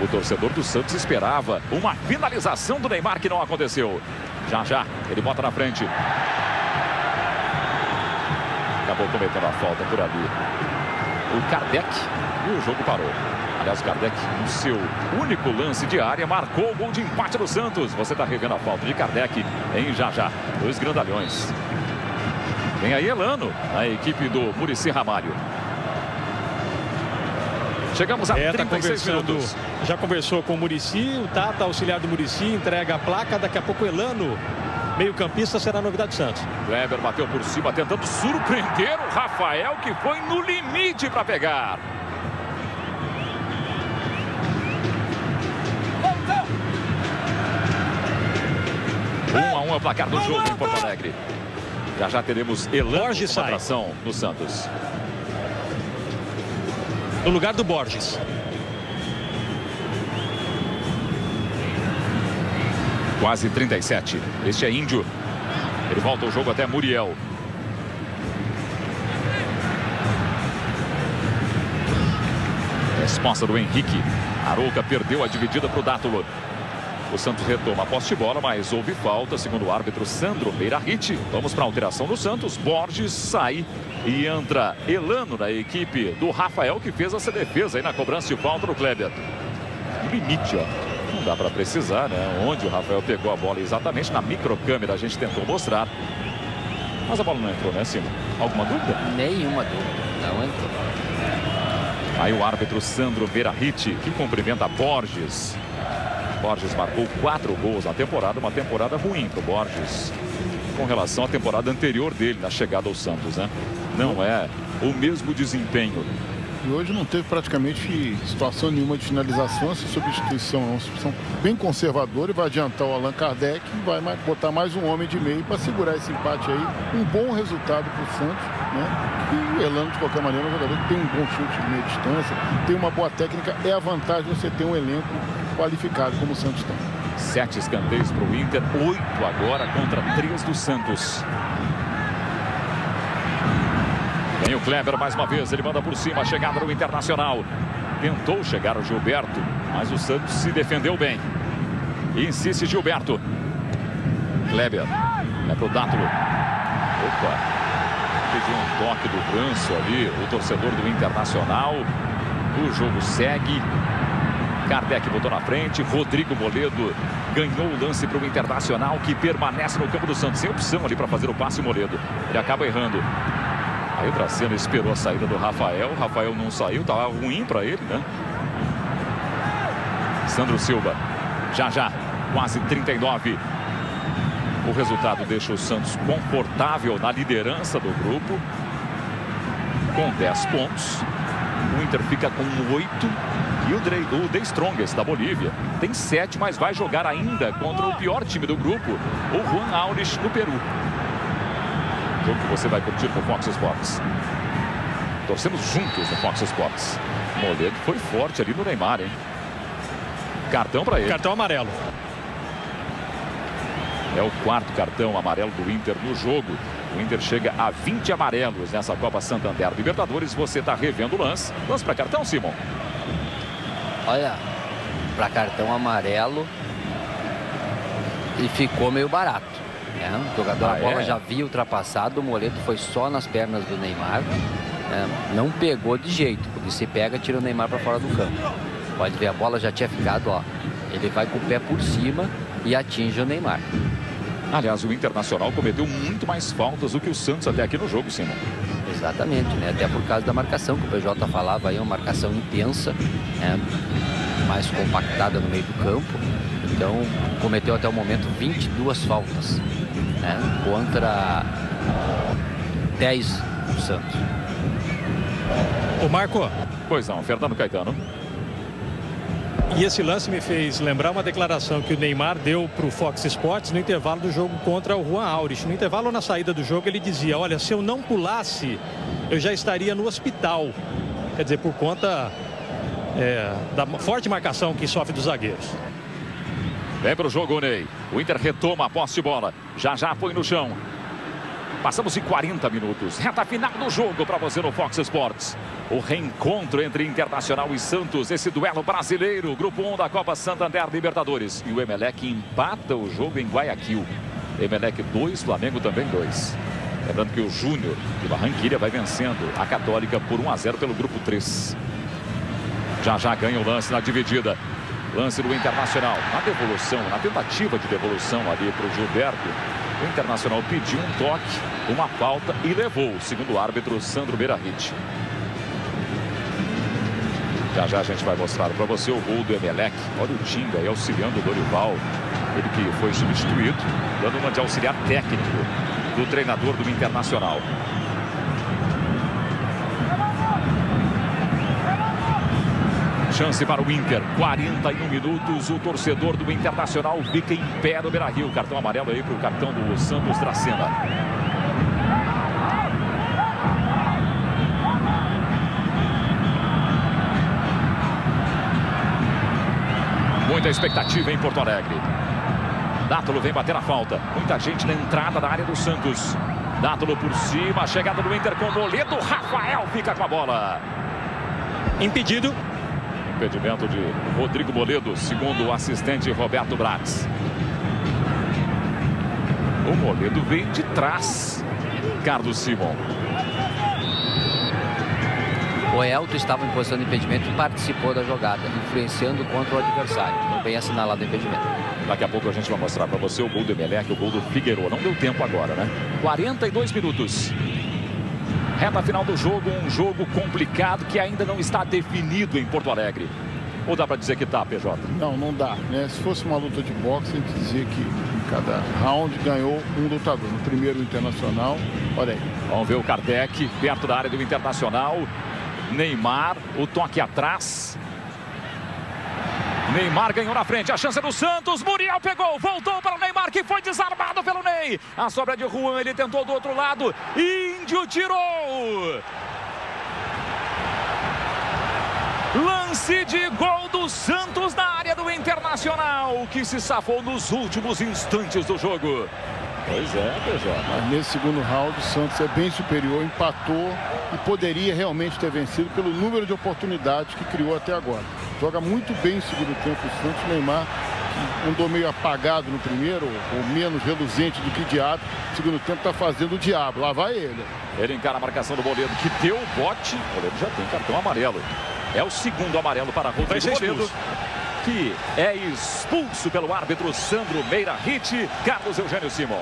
O torcedor do Santos esperava uma finalização do Neymar que não aconteceu. Já já, ele bota na frente. acabou cometendo a falta por ali. O Kardec e o jogo parou. Aliás, o Kardec, no seu único lance de área, marcou o gol de empate do Santos. Você está revendo a falta de Kardec em Jajá. Dois grandalhões. Vem aí Elano, a equipe do Murici Ramalho. Chegamos a É, tá 36 conversando, minutos. já conversou com o Murici, o Tata, auxiliar do Murici, entrega a placa. Daqui a pouco Elano, meio-campista, será a novidade do Santos. Weber bateu por cima, tentando surpreender o Rafael, que foi no limite para pegar. Um a um é o placar do jogo em Porto Alegre. Já já teremos Borges sai. atração no Santos. No lugar do Borges. Quase 37. Este é Índio. Ele volta o jogo até Muriel. Resposta do Henrique. Arouca perdeu a dividida para o Dátulo. O Santos retoma a posse de bola, mas houve falta, segundo o árbitro Sandro Beirahit. Vamos para a alteração no Santos. Borges sai e entra Elano na equipe do Rafael, que fez essa defesa aí na cobrança de falta do Kleber. Limite, ó. Não dá para precisar, né? Onde o Rafael pegou a bola exatamente na microcâmera, a gente tentou mostrar. Mas a bola não entrou, né, Simon? Alguma dúvida? Nenhuma dúvida. Não entrou. Aí o árbitro Sandro Verahit, que cumprimenta Borges. Borges marcou quatro gols na temporada, uma temporada ruim para o Borges. Com relação à temporada anterior dele, na chegada ao Santos, né? Não é o mesmo desempenho. E hoje não teve praticamente situação nenhuma de finalização, essa substituição é uma substituição bem conservadora e vai adiantar o Allan Kardec vai botar mais um homem de meio para segurar esse empate aí. Um bom resultado para o Santos, né? E o Elano, de qualquer maneira, é um jogador que tem um bom chute de meia distância, tem uma boa técnica, é a vantagem de você ter um elenco qualificado como o Santos tem. Sete escanteios para o Inter, oito agora contra três do Santos. Vem o Kleber mais uma vez, ele manda por cima, chegada do Internacional. Tentou chegar o Gilberto, mas o Santos se defendeu bem. E insiste Gilberto. Kleber, é pro Dátulo. Opa, pediu um toque do Ganso ali, o torcedor do Internacional. O jogo segue. Kardec botou na frente. Rodrigo Moledo ganhou o lance para o Internacional, que permanece no campo do Santos. Sem opção ali para fazer o passe Moledo. Ele acaba errando. Aí o Dracena esperou a saída do Rafael. Rafael não saiu, estava ruim para ele, né? Sandro Silva. Já já, quase 39. O resultado deixa o Santos confortável na liderança do grupo. Com 10 pontos. O Inter fica com 8. E o, Dre, o The Strongest da Bolívia tem 7, mas vai jogar ainda contra o pior time do grupo, o Juan Aurich, no Peru. Jogo que você vai curtir no Fox Sports. Torcemos juntos no Fox Sports. Moledo foi forte ali no Neymar, hein? Cartão para ele. Cartão amarelo. É o quarto cartão amarelo do Inter no jogo. O Inter chega a 20 amarelos nessa Copa Santander Libertadores. Você está revendo o lance. Lance para cartão, Simon. Olha, para cartão amarelo e ficou meio barato. Né? O jogador, Ah, a bola é? já havia ultrapassado, o Moledo foi só nas pernas do Neymar. né? Não pegou de jeito, porque se pega, tira o Neymar para fora do campo. Pode ver, a bola já tinha ficado, ó. Ele vai com o pé por cima e atinge o Neymar. Aliás, o Internacional cometeu muito mais faltas do que o Santos até aqui no jogo, Simon. Exatamente, né? Até por causa da marcação que o PJ falava aí, uma marcação intensa, né? mais compactada no meio do campo. Então, cometeu até o momento 22 faltas, né? Contra 10 do Santos. Ô Marco, Pois não, Fernando Caetano. E esse lance me fez lembrar uma declaração que o Neymar deu para o Fox Sports no intervalo do jogo contra o Juan Aurich. No intervalo na saída do jogo, ele dizia: Olha, se eu não pulasse, eu já estaria no hospital. Quer dizer, por conta é, da forte marcação que sofre dos zagueiros. Vem para o jogo, Ney. O Inter retoma a posse de bola. Já já põe no chão. Passamos de 40 minutos. Reta final do jogo para você no Fox Sports. O reencontro entre Internacional e Santos. Esse duelo brasileiro. Grupo 1 da Copa Santander Libertadores. E o Emelec empata o jogo em Guayaquil. Emelec 2, Flamengo também 2. Lembrando que o Júnior de Barranquilha vai vencendo a Católica por 1 a 0 pelo grupo 3. Já já ganha o lance na dividida. Lance do Internacional. Na devolução, na tentativa de devolução ali para o Gilberto, o Internacional pediu um toque, uma falta e levou, segundo o árbitro Sandro Beirahit. Já já a gente vai mostrar para você o gol do Emelec. Olha o Tinga aí auxiliando o Dorival. Ele que foi substituído, dando uma de auxiliar técnico do treinador do Internacional. Chance para o Inter. 41 minutos. O torcedor do Internacional fica em pé no Beira-Rio. Cartão amarelo aí para o capitão do Santos Dracena. Muita expectativa em Porto Alegre. Dátulo vem bater a falta. Muita gente na entrada da área do Santos. Dátulo por cima. Chegada do Inter com Moledo. Rafael fica com a bola. Impedido. Impedimento de Rodrigo Moledo, segundo o assistente Roberto Bratz. O Moledo vem de trás. Carlos Simon. O Elton estava em posição de impedimento e participou da jogada, influenciando contra o adversário. Não bem assinalado o impedimento. Daqui a pouco a gente vai mostrar para você o gol do Emelec, o gol do Figueiredo. Não deu tempo agora, né? 42 minutos. Reta final do jogo, um jogo complicado que ainda não está definido em Porto Alegre. Ou dá para dizer que tá, PJ? Não, não dá. Né? Se fosse uma luta de boxe, a gente dizia que em cada round ganhou um lutador. No primeiro, o Internacional. Olha aí. Vamos ver o Kardec perto da área do Internacional. Neymar, o toque atrás. Neymar ganhou na frente, a chance do Santos, Muriel pegou, voltou para o Neymar que foi desarmado pelo Ney. A sobra de Juan, ele tentou do outro lado, Índio tirou. Lance de gol do Santos na área do Internacional, que se safou nos últimos instantes do jogo. Pois é, PJ. Mas nesse segundo round, o Santos é bem superior, empatou e poderia realmente ter vencido pelo número de oportunidades que criou até agora. Joga muito bem o segundo tempo o Santos. Neymar, que andou meio apagado no primeiro, ou menos reluzente do que diabo. No segundo tempo está fazendo o diabo. Lá vai ele. Ele encara a marcação do Boledo, que deu o bote. O Boledo já tem cartão amarelo. É o segundo amarelo para Rodrigo Boledo que é expulso pelo árbitro Sandro Meira Hit, Carlos Eugênio Simon.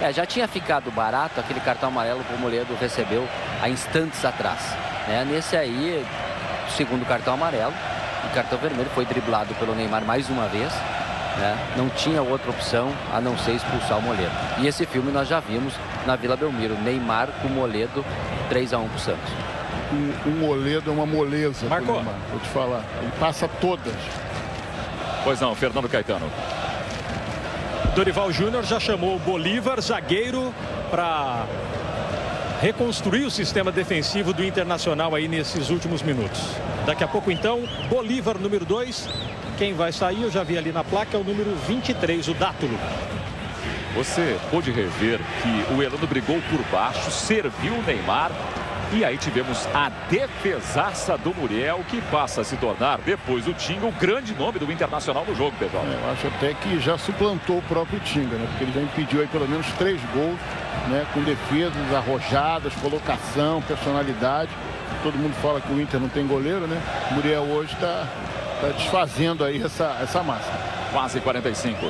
É, já tinha ficado barato aquele cartão amarelo que o Moledo recebeu há instantes atrás. Né? Nesse aí, segundo cartão amarelo, o cartão vermelho foi driblado pelo Neymar mais uma vez. Né? Não tinha outra opção a não ser expulsar o Moledo. E esse filme nós já vimos na Vila Belmiro. Neymar com o Moledo, 3 a 1 para o Santos. O, o Moledo é uma moleza. Marcou. Vou te falar. Ele passa todas. Pois não, Fernando Caetano. Dorival Júnior já chamou o Bolívar, zagueiro, para reconstruir o sistema defensivo do Internacional aí nesses últimos minutos. Daqui a pouco, então, Bolívar, número 2. Quem vai sair, eu já vi ali na placa, é o número 23, o Dátulo. Você pôde rever que o Elano brigou por baixo, serviu o Neymar e aí tivemos a defesaça do Muriel, que passa a se tornar, depois do Tinga, o grande nome do Internacional no jogo, Pedro. É, eu acho até que já suplantou o próprio Tinga, né? Porque ele já impediu aí pelo menos três gols, né? Com defesas arrojadas, colocação, personalidade. Todo mundo fala que o Inter não tem goleiro, né? O Muriel hoje está tá desfazendo aí essa, essa massa. Quase 45.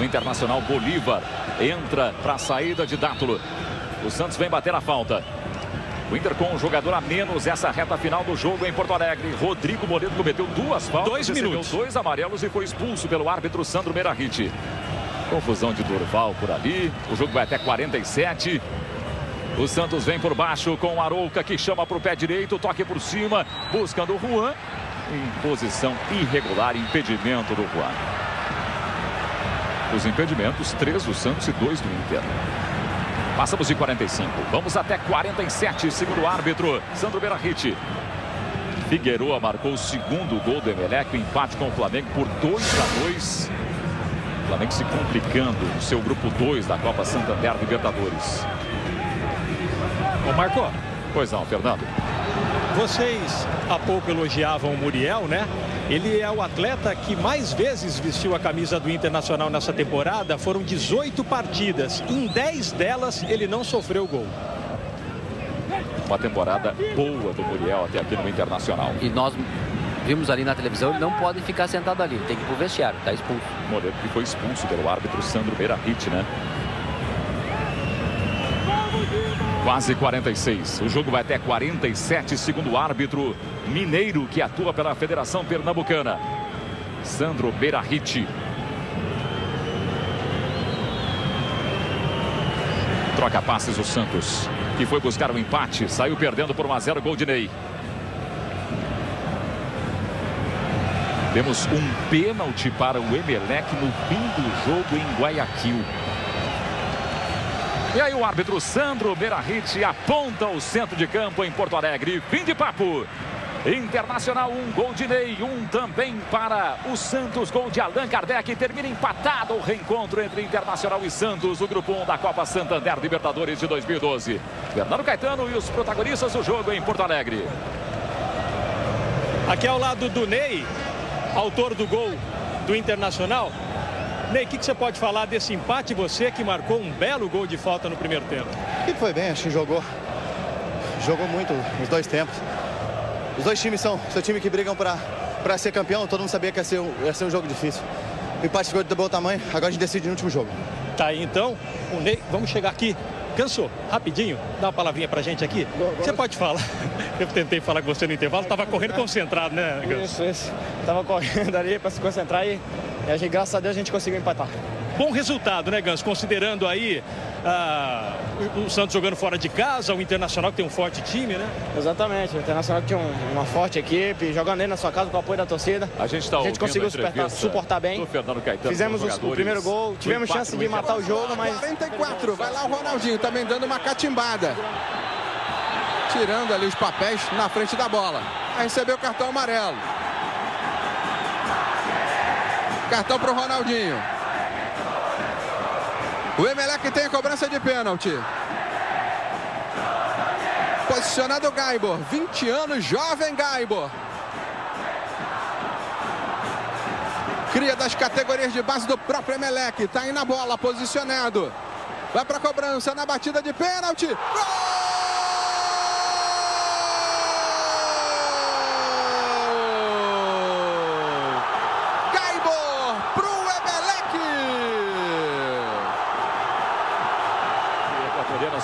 O Internacional Bolívar entra para a saída de Dátulo. O Santos vem bater a falta. O Inter com um jogador a menos essa reta final do jogo em Porto Alegre. Rodrigo Moledo cometeu duas faltas, dois minutos, dois amarelos e foi expulso pelo árbitro Sandro Merahit. Confusão de Durval por ali. O jogo vai até 47. O Santos vem por baixo com o Arouca que chama para o pé direito, toque por cima, buscando o Juan. Em posição irregular, impedimento do Juan. Os impedimentos, três do Santos e dois do Inter. Passamos de 45. Vamos até 47, segundo o árbitro, Sandro Berahit. Figueroa marcou o segundo gol do Emelec, o empate com o Flamengo por 2 a 2. O Flamengo se complicando no seu grupo 2 da Copa Santander Libertadores. Ô Marco. Pois não, Fernando. vocês há pouco elogiavam o Muriel, né? Ele é o atleta que mais vezes vestiu a camisa do Internacional nessa temporada. Foram 18 partidas. Em 10 delas, ele não sofreu gol. Uma temporada boa do Muriel até aqui no Internacional. E nós vimos ali na televisão, ele não pode ficar sentado ali, tem que ir pro vestiário, tá expulso. Moreira que foi expulso pelo árbitro Sandro Beirahit, né? Quase 46. O jogo vai até 47, segundo o árbitro mineiro que atua pela Federação Pernambucana. Sandro Beirahit. Troca passes o Santos, que foi buscar o um empate, saiu perdendo por 1 a 0 gol de Ney. Temos um pênalti para o Emelec no fim do jogo em Guayaquil. E aí o árbitro Sandro Berahit aponta o centro de campo em Porto Alegre. Fim de papo. Internacional, um gol de Ney, um também para o Santos, gol de Allan Kardec. Termina empatado o reencontro entre Internacional e Santos, o grupo 1 da Copa Santander Libertadores de 2012. Fernando Caetano e os protagonistas do jogo em Porto Alegre. Aqui ao lado do Ney, autor do gol do Internacional. Ney, o que, que, você pode falar desse empate? Você que marcou um belo gol de falta no primeiro tempo. E foi bem, acho que jogou. Jogou muito nos dois tempos. Os dois times são, são times que brigam para ser campeão. Todo mundo sabia que ia ser, ia ser um jogo difícil. O empate ficou de bom tamanho, agora a gente decide no último jogo. Tá aí então, o Ney, vamos chegar aqui. Cansou? Rapidinho, dá uma palavrinha pra gente aqui. Você pode falar. Eu tentei falar com você no intervalo, tava correndo concentrado, né, Isso, isso. Tava correndo ali para se concentrar e, e a gente, graças a Deus a gente conseguiu empatar. Bom resultado, né, Gans? Considerando aí ah, o, o, Santos jogando fora de casa, o Internacional que tem um forte time, né? Exatamente, o Internacional que tinha um, uma forte equipe, jogando aí na sua casa com o apoio da torcida. A gente, tá a gente conseguiu suportar, suportar bem. Caetano, Fizemos o, o, primeiro gol, tivemos chance de matar o jogo, mas. 44, vai lá o Ronaldinho, também dando uma catimbada. Tirando ali os papéis na frente da bola. Aí recebeu o cartão amarelo. Cartão para o Ronaldinho. O Emelec tem a cobrança de pênalti. Posicionado Gaibor. 20 anos, jovem Gaibor. Cria das categorias de base do próprio Emelec. Está aí na bola, posicionado. Vai para a cobrança na batida de pênalti. Gol!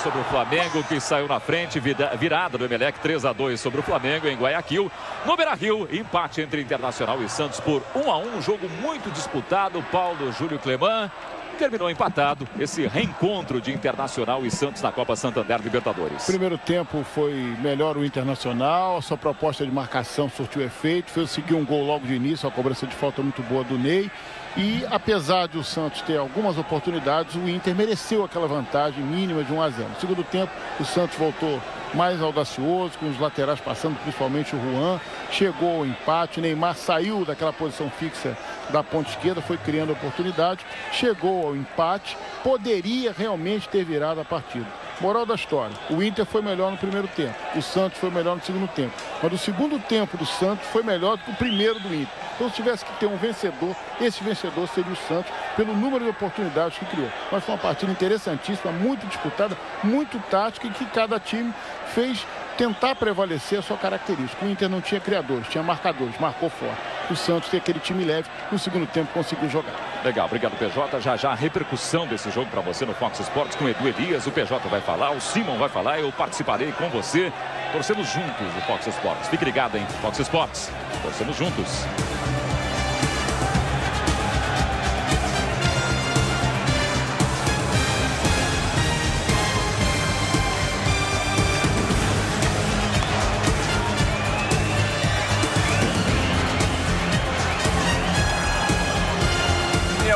Sobre o Flamengo, que saiu na frente, virada do Emelec, 3 a 2 sobre o Flamengo em Guayaquil. No Beira-Rio, empate entre Internacional e Santos por 1 a 1 um jogo muito disputado. Paulo Júlio Cleman terminou empatado esse reencontro de Internacional e Santos na Copa Santander Libertadores. Primeiro tempo foi melhor o Internacional, sua proposta de marcação surtiu efeito, fez seguir um gol logo de início, a cobrança de falta muito boa do Ney. E apesar de o Santos ter algumas oportunidades, o Inter mereceu aquela vantagem mínima de 1 a 0. No segundo tempo, o Santos voltou mais audacioso, com os laterais passando, principalmente o Juan. Chegou ao empate, Neymar saiu daquela posição fixa da ponta esquerda, foi criando oportunidade, chegou ao empate, poderia realmente ter virado a partida. Moral da história, o Inter foi melhor no primeiro tempo, o Santos foi melhor no segundo tempo. Mas o segundo tempo do Santos foi melhor do que o primeiro do Inter. Então, se tivesse que ter um vencedor, esse vencedor seria o Santos, pelo número de oportunidades que criou. Mas foi uma partida interessantíssima, muito disputada, muito tática e que cada time fez tentar prevalecer a sua característica. O Inter não tinha criadores, tinha marcadores, marcou forte. O Santos tem aquele time leve, no segundo tempo conseguiu jogar. Legal, obrigado PJ. Já já a repercussão desse jogo para você no Fox Sports com Edu Elias. O PJ vai falar, o Simon vai falar, eu participarei com você. Torcemos juntos no Fox Sports. Fique ligado, hein? Fox Sports. Torcemos juntos.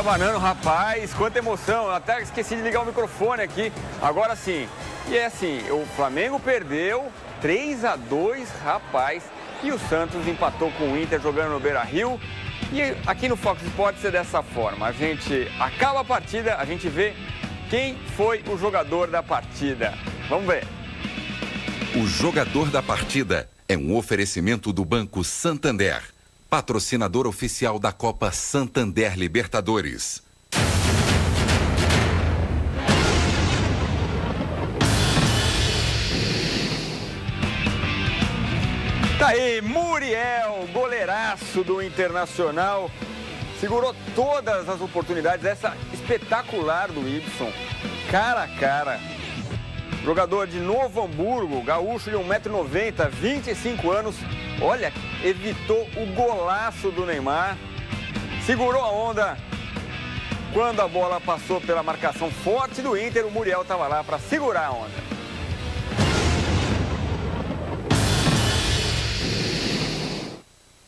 Abanando, rapaz, quanta emoção. Eu até esqueci de ligar o microfone aqui. Agora sim. E é assim, o Flamengo perdeu 3 a 2 rapaz. E o Santos empatou com o Inter jogando no Beira Rio. E aqui no Fox Sports é dessa forma. A gente acaba a partida, a gente vê quem foi o jogador da partida. Vamos ver. O jogador da partida é um oferecimento do Banco Santander, patrocinador oficial da Copa Santander Libertadores. Tá aí, Muriel, goleiraço do Internacional. Segurou todas as oportunidades, essa espetacular do Ibson, cara a cara. Jogador de Novo Hamburgo, gaúcho de 1,90m, 25 anos. Olha, evitou o golaço do Neymar. Segurou a onda. Quando a bola passou pela marcação forte do Inter, o Muriel estava lá para segurar a onda.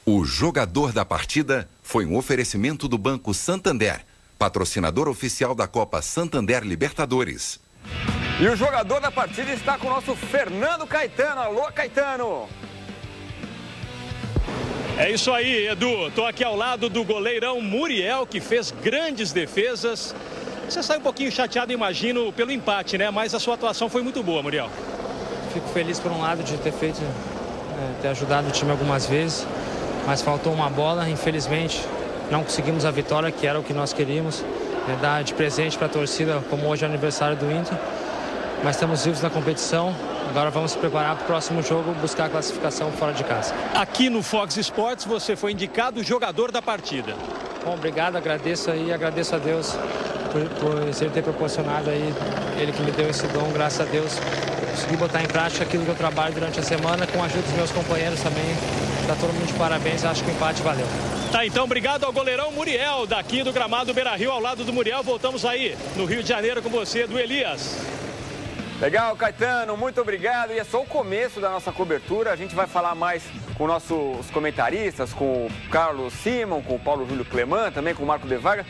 O jogador da partida foi um oferecimento do Banco Santander, patrocinador oficial da Copa Santander Libertadores. E o jogador da partida está com o nosso Fernando Caetano. Alô, Caetano! É isso aí, Edu. Estou aqui ao lado do goleirão Muriel, que fez grandes defesas. Você sai um pouquinho chateado, imagino, pelo empate, né? Mas a sua atuação foi muito boa, Muriel. Fico feliz por um lado de ter feito, é, ter ajudado o time algumas vezes, mas faltou uma bola, infelizmente não conseguimos a vitória, que era o que nós queríamos, é, dar de presente para a torcida, como hoje é aniversário do Inter mas estamos vivos na competição. Agora vamos se preparar para o próximo jogo, buscar a classificação fora de casa. Aqui no Fox Sports você foi indicado jogador da partida. Bom, obrigado, agradeço aí, agradeço a Deus por, por ele ter proporcionado aí, ele que me deu esse dom, graças a Deus. Consegui botar em prática aquilo que eu trabalho durante a semana, com a ajuda dos meus companheiros também. Está todo mundo de parabéns, acho que o empate valeu. Tá, então obrigado ao goleirão Muriel, daqui do gramado Beira Rio, ao lado do Muriel. Voltamos aí no Rio de Janeiro com você, do Elias. Legal, Caetano, muito obrigado. E é só o começo da nossa cobertura. A gente vai falar mais com nossos comentaristas, com o Carlos Simon, com o Paulo Júlio Cleman, também com o Marco De Vaga.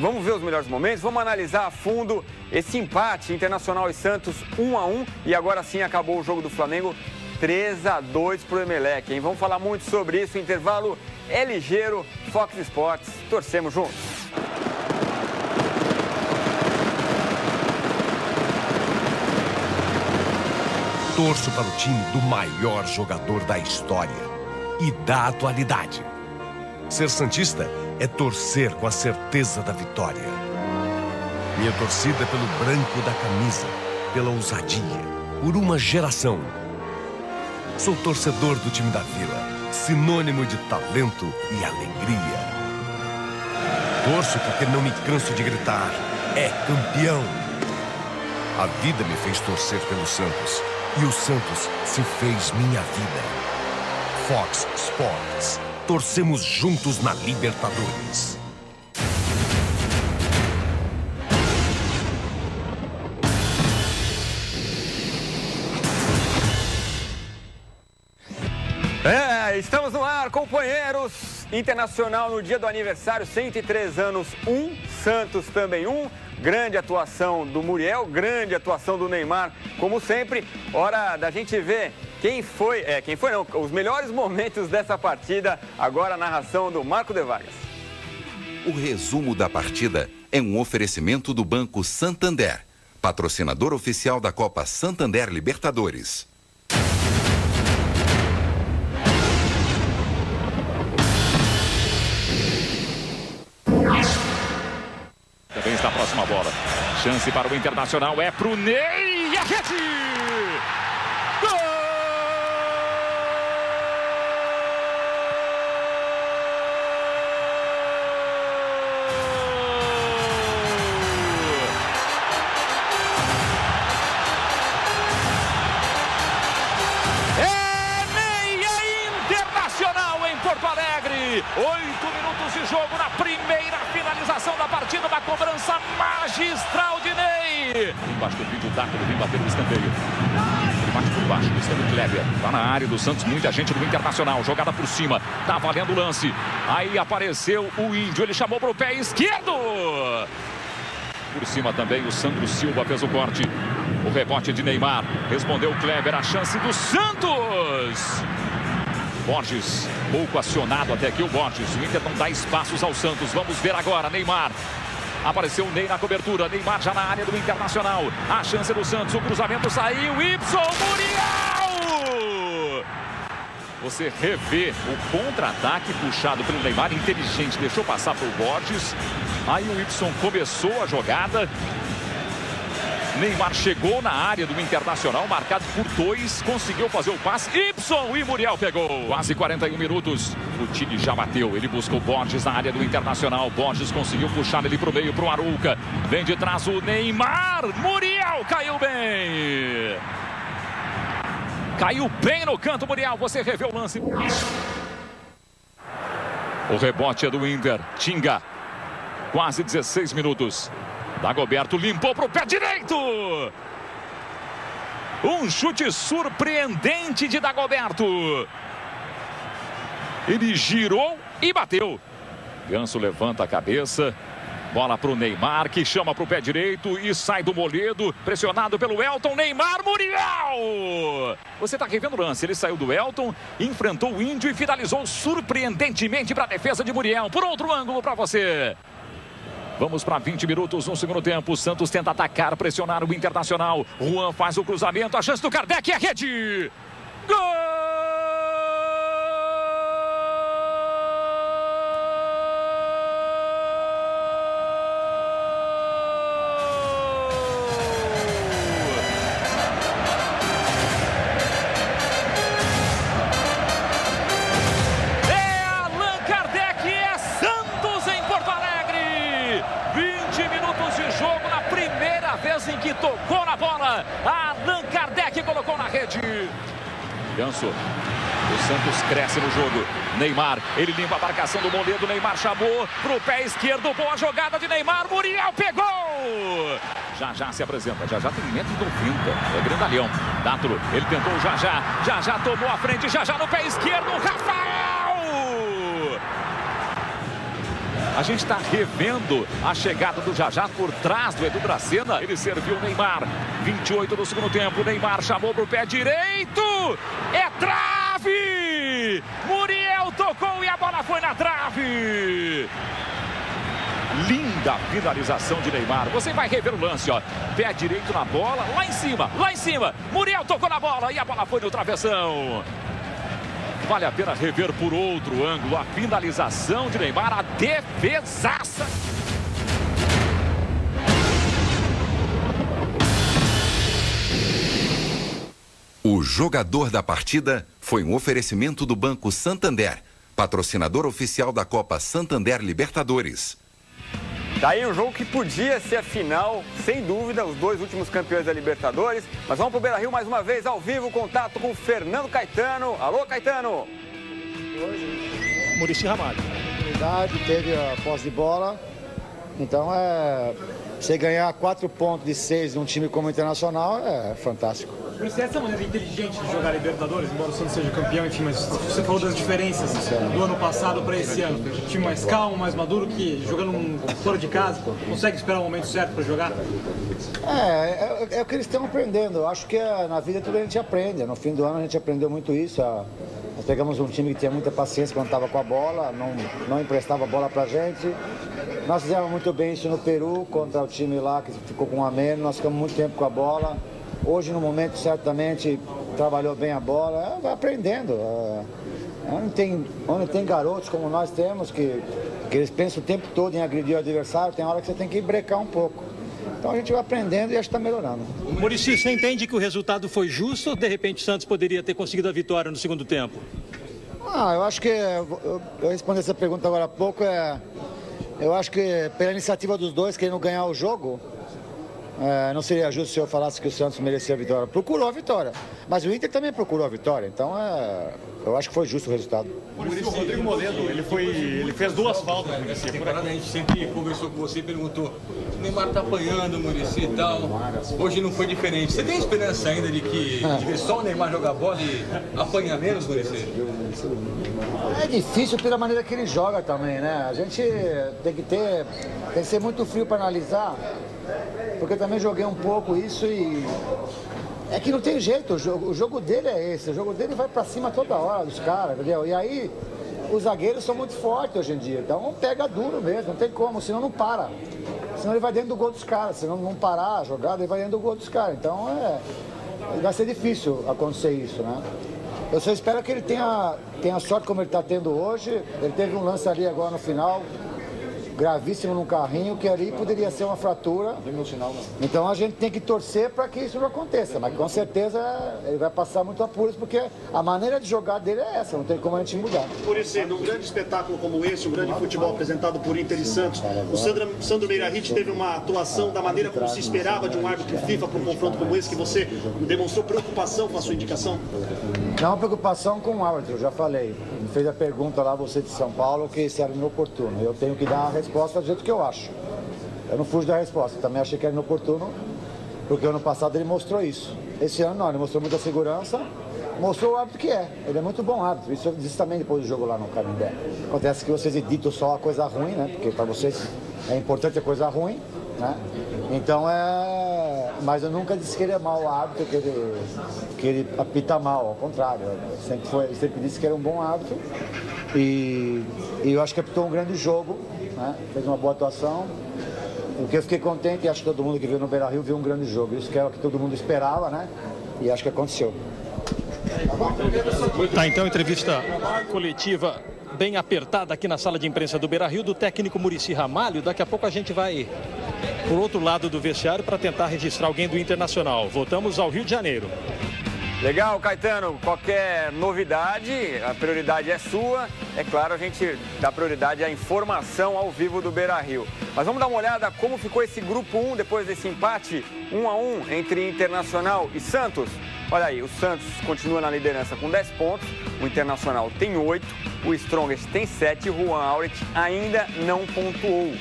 Vamos ver os melhores momentos, vamos analisar a fundo esse empate Internacional e Santos 1 a 1 e agora sim acabou o jogo do Flamengo 3 a 2 para o Emelec. Hein? Vamos falar muito sobre isso. O intervalo é ligeiro. Fox Sports, torcemos juntos. Torço para o time do maior jogador da história e da atualidade. Ser Santista é torcer com a certeza da vitória. Minha torcida é pelo branco da camisa, pela ousadia, por uma geração. Sou torcedor do time da Vila, sinônimo de talento e alegria. Torço porque não me canso de gritar: é campeão! A vida me fez torcer pelo Santos e o Santos se fez minha vida. Fox Sports. Torcemos juntos na Libertadores. É, estamos no ar, companheiros. Internacional no dia do aniversário, 103 anos, um. Santos também um. Grande atuação do Muriel, grande atuação do Neymar, como sempre. Hora da gente ver quem foi, é, quem foi não, os melhores momentos dessa partida. Agora a narração do Marco De Vargas. O resumo da partida é um oferecimento do Banco Santander, patrocinador oficial da Copa Santander Libertadores. Também está a próxima bola. Chance para o Internacional é pro Ney e a rede! É Internacional em Porto Alegre. Oito minutos de jogo na primeira finalização da partida. Uma cobrança magistral de Ney. Embaixo do fim do Daco, vem bater no escanteio. Ele bate por baixo, buscando o Kleber. Lá na área do Santos, muita gente do Internacional. Jogada por cima. Tá valendo o lance. Aí apareceu o Índio. Ele chamou para o pé esquerdo. Por cima também o Sandro Silva fez o corte. O rebote de Neymar. Respondeu o Kleber. A chance do Santos. Borges, pouco acionado até aqui o Borges. O Inter não dá espaços ao Santos. Vamos ver agora, Neymar. Apareceu o Ney na cobertura. Neymar já na área do Internacional. A chance do Santos. O cruzamento saiu. Ibson Muriel! Você revê o contra-ataque puxado pelo Neymar, inteligente, deixou passar para o Borges. Aí o Y começou a jogada. Neymar chegou na área do Internacional, marcado por dois, conseguiu fazer o passe. Y e Muriel pegou. Quase 41 minutos. O time já bateu. Ele buscou Borges na área do Internacional. Borges conseguiu puxar ele para o meio para o Aruca. Vem de trás o Neymar. Muriel caiu bem. Caiu bem no canto, Muriel. Você revê o lance. O rebote é do Inter. Tinga. Quase 16 minutos. Dagoberto limpou para o pé direito. Um chute surpreendente de Dagoberto. Ele girou e bateu. Ganso levanta a cabeça. Bola para o Neymar, que chama para o pé direito e sai do Moledo, pressionado pelo Elton. Neymar Muriel! Você está revendo o lance. Ele saiu do Elton, enfrentou o Índio e finalizou surpreendentemente para a defesa de Muriel. Por outro ângulo para você. Vamos para 20 minutos no segundo tempo. Santos tenta atacar, pressionar o Internacional. Juan faz o cruzamento. A chance do Kardec é rede. Gol! Neymar, ele limpa a marcação do Moledo. Neymar chamou pro pé esquerdo. Boa jogada de Neymar. Muriel pegou. Já já se apresenta. Já já tem metro 90. É grandalhão. Dátolo, ele tentou já já. Já já tomou a frente. Já já no pé esquerdo. Rafael. A gente está revendo a chegada do Jajá por trás do Edu Dracena. Ele serviu o Neymar. 28 do segundo tempo. Neymar chamou para o pé direito. É trave! Tocou e a bola foi na trave. Linda finalização de Neymar. Você vai rever o lance, ó. Pé direito na bola, lá em cima, lá em cima. Muriel tocou na bola e a bola foi no travessão. Vale a pena rever por outro ângulo a finalização de Neymar, a defesaça. O jogador da partida foi um oferecimento do Banco Santander, patrocinador oficial da Copa Santander Libertadores. Daí um jogo que podia ser a final, sem dúvida, os dois últimos campeões da Libertadores. Mas vamos para o Beira Rio mais uma vez, ao vivo, contato com Fernando Caetano. Alô, Caetano! Murici Ramalho. Teve a posse de bola. Então é. Você ganhar quatro pontos de seis num time como o Internacional é fantástico. Você essa maneira inteligente de jogar Libertadores, embora o Santos seja campeão, enfim, mas você falou das diferenças do ano passado para esse ano. Um time mais calmo, mais maduro, que jogando fora de casa, consegue esperar o momento certo para jogar? É, é, é, o que eles estão aprendendo. Eu acho que é, na vida tudo a gente aprende. No fim do ano a gente aprendeu muito isso. Nós pegamos um time que tinha muita paciência quando estava com a bola, não, não emprestava a bola para gente. Nós fizemos muito bem isso no Peru, contra o time lá que ficou com um a menos. Nós ficamos muito tempo com a bola. Hoje, no momento, certamente trabalhou bem a bola. É, vai aprendendo. É, onde, tem, onde tem garotos como nós temos, que, que eles pensam o tempo todo em agredir o adversário, tem hora que você tem que brecar um pouco. Então a gente vai aprendendo e acho que está melhorando. Murici, você entende que o resultado foi justo ou de repente o Santos poderia ter conseguido a vitória no segundo tempo? Ah, eu acho que eu, eu respondi essa pergunta agora há pouco. É, eu acho que pela iniciativa dos dois querendo ganhar o jogo, é, não seria justo se eu falasse que o Santos merecia a vitória. Procurou a vitória. Mas o Inter também procurou a vitória. Então, é, eu acho que foi justo o resultado. Muricy, o Rodrigo Moledo, ele, foi, ele fez duas faltas, Muricy. Por a gente sempre conversou com você e perguntou: o Neymar tá apanhando, Muricy e tal. Hoje não foi diferente. Você tem esperança ainda de que de ver só o Neymar jogar bola e apanhar menos, Muricy? É difícil pela maneira que ele joga também, né? A gente tem que ter. Tem que ser muito frio para analisar porque também joguei um pouco isso e. É que não tem jeito, o jogo, o jogo dele é esse, o jogo dele vai para cima toda hora dos caras, entendeu? E aí os zagueiros são muito fortes hoje em dia, então pega duro mesmo, não tem como, senão não para. Senão ele vai dentro do gol dos caras, senão não parar a jogada, ele vai dentro do gol dos caras. Então é. Vai ser difícil acontecer isso, né? Eu só espero que ele tenha, tenha sorte como ele está tendo hoje. Ele teve um lance ali agora no final, gravíssimo num carrinho, que ali poderia ser uma fratura. Então a gente tem que torcer para que isso não aconteça, mas com certeza ele vai passar muito apuros, porque a maneira de jogar dele é essa, não tem como a gente mudar. Por isso, num grande espetáculo como esse, um grande futebol apresentado por Inter e Santos, o Sandro, Sandro Meirahit teve uma atuação da maneira como se esperava de um árbitro FIFA para um confronto como esse, que você demonstrou preocupação com a sua indicação? Não preocupação com o árbitro, já falei. Me fez a pergunta lá, você de São Paulo, que isso era inoportuno. Eu tenho que dar a resposta do jeito que eu acho. Eu não fujo da resposta, também achei que era inoportuno, porque ano passado ele mostrou isso. Esse ano não, ele mostrou muita segurança, mostrou o árbitro que é. Ele é muito bom árbitro. Isso eu disse também depois do jogo lá no Canindé. Acontece que vocês editam só a coisa ruim, né? Porque para vocês é importante a coisa ruim, né? Então é. Mas eu nunca disse que ele é mau árbitro, que ele, que ele apita mal, ao contrário. Sempre, foi, sempre disse que era um bom árbitro. E, e eu acho que apitou um grande jogo, né? fez uma boa atuação. O que eu fiquei contente, e acho que todo mundo que viu no Beira Rio viu um grande jogo. Isso que é o que todo mundo esperava, né? E acho que aconteceu. Tá, então, entrevista coletiva bem apertada aqui na sala de imprensa do Beira Rio, do técnico Murici Ramalho. Daqui a pouco a gente vai por outro lado do vestiário para tentar registrar alguém do Internacional. Voltamos ao Rio de Janeiro. Legal, Caetano. Qualquer novidade, a prioridade é sua. É claro, a gente dá prioridade à informação ao vivo do Beira Rio. Mas vamos dar uma olhada como ficou esse grupo 1 depois desse empate 1 a 1 entre Internacional e Santos. Olha aí, o Santos continua na liderança com 10 pontos, o Internacional tem 8, o Strongest tem 7 e o Juan Auret ainda não pontuou.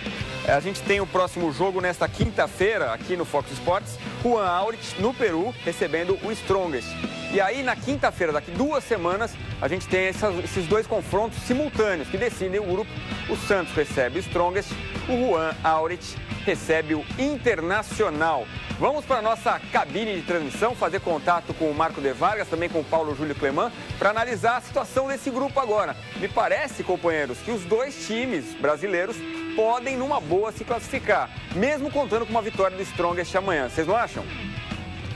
A gente tem o próximo jogo nesta quinta-feira aqui no Fox Sports, Juan Auret no Peru recebendo o Strongest. E aí na quinta-feira, daqui duas semanas, a gente tem essas, esses dois confrontos simultâneos que decidem o grupo. O Santos recebe o Strongest, o Juan Auret recebe o Internacional. Vamos para a nossa cabine de transmissão, fazer contato com o Marco De Vargas, também com o Paulo Júlio Cleman, para analisar a situação desse grupo agora. Me parece, companheiros, que os dois times brasileiros podem, numa boa, se classificar, mesmo contando com uma vitória do Strongest amanhã. Vocês não acham? 上。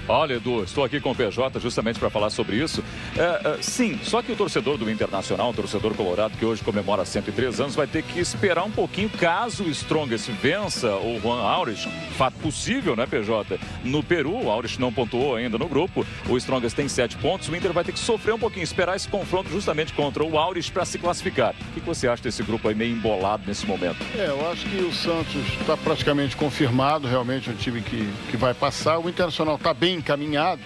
Olha, Edu, estou aqui com o PJ justamente para falar sobre isso. É, é, sim, só que o torcedor do Internacional, o torcedor colorado que hoje comemora 103 anos, vai ter que esperar um pouquinho caso o Strongest vença o Juan Aurich. Fato possível, né, PJ? No Peru, o Aurich não pontuou ainda no grupo. O Strongest tem 7 pontos. O Inter vai ter que sofrer um pouquinho, esperar esse confronto justamente contra o Aurich para se classificar. O que você acha desse grupo aí meio embolado nesse momento? É, eu acho que o Santos está praticamente confirmado, realmente um time que, que vai passar. O Internacional está bem encaminhado,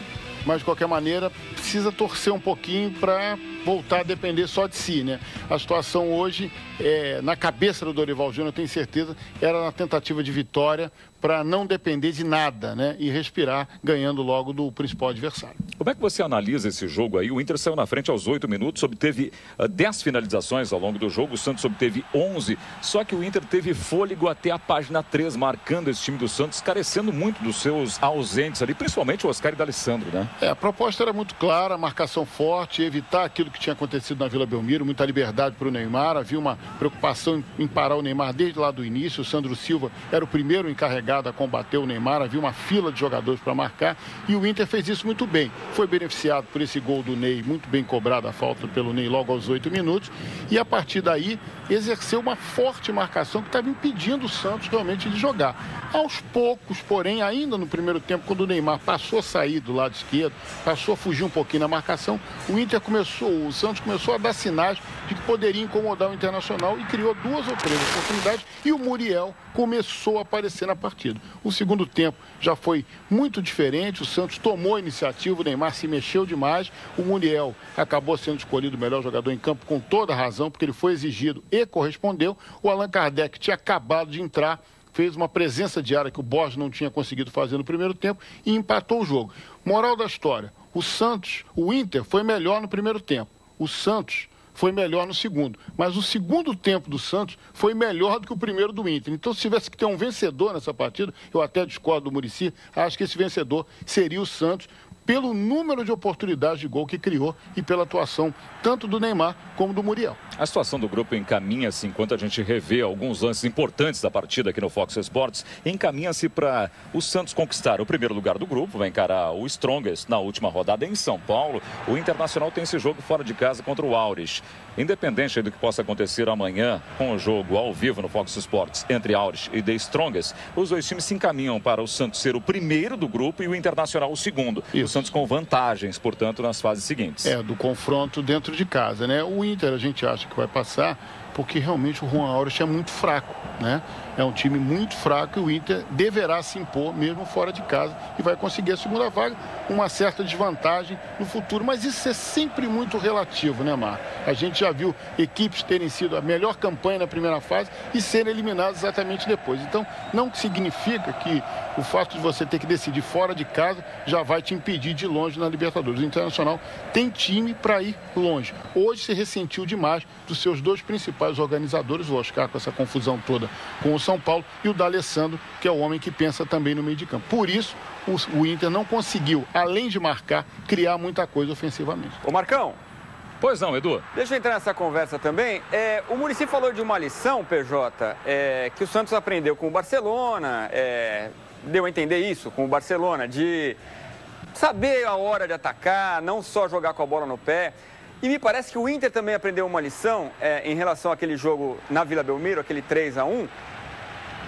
mas de qualquer maneira precisa torcer um pouquinho para voltar a depender só de si, né? A situação hoje, é, na cabeça do Dorival Júnior, eu tenho certeza, era na tentativa de vitória para não depender de nada, né? E respirar ganhando logo do principal adversário. Como é que você analisa esse jogo aí? O Inter saiu na frente aos oito minutos, obteve uh, 10 finalizações ao longo do jogo, o Santos obteve 11, só que o Inter teve fôlego até a página 3, marcando esse time do Santos, carecendo muito dos seus ausentes ali, principalmente o Oscar e D'Alessandro, né? É, a proposta era muito clara, marcação forte, evitar aquilo que tinha acontecido na Vila Belmiro, muita liberdade para o Neymar, havia uma preocupação em, em parar o Neymar desde lá do início, o Sandro Silva era o primeiro encarregado a combater o Neymar, havia uma fila de jogadores para marcar e o Inter fez isso muito bem. Foi beneficiado por esse gol do Ney, muito bem cobrado a falta pelo Ney logo aos oito minutos e a partir daí exerceu uma forte marcação que estava impedindo o Santos realmente de jogar. Aos poucos, porém, ainda no primeiro tempo, quando o Neymar passou a sair do lado esquerdo, passou a fugir um pouquinho na marcação, o Inter começou, o Santos começou a dar sinais de que poderia incomodar o Internacional e criou duas ou três oportunidades e o Muriel começou a aparecer na partida. O segundo tempo já foi muito diferente, o Santos tomou a iniciativa, o Neymar se mexeu demais, o Muriel acabou sendo escolhido o melhor jogador em campo com toda razão, porque ele foi exigido e correspondeu. O Allan Kardec tinha acabado de entrar, fez uma presença diária que o Borges não tinha conseguido fazer no primeiro tempo e empatou o jogo. Moral da história: o Santos, o Inter foi melhor no primeiro tempo. O Santos foi melhor no segundo. Mas o segundo tempo do Santos foi melhor do que o primeiro do Inter. Então, se tivesse que ter um vencedor nessa partida, eu até discordo do Murici, acho que esse vencedor seria o Santos, pelo número de oportunidades de gol que criou e pela atuação tanto do Neymar como do Muriel. A situação do grupo encaminha-se, enquanto a gente revê alguns lances importantes da partida aqui no Fox Sports, encaminha-se para o Santos conquistar o primeiro lugar do grupo, vai encarar o Strongest na última rodada em São Paulo. O Internacional tem esse jogo fora de casa contra o Aures. Independente do que possa acontecer amanhã com o jogo ao vivo no Fox Sports entre Aures e The Strongest, os dois times se encaminham para o Santos ser o primeiro do grupo e o Internacional o segundo. Isso. O Santos com vantagens, portanto, nas fases seguintes. É, do confronto dentro de casa, né? O Inter a gente acha que vai passar porque realmente o Juan Aures é muito fraco, né? É um time muito fraco e o Inter deverá se impor mesmo fora de casa e vai conseguir a segunda vaga, uma certa desvantagem no futuro, mas isso é sempre muito relativo, né, Mar? A gente já viu equipes terem sido a melhor campanha na primeira fase e serem eliminadas exatamente depois. Então, não significa que o fato de você ter que decidir fora de casa já vai te impedir de ir longe na Libertadores. O Internacional tem time para ir longe. Hoje se ressentiu demais dos seus dois principais organizadores, o Oscar com essa confusão toda com o São Paulo e o D'Alessandro, que é o homem que pensa também no meio de campo. Por isso, o, o Inter não conseguiu, além de marcar, criar muita coisa ofensivamente. Ô Marcão, Pois não, Edu. Deixa eu entrar nessa conversa também. É, o Murici falou de uma lição, PJ, é, que o Santos aprendeu com o Barcelona, é, deu a entender isso com o Barcelona, de saber a hora de atacar, não só jogar com a bola no pé. E me parece que o Inter também aprendeu uma lição é, em relação àquele jogo na Vila Belmiro, aquele 3 a 1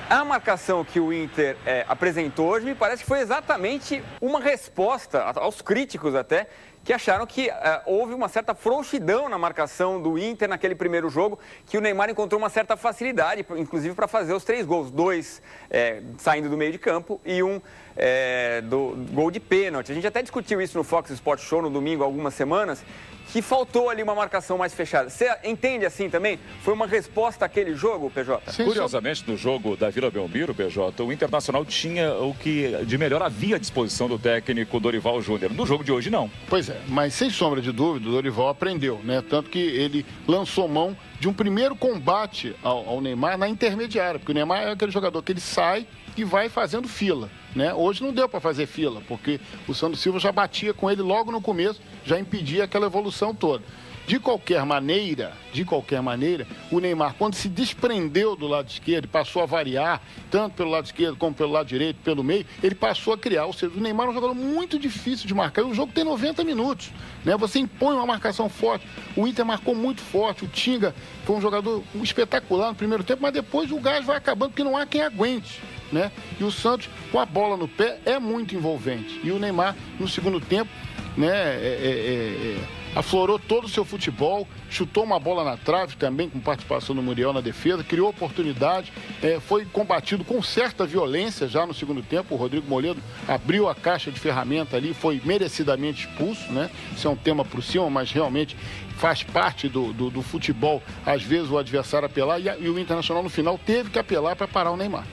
a marcação que o Inter é, apresentou hoje me parece que foi exatamente uma resposta aos críticos até que acharam que uh, houve uma certa frouxidão na marcação do Inter naquele primeiro jogo, que o Neymar encontrou uma certa facilidade, inclusive para fazer os três gols, dois é, saindo do meio de campo e um é, do gol de pênalti. A gente até discutiu isso no Fox Sports Show no domingo, algumas semanas, que faltou ali uma marcação mais fechada. Você entende assim também? Foi uma resposta àquele jogo, PJ? Sim, Curiosamente, no jogo da Vila Belmiro, PJ, o Internacional tinha o que de melhor havia à disposição do técnico Dorival Júnior. No jogo de hoje, não. Pois é, mas sem sombra de dúvida, o Dorival aprendeu, né? Tanto que ele lançou mão de um primeiro combate ao, ao Neymar na intermediária, porque o Neymar é aquele jogador que ele sai e vai fazendo fila. Né? Hoje não deu para fazer fila, porque o Sandro Silva já batia com ele logo no começo, já impedia aquela evolução toda. De qualquer maneira, de qualquer maneira, o Neymar, quando se desprendeu do lado esquerdo, passou a variar, tanto pelo lado esquerdo como pelo lado direito, pelo meio, ele passou a criar. Ou seja, o Neymar é um jogador muito difícil de marcar. E o jogo tem 90 minutos. Né? Você impõe uma marcação forte. O Inter marcou muito forte. O Tinga foi um jogador espetacular no primeiro tempo, mas depois o gás vai acabando porque não há quem aguente né? E o Santos, com a bola no pé, é muito envolvente. E o Neymar, no segundo tempo, né, é, é, é, é, aflorou todo o seu futebol, chutou uma bola na trave também, com participação do Muriel na defesa, criou oportunidade, é, foi combatido com certa violência já no segundo tempo. O Rodrigo Moledo abriu a caixa de ferramenta ali, foi merecidamente expulso, né? Isso é um tema por cima, mas realmente faz parte do, do, do futebol, às vezes o adversário apelar, e, e o Internacional no final teve que apelar para parar o Neymar.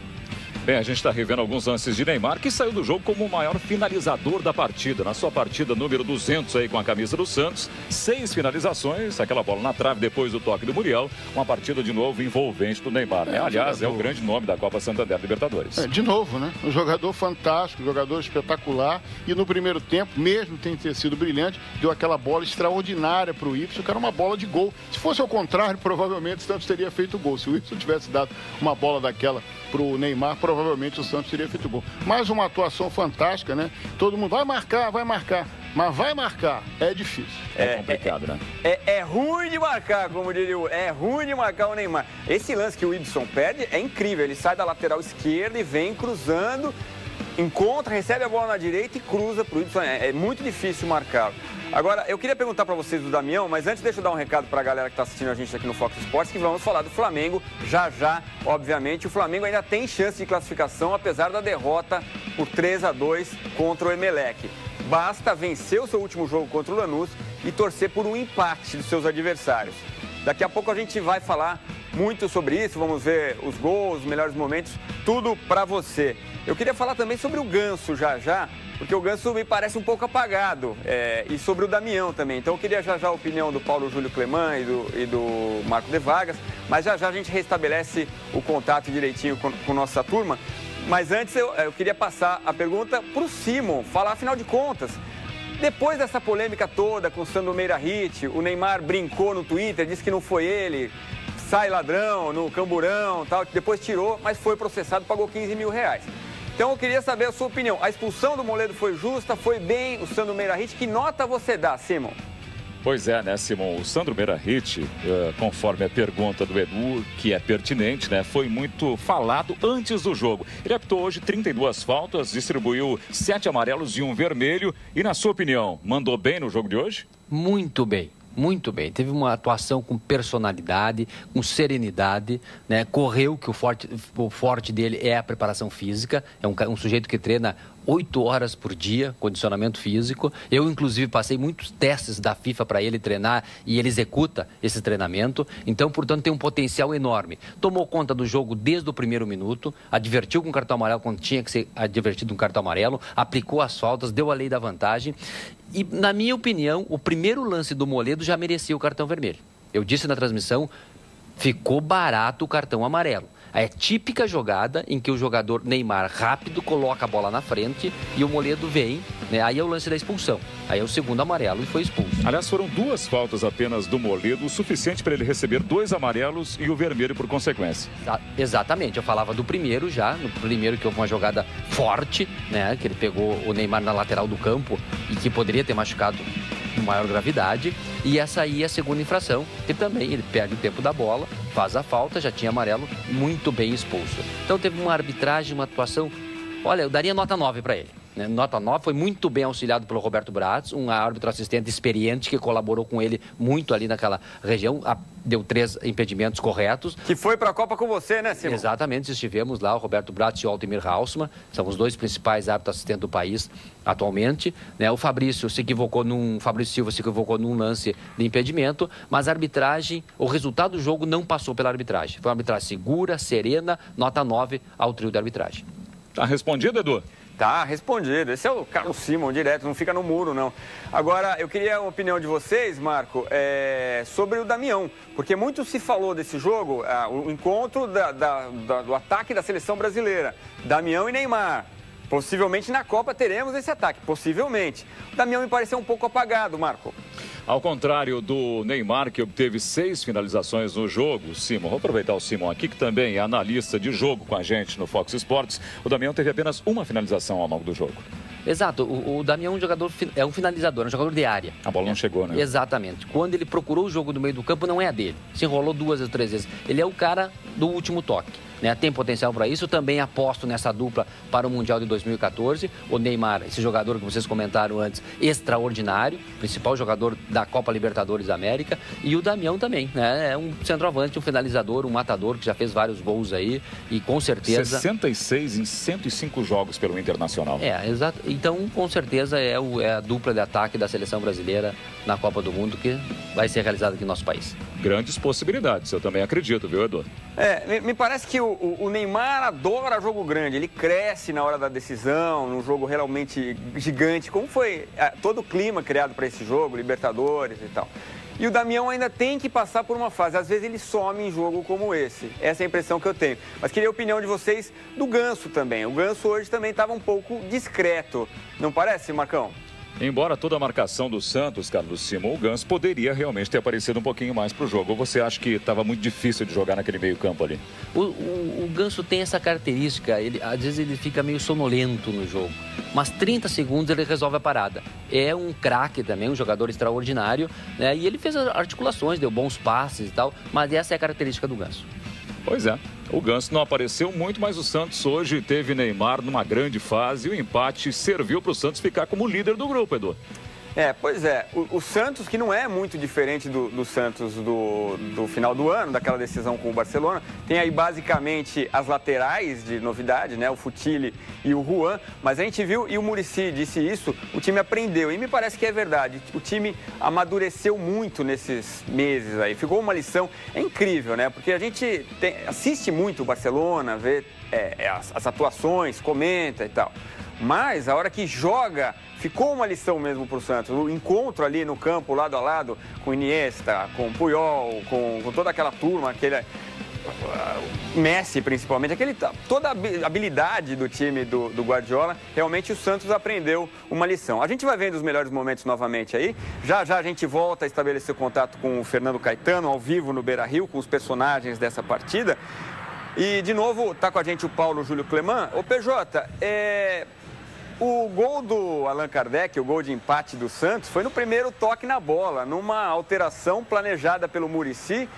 Bem, a gente está revendo alguns lances de Neymar, que saiu do jogo como o maior finalizador da partida. Na sua partida número 200 aí com a camisa do Santos, seis finalizações, aquela bola na trave depois do toque do Muriel. Uma partida de novo envolvente do Neymar, né? É, Aliás, é o grande nome da Copa Santander Libertadores. É, de novo, né? Um jogador fantástico, um jogador espetacular. E no primeiro tempo, mesmo tem ter sido brilhante, deu aquela bola extraordinária para o Y, que era uma bola de gol. Se fosse ao contrário, provavelmente o Santos teria feito gol. Se o Y tivesse dado uma bola daquela para o Neymar, provavelmente o Santos teria feito gol. Mais uma atuação fantástica, né? Todo mundo vai marcar, vai marcar. Mas vai marcar, é difícil. É, é complicado, é, né? É, é, ruim de marcar, como diria o. É ruim de marcar o Neymar. Esse lance que o Ibson perde é incrível. Ele sai da lateral esquerda e vem cruzando, encontra, recebe a bola na direita e cruza para o Ibson. É, é muito difícil marcar. Agora, eu queria perguntar para vocês do Damião, mas antes deixa eu dar um recado para a galera que está assistindo a gente aqui no Fox Sports, que vamos falar do Flamengo já já, obviamente. O Flamengo ainda tem chance de classificação, apesar da derrota por 3 a 2 contra o Emelec. Basta vencer o seu último jogo contra o Lanús e torcer por um empate dos seus adversários. Daqui a pouco a gente vai falar muito sobre isso, vamos ver os gols, os melhores momentos, tudo para você. Eu queria falar também sobre o Ganso já já, porque o Ganso me parece um pouco apagado. É, e sobre o Damião também. Então eu queria já já a opinião do Paulo Júlio Cleman e do, e do Marco de Vargas, mas já já a gente restabelece o contato direitinho com, com nossa turma. Mas antes eu, eu queria passar a pergunta para o Simon, falar afinal de contas. Depois dessa polêmica toda com o Sandro Meira Hit, o Neymar brincou no Twitter, disse que não foi ele, sai ladrão no camburão tal, depois tirou, mas foi processado, pagou 15 mil reais. Então eu queria saber a sua opinião. A expulsão do Moledo foi justa, foi bem o Sandro Meira Hit? Que nota você dá, Simon? Pois é, né, Simon? O Sandro Meirahit, uh, conforme a pergunta do Edu, que é pertinente, né, foi muito falado antes do jogo. Ele apitou hoje 32 faltas, distribuiu sete amarelos e um vermelho. E, na sua opinião, mandou bem no jogo de hoje? Muito bem. Muito bem, teve uma atuação com personalidade, com serenidade, né? correu, que o forte, o forte dele é a preparação física, é um, um sujeito que treina oito horas por dia, condicionamento físico. Eu, inclusive, passei muitos testes da FIFA para ele treinar e ele executa esse treinamento. Então, portanto, tem um potencial enorme. Tomou conta do jogo desde o primeiro minuto, advertiu com cartão amarelo quando tinha que ser advertido um cartão amarelo, aplicou as faltas, deu a lei da vantagem. E, na minha opinião, o primeiro lance do Moledo já merecia o cartão vermelho. Eu disse na transmissão, ficou barato o cartão amarelo. É típica jogada em que o jogador Neymar rápido coloca a bola na frente e o Moledo vem, né? Aí é o lance da expulsão. Aí é o segundo amarelo e foi expulso. Aliás, foram duas faltas apenas do Moledo, o suficiente para ele receber dois amarelos e o vermelho por consequência. Exatamente, eu falava do primeiro já, no primeiro que houve uma jogada forte, né? Que ele pegou o Neymar na lateral do campo e que poderia ter machucado com maior gravidade. E essa aí é a segunda infração, que também ele perde o tempo da bola, faz a falta, já tinha amarelo, muito bem expulso. Então teve uma arbitragem, uma atuação. Olha, eu daria nota 9 para ele. Né? Nota 9, foi muito bem auxiliado pelo Roberto Bratz, um árbitro assistente experiente que colaborou com ele muito ali naquela região, deu três impedimentos corretos. Que foi para a Copa com você, né, Simão? Exatamente, estivemos lá, o Roberto Bratz e o Altemir Hausmann, são os dois principais árbitros assistentes do país atualmente. Né? O Fabrício se equivocou num, Fabrício Silva se equivocou num lance de impedimento, mas a arbitragem, o resultado do jogo não passou pela arbitragem. Foi uma arbitragem segura, serena, nota 9 ao trio de arbitragem. Tá respondido, Edu? Tá respondido. Esse é o Carlos Simon direto, não fica no muro, não. Agora, eu queria a opinião de vocês, Marco, é, sobre o Damião. Porque muito se falou desse jogo, é, o encontro da, da, da, do ataque da seleção brasileira. Damião e Neymar. Possivelmente na Copa teremos esse ataque, possivelmente. O Damião me pareceu um pouco apagado, Marco. Ao contrário do Neymar, que obteve seis finalizações no jogo, Simon, vou aproveitar o Simon aqui, que também é analista de jogo com a gente no Fox Sports. O Damião teve apenas uma finalização ao longo do jogo. Exato, o, o Damião é um jogador, é um finalizador, é um jogador de área. A bola não chegou, né? Exatamente. Quando ele procurou o jogo do meio do campo, não é a dele. Se enrolou duas ou três vezes. Ele é o cara do último toque né? Tem potencial para isso. Também aposto nessa dupla para o Mundial de 2014. O Neymar, esse jogador que vocês comentaram antes, extraordinário, principal jogador da Copa Libertadores da América. E o Damião também, né? É um centroavante, um finalizador, um matador que já fez vários gols aí e com certeza. 66 em 105 jogos pelo Internacional. É, exato. Então, com certeza é, o, é a dupla de ataque da seleção brasileira na Copa do Mundo que vai ser realizada aqui no nosso país. Grandes possibilidades, eu também acredito, viu, Edu? É, me parece que o o, o, Neymar adora jogo grande, ele cresce na hora da decisão, num jogo realmente gigante, como foi é, todo o clima criado para esse jogo, Libertadores e tal. E o Damião ainda tem que passar por uma fase. Às vezes ele some em jogo como esse. Essa é a impressão que eu tenho. Mas queria a opinião de vocês do Ganso também. O Ganso hoje também estava um pouco discreto. Não parece, Marcão? Embora toda a marcação do Santos, Carlos Simon, o Gans poderia realmente ter aparecido um pouquinho mais para o jogo. Ou você acha que estava muito difícil de jogar naquele meio campo ali? O, o, o Ganso tem essa característica, ele, às vezes ele fica meio sonolento no jogo. Mas 30 segundos ele resolve a parada. É um craque também, um jogador extraordinário. Né? E ele fez articulações, deu bons passes e tal. Mas essa é a característica do Ganso. Pois é. O Ganso não apareceu muito, mas o Santos hoje teve Neymar numa grande fase e o empate serviu para o Santos ficar como líder do grupo, Edu. É, pois é. O, o, Santos, que não é muito diferente do, do Santos do, do, final do ano, daquela decisão com o Barcelona, tem aí basicamente as laterais de novidade, né? O Futile e o Juan. Mas a gente viu, e o Murici disse isso, o time aprendeu. E me parece que é verdade. O time amadureceu muito nesses meses aí. Ficou uma lição. É incrível, né? Porque a gente tem, assiste muito o Barcelona, vê é, é as, as atuações, comenta e tal. Mas a hora que joga, ficou uma lição mesmo para o Santos. O encontro ali no campo, lado a lado, com Iniesta, com Puyol, com, com toda aquela turma, aquele, Messi, principalmente, aquele, toda a habilidade do time do, do, Guardiola, realmente o Santos aprendeu uma lição. A gente vai vendo os melhores momentos novamente aí. Já já a gente volta a estabelecer contato com o Fernando Caetano, ao vivo no Beira Rio, com os personagens dessa partida. E, de novo, está com a gente o Paulo Júlio Cleman. Ô, PJ, é... o gol do Allan Kardec, o gol de empate do Santos, foi no primeiro toque na bola, numa alteração planejada pelo Murici.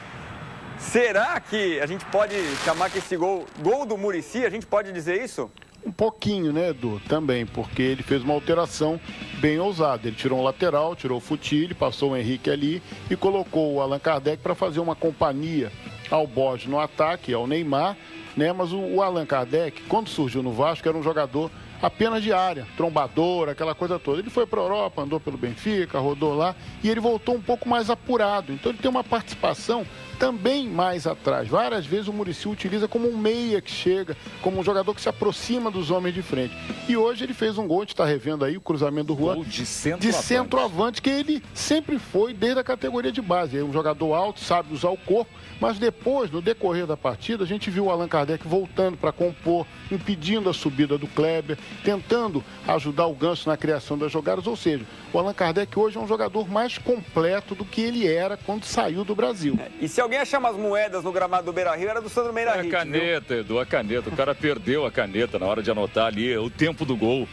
Será que a gente pode chamar que esse gol, gol do Murici, a gente pode dizer isso? Um pouquinho, né, Edu? Também, porque ele fez uma alteração bem ousada. Ele tirou um lateral, tirou o Futile, passou o Henrique ali e colocou o Allan Kardec para fazer uma companhia ao Borges no ataque, ao Neymar, né? Mas o, o Allan Kardec, quando surgiu no Vasco, era um jogador apenas de área, trombador, aquela coisa toda. Ele foi para a Europa, andou pelo Benfica, rodou lá e ele voltou um pouco mais apurado. Então ele tem uma participação também mais atrás. Várias vezes o Murici utiliza como um meia que chega, como um jogador que se aproxima dos homens de frente. E hoje ele fez um gol, a gente está revendo aí o cruzamento do Juan. Gol de centroavante. De centroavante, que ele sempre foi desde a categoria de base. É um jogador alto, sabe usar o corpo, mas depois, no decorrer da partida, a gente viu o Allan Kardec voltando para compor, impedindo a subida do Kleber, tentando ajudar o Ganso na criação das jogadas. Ou seja, o Allan Kardec hoje é um jogador mais completo do que ele era quando saiu do Brasil. É, e se alguém achar umas moedas no gramado do Beira Rio, era do Sandro Meira É a caneta, viu? Edu, a caneta. O cara perdeu a caneta na hora de anotar ali o tempo do gol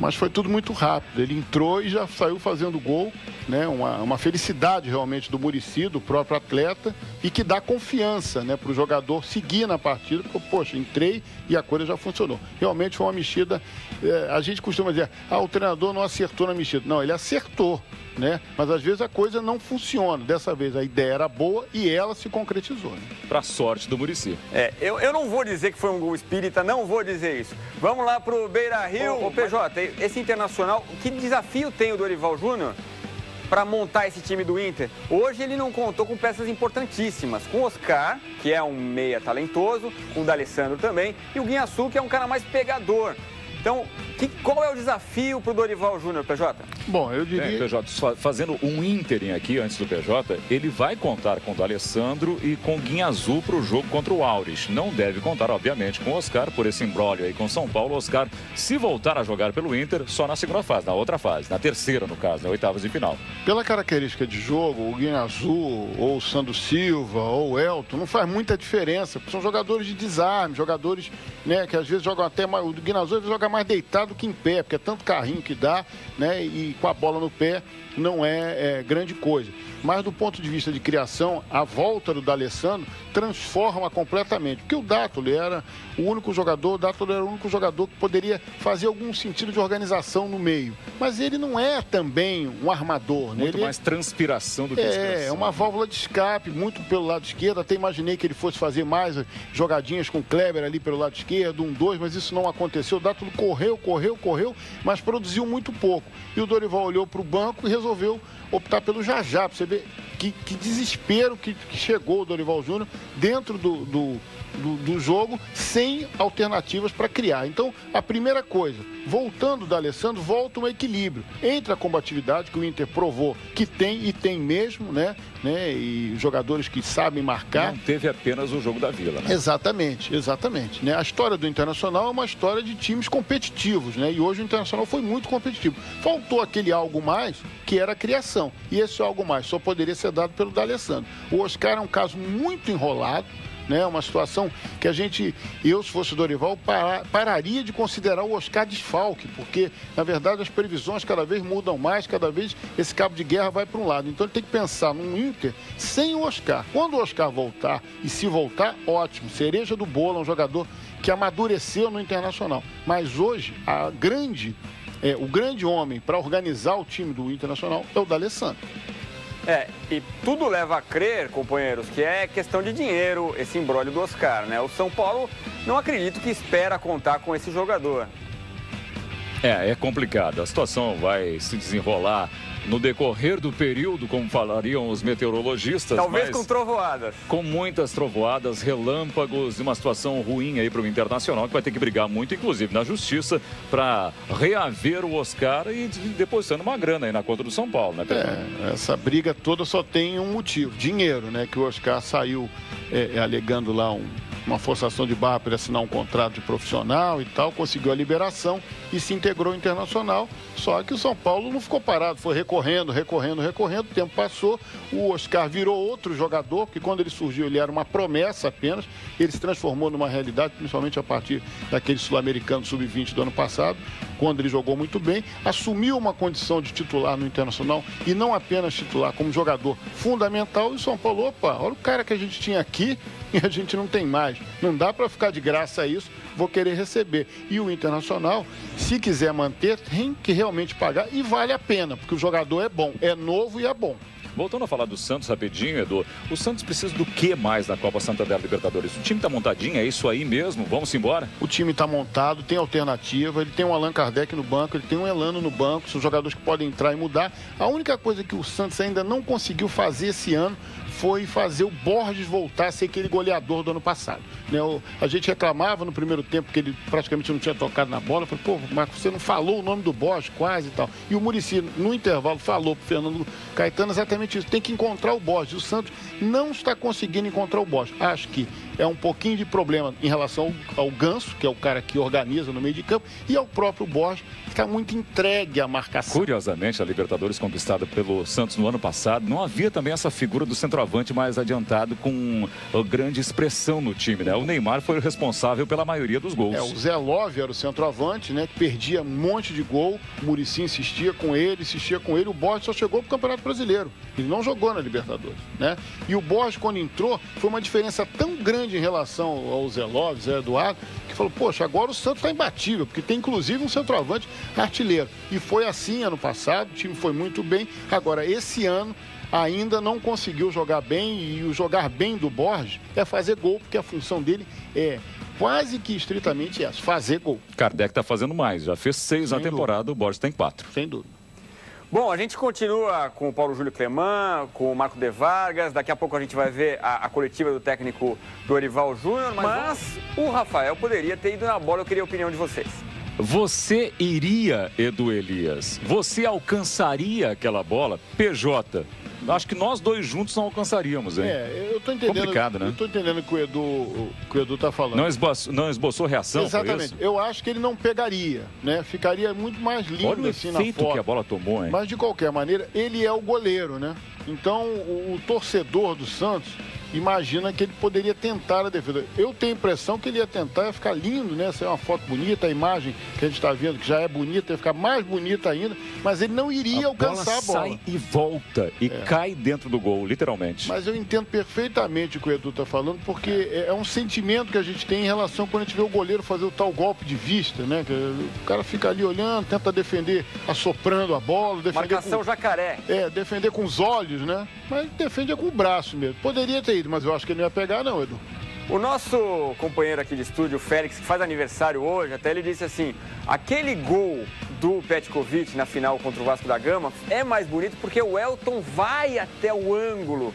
mas foi tudo muito rápido. Ele entrou e já saiu fazendo gol, né? Uma, uma felicidade realmente do Murici, do próprio atleta, e que dá confiança né, para o jogador seguir na partida, porque, poxa, entrei e a coisa já funcionou. Realmente foi uma mexida. É, a gente costuma dizer, ah, o treinador não acertou na mexida. Não, ele acertou né? Mas às vezes a coisa não funciona. Dessa vez a ideia era boa e ela se concretizou. Né? Para sorte do Murici. É, eu, eu não vou dizer que foi um gol espírita, não vou dizer isso. Vamos lá pro Beira Rio. Ô, PJ, esse internacional, que desafio tem o Dorival Júnior? para montar esse time do Inter. Hoje ele não contou com peças importantíssimas, com o Oscar, que é um meia talentoso, com o D'Alessandro também, e o Guinhaçu, que é um cara mais pegador. Então, que, qual é o desafio para o Dorival Júnior, PJ? Bom, eu diria... É, PJ, fazendo um ínterim aqui antes do PJ, ele vai contar com o Alessandro e com o Guinha Azul para o jogo contra o Aures. Não deve contar, obviamente, com o Oscar por esse embrólio aí com São Paulo. Oscar, se voltar a jogar pelo Inter, só na segunda fase, na outra fase, na terceira, no caso, na oitavas de final. Pela característica de jogo, o Guinha Azul, ou o Sandro Silva, ou o Elton, não faz muita diferença. São jogadores de desarme, jogadores né, que às vezes jogam até mais. O Guinha Azul joga mais deitado que em pé, porque é tanto carrinho que dá, né? E com a bola no pé não é, é grande coisa. Mas do ponto de vista de criação, a volta do D'Alessandro transforma completamente. Porque o Dátolo era o único jogador, o Dátolo era o único jogador que poderia fazer algum sentido de organização no meio. Mas ele não é também um armador. Né? Muito ele mais transpiração do que É, é uma válvula de escape, muito pelo lado esquerdo. Até imaginei que ele fosse fazer mais jogadinhas com o Kleber ali pelo lado esquerdo, um, dois, mas isso não aconteceu. O Dátolo correu, correu, correu, mas produziu muito pouco. E o Dorival olhou para o banco e resolveu optar pelo Jajá, para você ver que, que desespero que, que, chegou o Dorival Júnior dentro do, do, do, do jogo, sem alternativas para criar. Então, a primeira coisa, voltando da Alessandro, volta um equilíbrio entre a combatividade que o Inter provou que tem e tem mesmo, né? né? E jogadores que sabem marcar. Não teve apenas o jogo da Vila, né? Exatamente, exatamente. Né? A história do Internacional é uma história de times competitivos, né? E hoje o Internacional foi muito competitivo. Faltou aquele algo mais que era a criação. E esse algo mais só poderia ser dado pelo D'Alessandro. O Oscar é um caso muito enrolado né? Uma situação que a gente, eu se fosse Dorival, par, pararia de considerar o Oscar desfalque, porque na verdade as previsões cada vez mudam mais, cada vez esse cabo de guerra vai para um lado. Então ele tem que pensar num Inter sem o Oscar. Quando o Oscar voltar, e se voltar, ótimo, cereja do bolo, um jogador que amadureceu no Internacional. Mas hoje, a grande, é, o grande homem para organizar o time do Internacional é o D'Alessandro. É, e tudo leva a crer, companheiros, que é questão de dinheiro esse embrólio do Oscar, né? O São Paulo não acredito que espera contar com esse jogador. É, é complicado. A situação vai se desenrolar no decorrer do período, como falariam os meteorologistas. Talvez com trovoadas. Com muitas trovoadas, relâmpagos e uma situação ruim aí para o Internacional, que vai ter que brigar muito, inclusive na justiça, para reaver o Oscar e depositando uma grana aí na conta do São Paulo, né, Pedro? É, essa briga toda só tem um motivo: dinheiro, né? Que o Oscar saiu é, alegando lá um uma forçação de barra para assinar um contrato de profissional e tal, conseguiu a liberação e se integrou Internacional. Só que o São Paulo não ficou parado, foi recorrendo, recorrendo, recorrendo. O tempo passou, o Oscar virou outro jogador, porque quando ele surgiu ele era uma promessa apenas. Ele se transformou numa realidade, principalmente a partir daquele sul-americano sub-20 do ano passado, quando ele jogou muito bem, assumiu uma condição de titular no Internacional e não apenas titular, como jogador fundamental. E o São Paulo, opa, olha o cara que a gente tinha aqui e a gente não tem mais. Não dá para ficar de graça isso, vou querer receber. E o Internacional, se quiser manter, tem que realmente pagar e vale a pena, porque o jogador é bom, é novo e é bom. Voltando a falar do Santos rapidinho, Edu, o Santos precisa do que mais na Copa Santander Libertadores? O time está montadinho, é isso aí mesmo? Vamos embora? O time está montado, tem alternativa, ele tem um Allan Kardec no banco, ele tem um Elano no banco, são jogadores que podem entrar e mudar. A única coisa que o Santos ainda não conseguiu fazer esse ano foi fazer o Borges voltar a ser aquele goleador do ano passado. Né? O, a gente reclamava no primeiro tempo que ele praticamente não tinha tocado na bola. Falei, pô, Marcos, você não falou o nome do Borges quase e tal. E o Murici, no intervalo, falou pro Fernando Caetano exatamente isso. Tem que encontrar o Borges. O Santos não está conseguindo encontrar o Borges. Acho que é um pouquinho de problema em relação ao, ao Ganso, que é o cara que organiza no meio de campo, e ao próprio Borges, que está muito entregue à marcação. Curiosamente, a Libertadores conquistada pelo Santos no ano passado, não havia também essa figura do centroavante mais adiantado com grande expressão no time, né? O Neymar foi o responsável pela maioria dos gols. É, o Zé Love era o centroavante, né? Que perdia um monte de gol, o Murici insistia com ele, insistia com ele, o Borges só chegou para o Campeonato Brasileiro. Ele não jogou na Libertadores, né? E o Borges, quando entrou, foi uma diferença tão grande em relação ao Zé Love, Zé Eduardo, que falou, poxa, agora o Santos está imbatível, porque tem inclusive um centroavante artilheiro. E foi assim ano passado, o time foi muito bem. Agora, esse ano, ainda não conseguiu jogar bem e o jogar bem do Borges é fazer gol, porque a função dele é quase que estritamente essa, fazer gol. Kardec está fazendo mais, já fez seis Sem na temporada, dúvida. o Borges tem quatro. Sem dúvida. Bom, a gente continua com o Paulo Júlio Cleman, com o Marco De Vargas. Daqui a pouco a gente vai ver a, a coletiva do técnico Dorival Júnior. Mas, mas o Rafael poderia ter ido na bola. Eu queria a opinião de vocês. Você iria, Edu Elias? Você alcançaria aquela bola? PJ, acho que nós dois juntos não alcançaríamos, hein? É, eu tô entendendo. Complicado, né? Eu tô entendendo o que o Edu, o que o Edu tá falando. Não esboçou, não esboçou reação, Exatamente. Eu acho que ele não pegaria, né? Ficaria muito mais lindo Olha o assim na foto. que a bola tomou, hein? Mas de qualquer maneira, ele é o goleiro, né? Então, o, o torcedor do Santos imagina que ele poderia tentar a defesa. Eu tenho a impressão que ele ia tentar, ia ficar lindo, né? Ser uma foto bonita, a imagem que a gente está vendo, que já é bonita, ia ficar mais bonita ainda, mas ele não iria a alcançar bola a bola. sai e volta e É. cai dentro do gol, literalmente. Mas eu entendo perfeitamente o que o Edu está falando, porque é é um sentimento que a gente tem em relação quando a gente vê o goleiro fazer o tal golpe de vista, né? Que o cara fica ali olhando, tenta defender, assoprando a bola, defender Marcação com... jacaré. É, defender com os olhos, né? Mas defende com o braço mesmo. Poderia ter ido, mas eu acho que ele não ia pegar, não, Edu. O nosso companheiro aqui de estúdio, o Félix, que faz aniversário hoje, até ele disse assim: aquele gol do Petkovic na final contra o Vasco da Gama é mais bonito porque o Elton vai até o ângulo.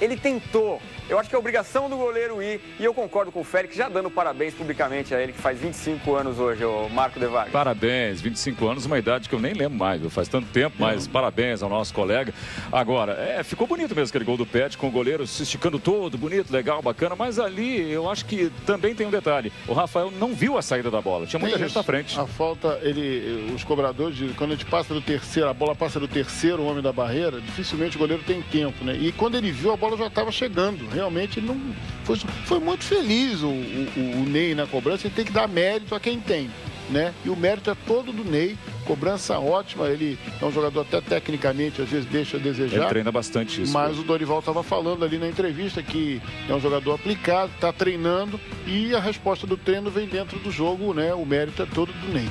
Ele tentou. Eu acho que é obrigação do goleiro ir. E eu concordo com o Félix, já dando parabéns publicamente a ele, que faz 25 anos hoje, o Marco De Vargas. Parabéns, 25 anos, uma idade que eu nem lembro mais, viu? faz tanto tempo, mas parabéns ao nosso colega. Agora, é, ficou bonito mesmo aquele gol do Pet, com o goleiro se esticando todo, bonito, legal, bacana, mas ali eu acho que também tem um detalhe. O Rafael não viu a saída da bola, tinha muita Tem gente na isso. frente. A falta, ele, os cobradores, quando a gente passa do terceiro, a bola passa do terceiro homem da barreira, dificilmente o goleiro tem tempo, né? E quando ele viu, a bola já estava chegando. Realmente ele não. Foi, foi muito feliz o, o, o Ney na cobrança, ele tem que dar mérito a quem tem. Né? E o mérito é todo do Ney, cobrança ótima, ele é um jogador até tecnicamente, às vezes deixa a desejar. Ele treina bastante isso. Mas o Dorival estava falando ali na entrevista que é um jogador aplicado, está treinando e a resposta do treino vem dentro do jogo, né? O mérito é todo do Ney.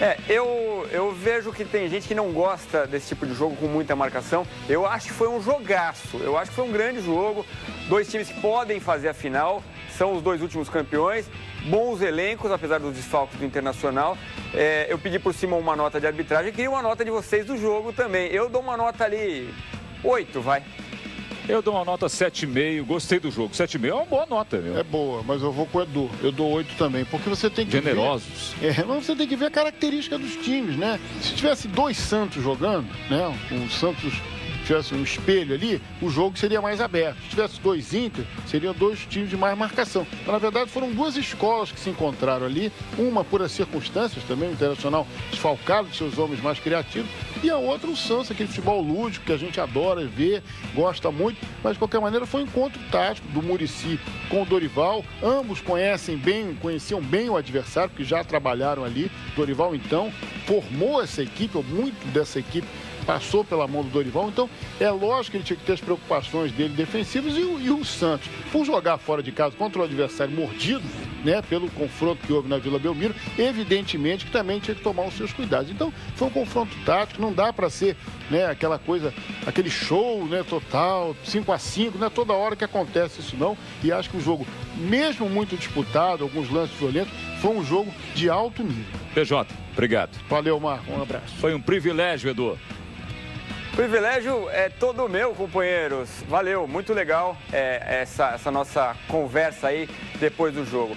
É, eu, eu vejo que tem gente que não gosta desse tipo de jogo com muita marcação. Eu acho que foi um jogaço. Eu acho que foi um grande jogo. Dois times que podem fazer a final. são os dois últimos campeões, bons elencos, apesar dos desfalques do Internacional. É, eu pedi por cima uma nota de arbitragem, queria uma nota de vocês do jogo também. Eu dou uma nota ali 8, vai. Eu dou uma nota 7,5, gostei do jogo. 7,5 é uma boa nota, meu. É boa, mas eu vou com o Edu. Eu dou 8 também, porque você tem que Generosos. ver... É, mas você tem que ver a característica dos times, né? Se tivesse dois Santos jogando, né? O Santos tivesse um espelho ali, o jogo seria mais aberto. Se tivesse dois Inter, seriam dois times de mais marcação. Mas, na verdade, foram duas escolas que se encontraram ali, uma por as circunstâncias também, o Internacional desfalcado de seus homens mais criativos, e a outra o Santos, aquele futebol lúdico que a gente adora ver, gosta muito, mas de qualquer maneira foi um encontro tático do Murici com o Dorival. Ambos conhecem bem, conheciam bem o adversário, porque já trabalharam ali. Dorival, então, formou essa equipe, ou muito dessa equipe passou pela mão do Dorival, então é lógico que ele tinha que ter as preocupações dele defensivas e o, e o Santos, por jogar fora de casa contra o adversário mordido, né, pelo confronto que houve na Vila Belmiro, evidentemente que também tinha que tomar os seus cuidados. Então, foi um confronto tático, não dá para ser né, aquela coisa, aquele show né, total, 5 a 5 não é toda hora que acontece isso não. E acho que o jogo, mesmo muito disputado, alguns lances violentos, foi um jogo de alto nível. PJ, obrigado. Valeu, Marco, um abraço. Foi um privilégio, Edu. Privilégio é todo meu, companheiros. Valeu, muito legal é, essa, essa nossa conversa aí depois do jogo.